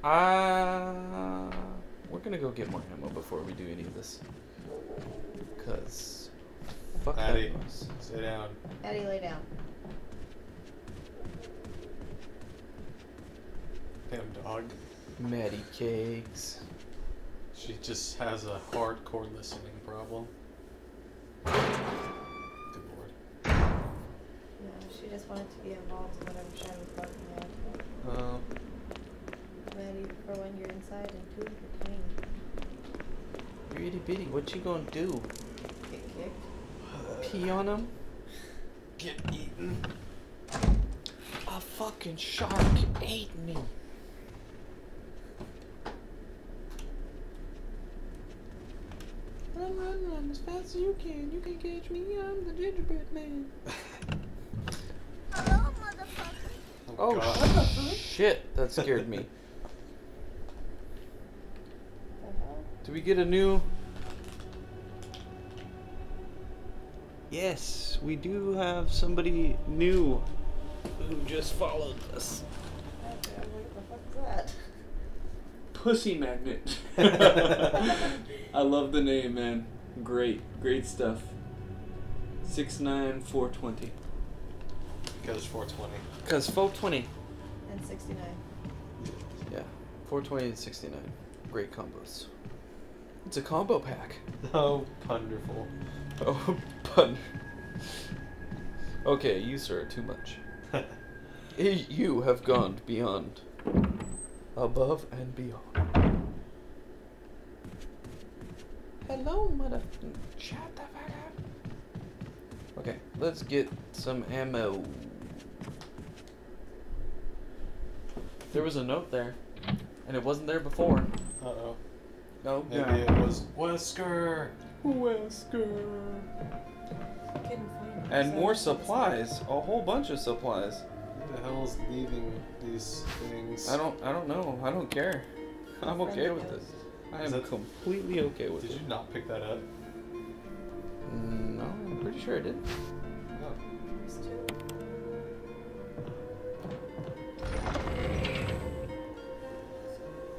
Ah, we're gonna go get more ammo before we do any of this. Cause, fuck Maddie, that noise. sit down. Eddie, lay down. Damn dog. Maddie cakes. She just has a hardcore listening problem. Good lord. No, she just wanted to be involved in whatever Shad was barking at. Uh, Ready for when you're inside and two, you're. You're itty bitty. What you gonna do? Get kicked. Pee on him? get eaten. A fucking shark ate me. Run, run, run as fast as you can. You can catch me. I'm the gingerbread man. Hello, motherfucker. Oh, oh God. shit. That scared me. Do we get a new? Yes, we do have somebody new who just followed us. Okay, what the fuck's that? Pussy Magnet. I love the name, man. Great, great stuff. Six nine four twenty. Because 420. Cause four twenty. And 69. Yeah, four twenty and sixty nine. Great combos. It's a combo pack. Oh, wonderful. Oh, pun. Okay, you sir, too much. You have gone beyond, above and beyond. Hello, mother. Shut the fuck up. Okay, let's get some ammo. There was a note there, and it wasn't there before. Uh oh. No, Maybe it was Wesker. Wesker. Couldn't And more it's not the supplies, a whole bunch of supplies. Who the hell is leaving these things? I don't I don't know. I don't care. I'm okay with this. I am that- completely okay with Did it. you not pick that up? Mm, No, I'm pretty sure I did.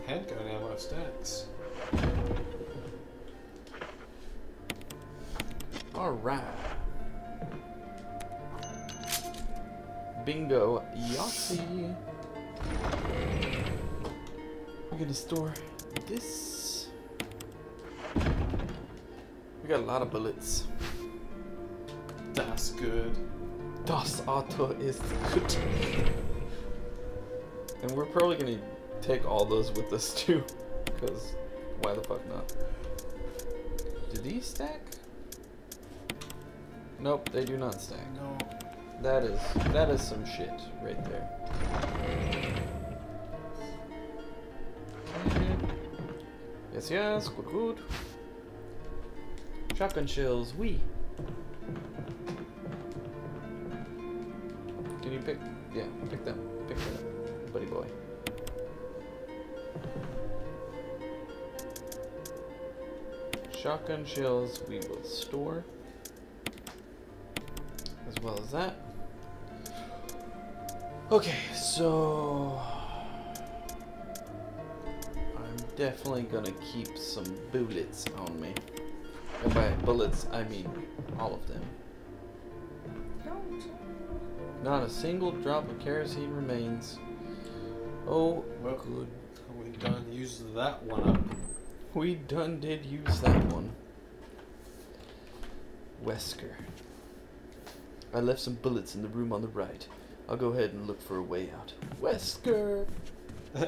Handgun ammo stacks. Alright. Bingo Yahtzee. We're gonna store this. We got a lot of bullets. That's good. Das Auto is good. And we're probably gonna take all those with us too. Because why the fuck not? Do these stack? Nope, they do not stack. No. That is that is some shit right there. Yes, yes, good, good. Shotgun shells, we. Can you pick? Yeah, pick them. Pick up, buddy boy. Shotgun shells we will store. As well as that. Okay, so I'm definitely gonna keep some bullets on me. And by bullets, I mean all of them. Not a single drop of kerosene remains. Oh, Well, good. we done used that one up. We done did use that one. Wesker. I left some bullets in the room on the right. I'll go ahead and look for a way out. Wesker!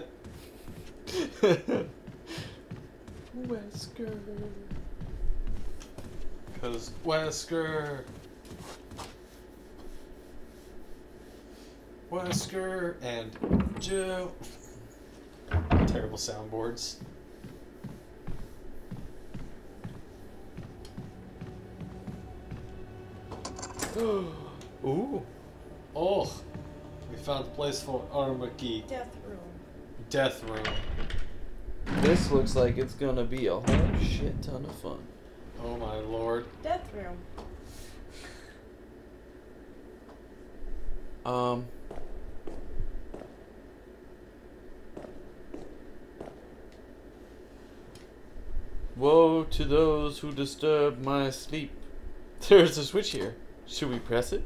Wesker. Cause Wesker. Wesker and Joe. Terrible soundboards. Ooh. Oh, we found a place for armor key. Death room. Death room. This looks like it's gonna be a whole shit ton of fun. Oh my lord. Death room. Um. Woe to those who disturb my sleep. There's a switch here. Should we press it?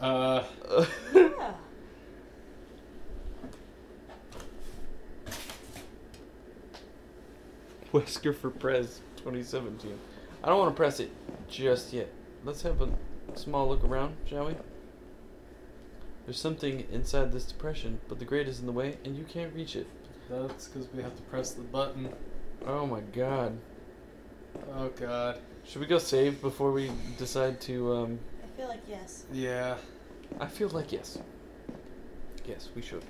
Uh, Yeah. Wesker for Prez 2017. I don't want to press it just yet. Let's have a small look around, shall we? There's something inside this depression, but the grate is in the way and you can't reach it. that's because we have to press the button. Oh my god. Oh god. Should we go save before we decide to um I I feel like yes. Yeah. I feel like yes. Yes, we should.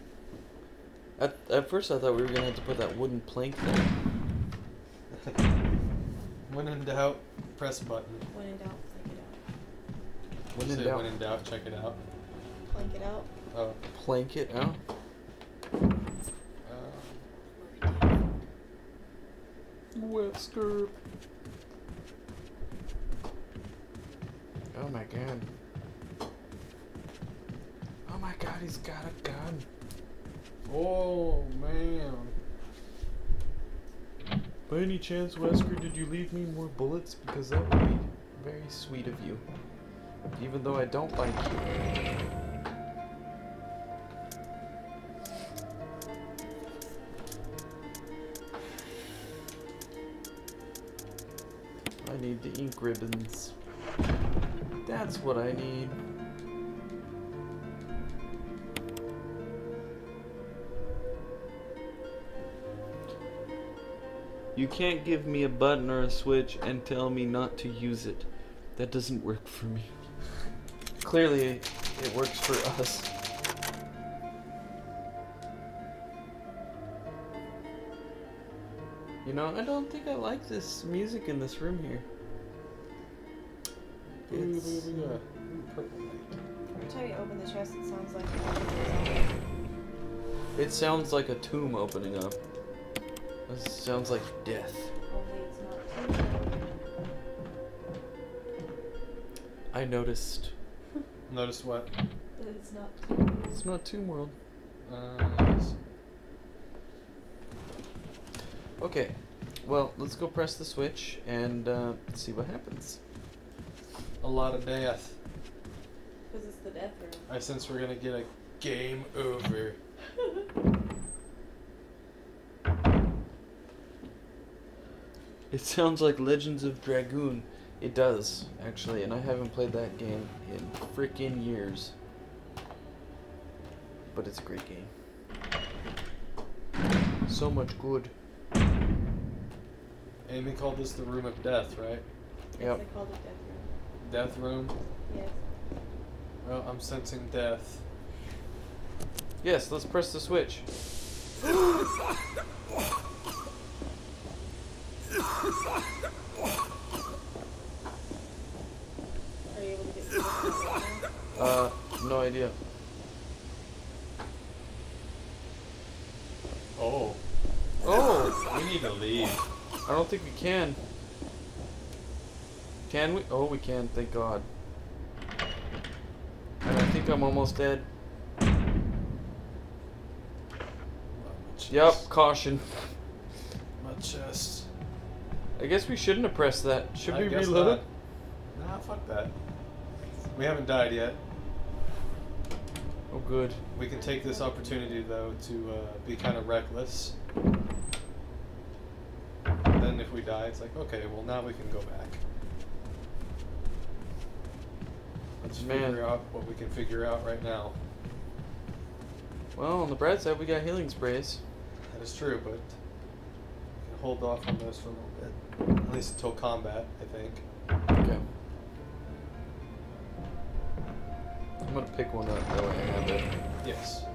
At, at first, I thought we were gonna have to put that wooden plank there. When in doubt, press button. When in doubt, plank it out. When in doubt, when in doubt, check it out. Plank it out. Oh. plank it out. Uh, Wesker. Oh my god. Oh my god, he's got a gun. oh man. By any chance, Wesker, did you leave me more bullets? Because that would be very sweet of you. Even though I don't like you. I need the ink ribbons. That's what I need. You can't give me a button or a switch and tell me not to use it. That doesn't work for me. Clearly, it works for us. You know, I don't think I like this music in this room here. Ooh, It's, ooh, ooh, uh, purple light. Every time you open the chest, it sounds like it sounds like a tomb opening up. It sounds like death. Only it's not too. I noticed. Notice what? But it's not too. It's not Tomb World. Uh, yes. Okay, well, let's go press the switch and uh, see what happens. A lot of death. Because it's the death room. I sense we're gonna get a game over. It sounds like Legends of Dragoon. It does, actually, and I haven't played that game in freaking years. But it's a great game. So much good. Amy called this the room of death, right? Yep. They called it death room. Death. Yes. Well, I'm sensing death. Yes, let's press the switch. Are you able to get through this right now? Uh, no idea. Oh. Oh! We need to leave. I don't think we can. Can we? Oh, we can, thank God. And I think I'm almost dead. Yep, caution. My chest. I guess we shouldn't have pressed that. Should I we reload not. it? Nah, fuck that. We haven't died yet. Oh, good. We can take this opportunity though to uh, be kind of reckless. And Then if we die, it's like okay, well now we can go back. Let's Man. figure out what we can figure out right now. Well, on the bright side, we got healing sprays. That is true, but we can hold off on those for a little bit, at least until combat, I think. Okay. I'm gonna pick one up, that way I have it. Yes.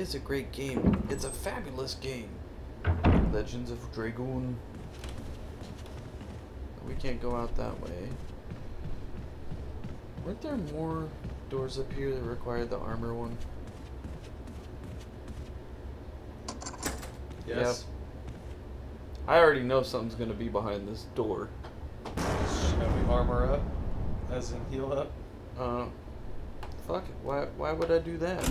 Is a great game. It's a fabulous game. Legends of Dragoon. We can't go out that way. Weren't there more doors up here that required the armor one? Yes. I already know something's gonna be behind this door. Shall we armor up? As in heal up? Uh, fuck it. Why? Why would I do that?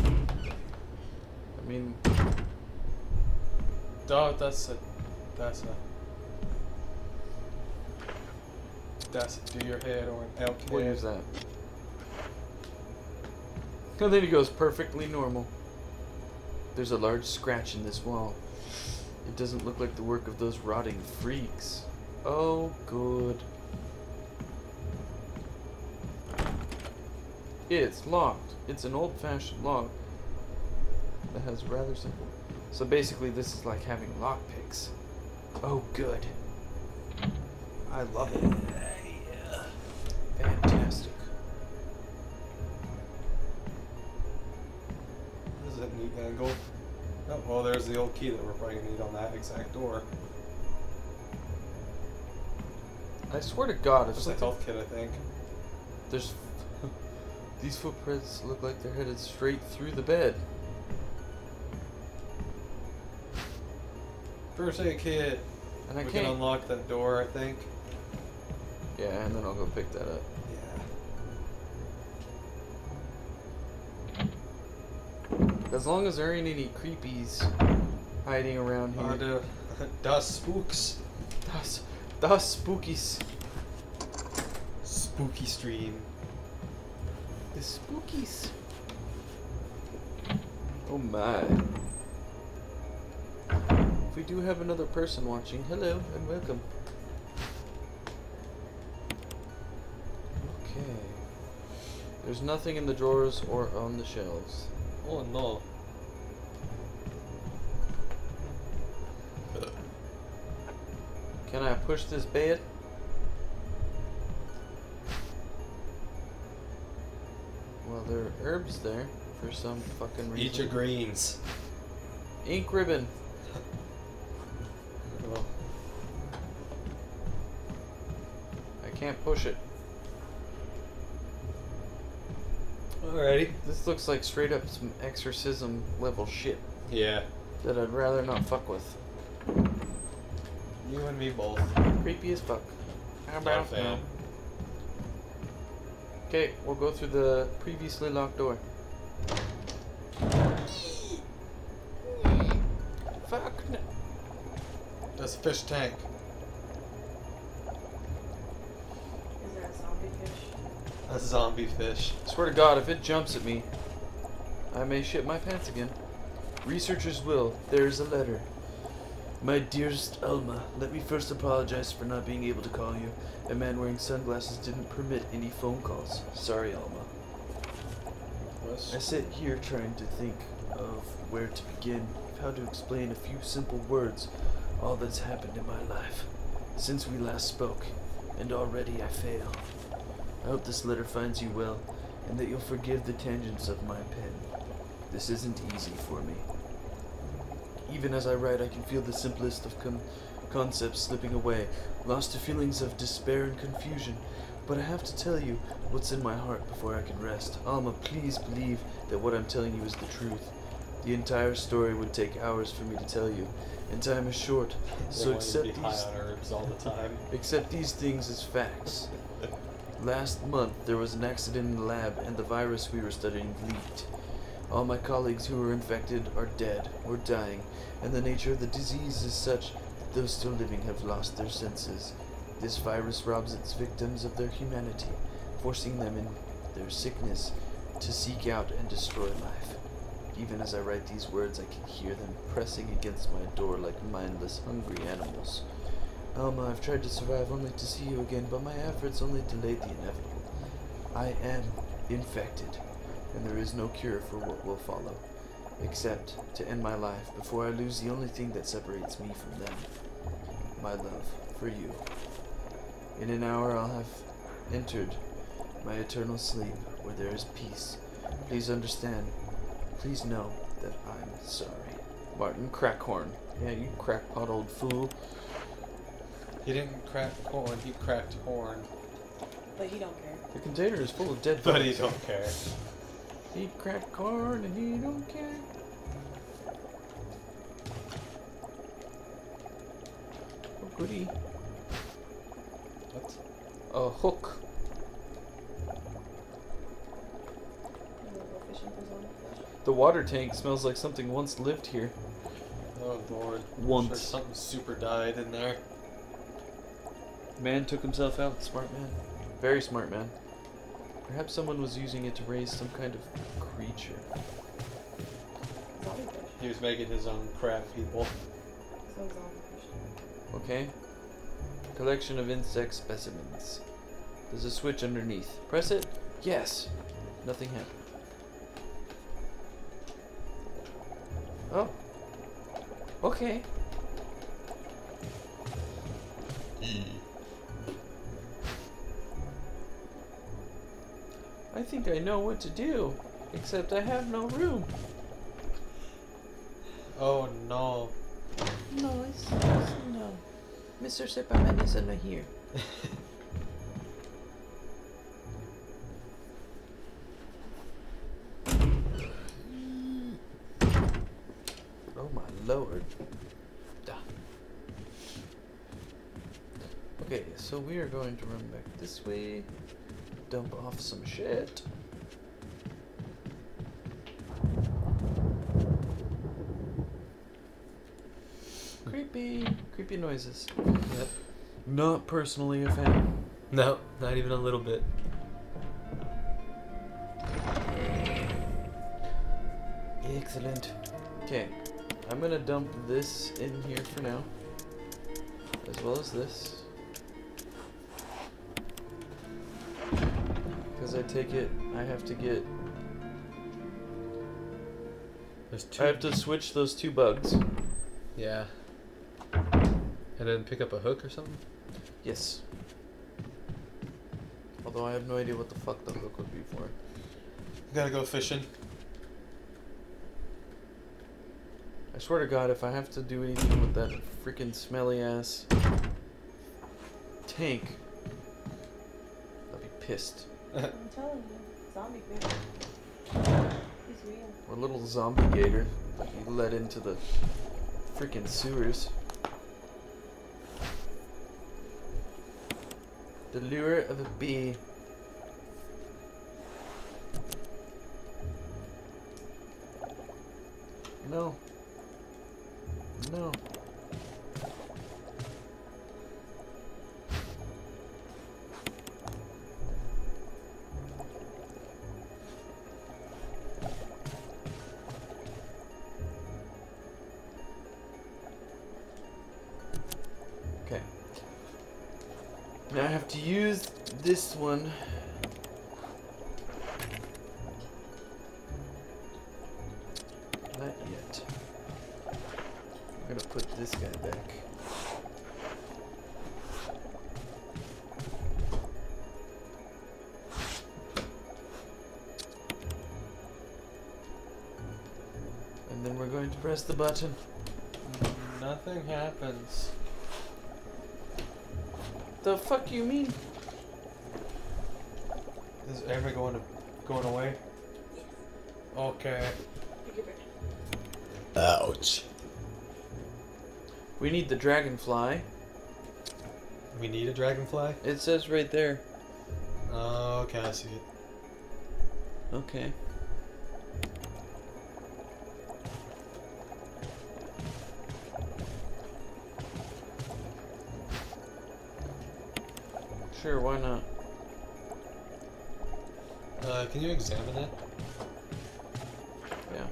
I mean, Oh, that's a. That's a. That's a do your head or an elk head. use that. And then he goes perfectly normal. There's a large scratch in this wall. It doesn't look like the work of those rotting freaks. Oh, good. It's locked. It's an old-fashioned lock that has rather simple. So basically, this is like having lockpicks. Oh, good. I love it. Fantastic. This is a neat angle. Oh, well, there's the old key that we're probably gonna need on that exact door. I swear to God, it's Just a something, health kit, I think. there's these footprints look like they're headed straight through the bed. First aid kit. And I we can't. can unlock that door, I think. yeah, and then I'll go pick that up. Yeah. As long as there ain't any creepies hiding around here. the das spooks? Das, das spookies. Spooky stream. The spookies. Oh my. We do have another person watching, hello and welcome. Okay. There's nothing in the drawers or on the shelves. Oh no. Can I push this bed? Well, there are herbs there for some fucking reason. Eat your greens. Ink ribbon. Can't push it. Alrighty. This looks like straight up some exorcism level shit Yeah. that I'd rather not fuck with. You and me both. Creepy as fuck. How about fan. Okay, we'll go through the previously locked door. Fuck no. That's a fish tank. Is there a zombie fish? A zombie fish. Swear to God, if it jumps at me, I may shit my pants again. Researchers will. There is a letter. My dearest Alma, let me first apologize for not being able to call you. A man wearing sunglasses didn't permit any phone calls. Sorry, Alma. I sit here trying to think of where to begin, how to explain a few simple words all that's happened in my life since we last spoke, and already I fail. I hope this letter finds you well, and that you'll forgive the tangents of my pen. This isn't easy for me. Even as I write, I can feel the simplest of con- concepts slipping away, lost to feelings of despair and confusion. But I have to tell you what's in my heart before I can rest. Alma, please believe that what I'm telling you is the truth. The entire story would take hours for me to tell you, and time is short. So They want you to accept these the time. accept these things as facts. Last month, there was an accident in the lab, and the virus we were studying leaked. All my colleagues who were infected are dead or dying, and the nature of the disease is such that those still living have lost their senses. This virus robs its victims of their humanity, forcing them in their sickness to seek out and destroy life. Even as I write these words, I can hear them pressing against my door like mindless, hungry animals. Alma, I've tried to survive only to see you again, but my efforts only delayed the inevitable. I am infected, and there is no cure for what will follow, except to end my life before I lose the only thing that separates me from them my love for you. In an hour, I'll have entered my eternal sleep where there is peace. Please understand. Please know that I'm sorry. Martin Crackhorn. Yeah, you crackpot old fool. He didn't crack corn, he cracked horn. But he don't care. The container is full of dead But he bugs. don't care. He cracked corn and he don't care. Oh, goody. What? A hook. You wanna go fishing for zombie fish? The water tank smells like something once lived here. Oh lord. I'm Once. Sure something super died in there. Man took himself out. Smart man. Very smart man. Perhaps someone was using it to raise some kind of creature. Zombie fish. He was making his own crab people. So zombie fish. Okay. Collection of insect specimens. There's a switch underneath. Press it. Yes. Nothing happened. Oh. Okay. I think I know what to do, except I have no room. Oh no. No, it's, it's no. Mr. Superman isn't here. Oh my lord. Ah. Okay, so we are going to run back this way, dump off some shit. Creepy, creepy noises. Yep. Not personally a fan. No, not even a little bit. Excellent. Okay, I'm gonna dump this in here for now, as well as this. Because I take it, I have to get, There's two. I have to switch those two bugs. Yeah. And then pick up a hook or something? Yes. Although I have no idea what the fuck the hook would be for. I Gotta go fishing. I swear to God, if I have to do anything with that freaking smelly ass tank, I'll be pissed. I'm telling you, zombie bear. He's real. Or little zombie gator that he led into the freaking sewers. The lure of a bee. No. No. Now I have to use this one. Not yet. I'm gonna put this guy back. And then we're going to press the button. Nothing happens. The fuck you mean? Is everybody going to, going away? Okay. Pick your brain. Ouch. We need the dragonfly. We need a dragonfly? It says right there. Oh, okay, I see it. Okay. Sure, why not? Uh, can you examine it? Yeah.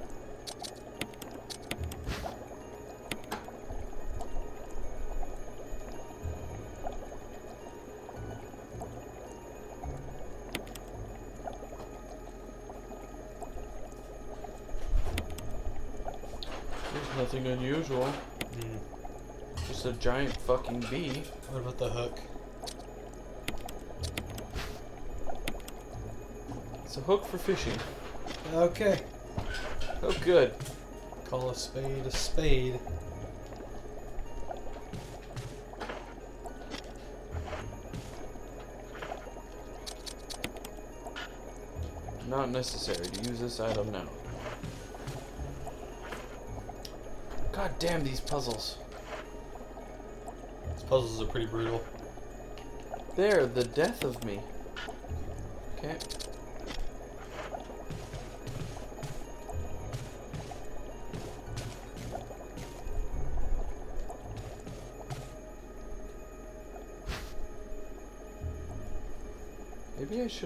There's nothing unusual. Hmm. Just a giant fucking bee. What about the hook? It's a hook for fishing. Okay. Oh, good. Call a spade a spade. Not necessary to use this item now. God damn these puzzles. These puzzles are pretty brutal. They're the death of me. Okay.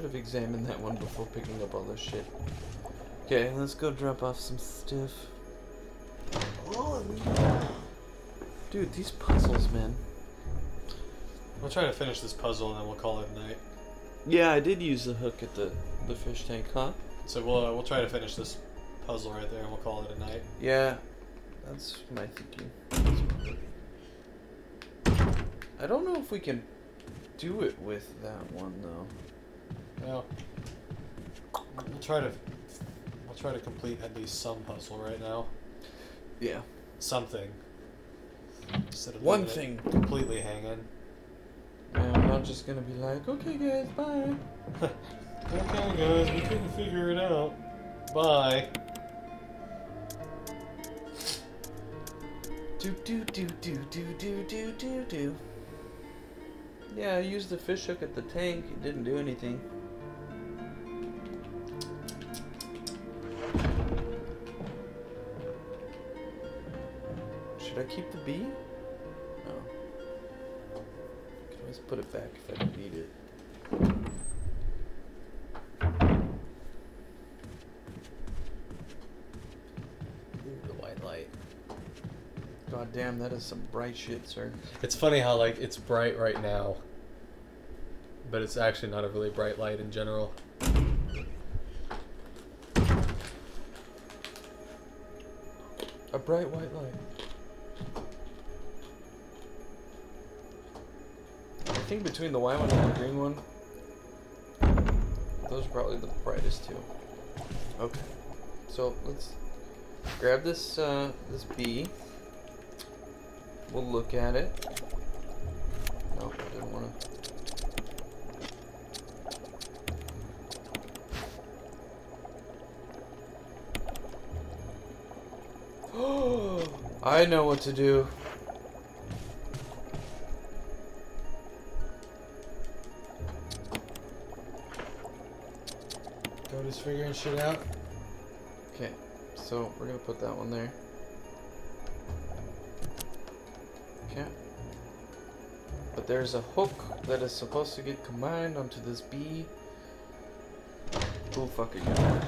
Should have examined that one before picking up all this shit. Okay, let's go drop off some stuff. Dude, these puzzles, man. We'll try to finish this puzzle and then we'll call it a night. Yeah, I did use the hook at the the fish tank, huh? So we'll uh, we'll try to finish this puzzle right there, and we'll call it a night. Yeah, that's my thinking. I don't know if we can do it with that one though. Well, we'll try to we'll try to complete at least some puzzle right now. Yeah. Something. Instead of One thing. completely hanging. Yeah, I'm not just gonna be like, okay guys, bye. Okay, guys, we couldn't figure it out. Bye. Do do do do do do do do do. Yeah, I used the fish hook at the tank. It didn't do anything. Is some bright shit, sir. It's funny how like it's bright right now, but it's actually not a really bright light in general. A bright white light. I think between the white one and the green one, those are probably the brightest two. Okay, so let's grab this uh, this bee. We'll look at it. No, I didn't want to. I know what to do. Cody's figuring shit out. Okay, so we're gonna put that one there. There's a hook that is supposed to get combined onto this bee. Who fuck again?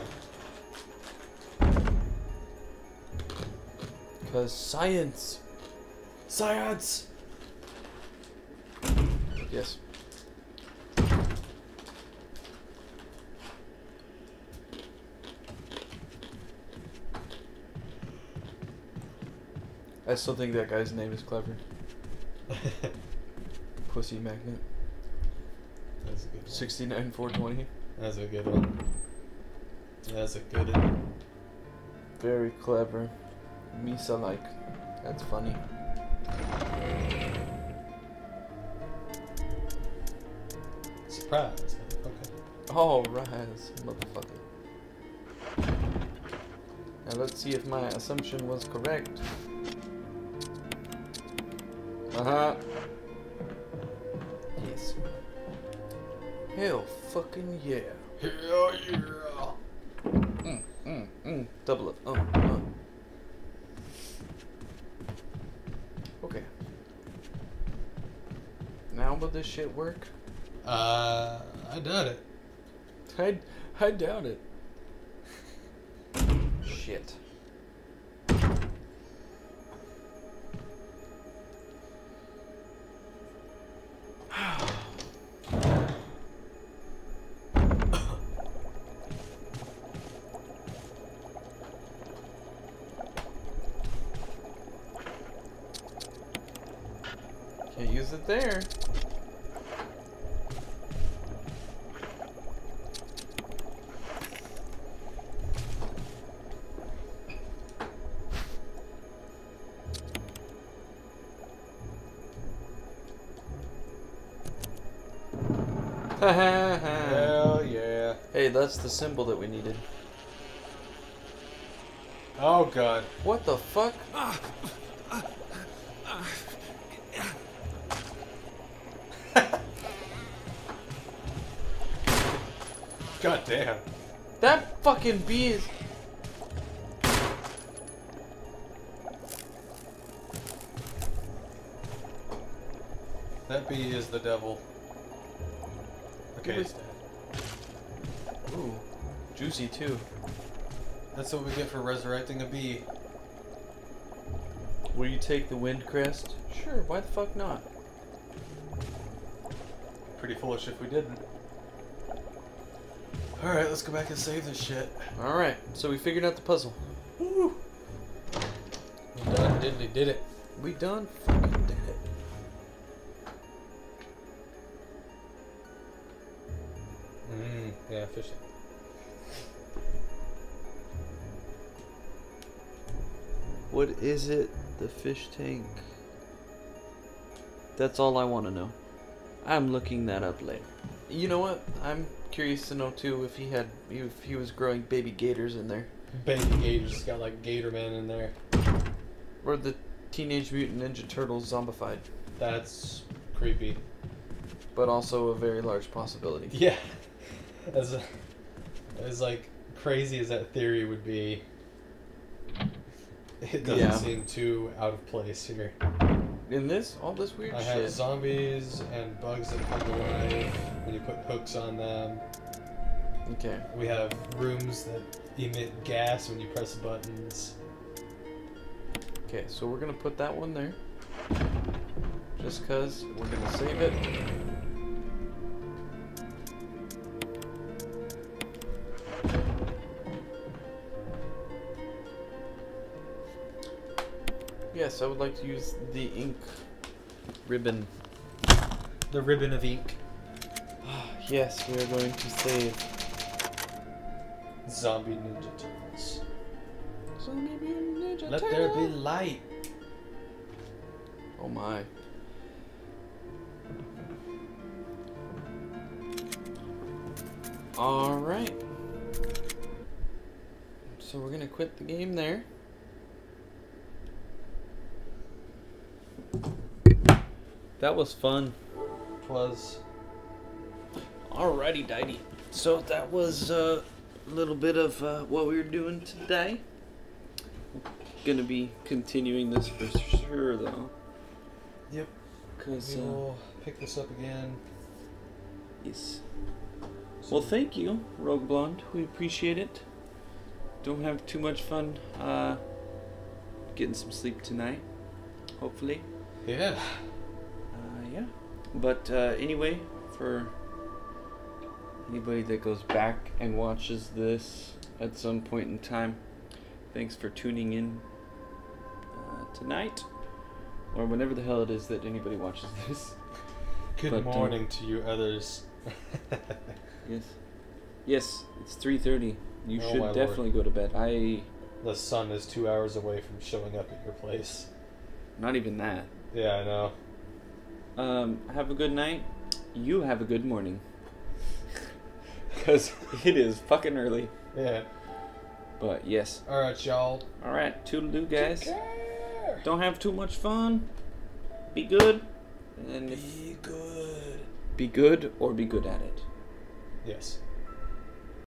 Cause science! Science! Yes. I still think that guy's name is clever. Pussy Magnet. That's a good one. 69 420. That's a good one. That's a good one. Very clever. Misa like. That's funny. Surprise, motherfucker. All rise, motherfucker. Now let's see if my assumption was correct. Uh huh. Hell fucking yeah. Hell yeah. Mm, mm, mm. Double up. Oh, uh. Okay. Now will this shit work? Uh, I doubt it. I, I doubt it. Shit. That's the symbol that we needed. Oh god. What the fuck? God damn. That fucking bee is. That bee is the devil. Okay, juicy too. That's what we get for resurrecting a bee. Will you take the wind crest? Sure, why the fuck not? Pretty foolish if we didn't. Alright, let's go back and save this shit. All right, so we figured out the puzzle. Woo! We done diddly did it. We done is it? The fish tank. That's all I want to know. I'm looking that up later. You know what? I'm curious to know too if he had if he was growing baby gators in there, Baby Gators got like Gator Man in there. or the Teenage Mutant Ninja Turtles zombified, That's creepy. but also a very large possibility. Yeah. As as like crazy as that theory would be, it doesn't Yeah. seem too out of place here. In this, all this weird I have zombies and bugs that come to life when you put hooks on them. Okay. We have rooms that emit gas when you press buttons. Okay, so we're gonna put that one there. Just cause we're gonna save it. Yes, I would like to use the ink ribbon. The ribbon of ink. Yes, we are going to save. Zombie Ninja Turtles. Zombie Mutant Ninja Let there be light. Oh my. Alright. So we're gonna quit the game there. That was fun. Was Alrighty, dighty. So that was uh, a little bit of uh, what we were doing today. Gonna be continuing this for sure, though. Yep. Cause we uh, will pick this up again. yes. Well, thank you, Rogue Blonde. We appreciate it. Don't have too much fun. Uh, getting some sleep tonight, hopefully. Yeah. But uh, anyway, for anybody that goes back and watches this at some point in time, thanks for tuning in uh, tonight, or whenever the hell it is that anybody watches this. Good But, uh, morning to you others. Yes. Yes, it's three thirty. You Oh, should my lord. definitely go to bed. I the sun is two hours away from showing up at your place. not even that. Yeah, I know. Um, have a good night. You have a good morning. Cause it is fucking early. Yeah. But yes. Alright, y'all. All right, toodaloo, guys. Don't have too much fun. Be good. And Be good. be good or be good at it. Yes.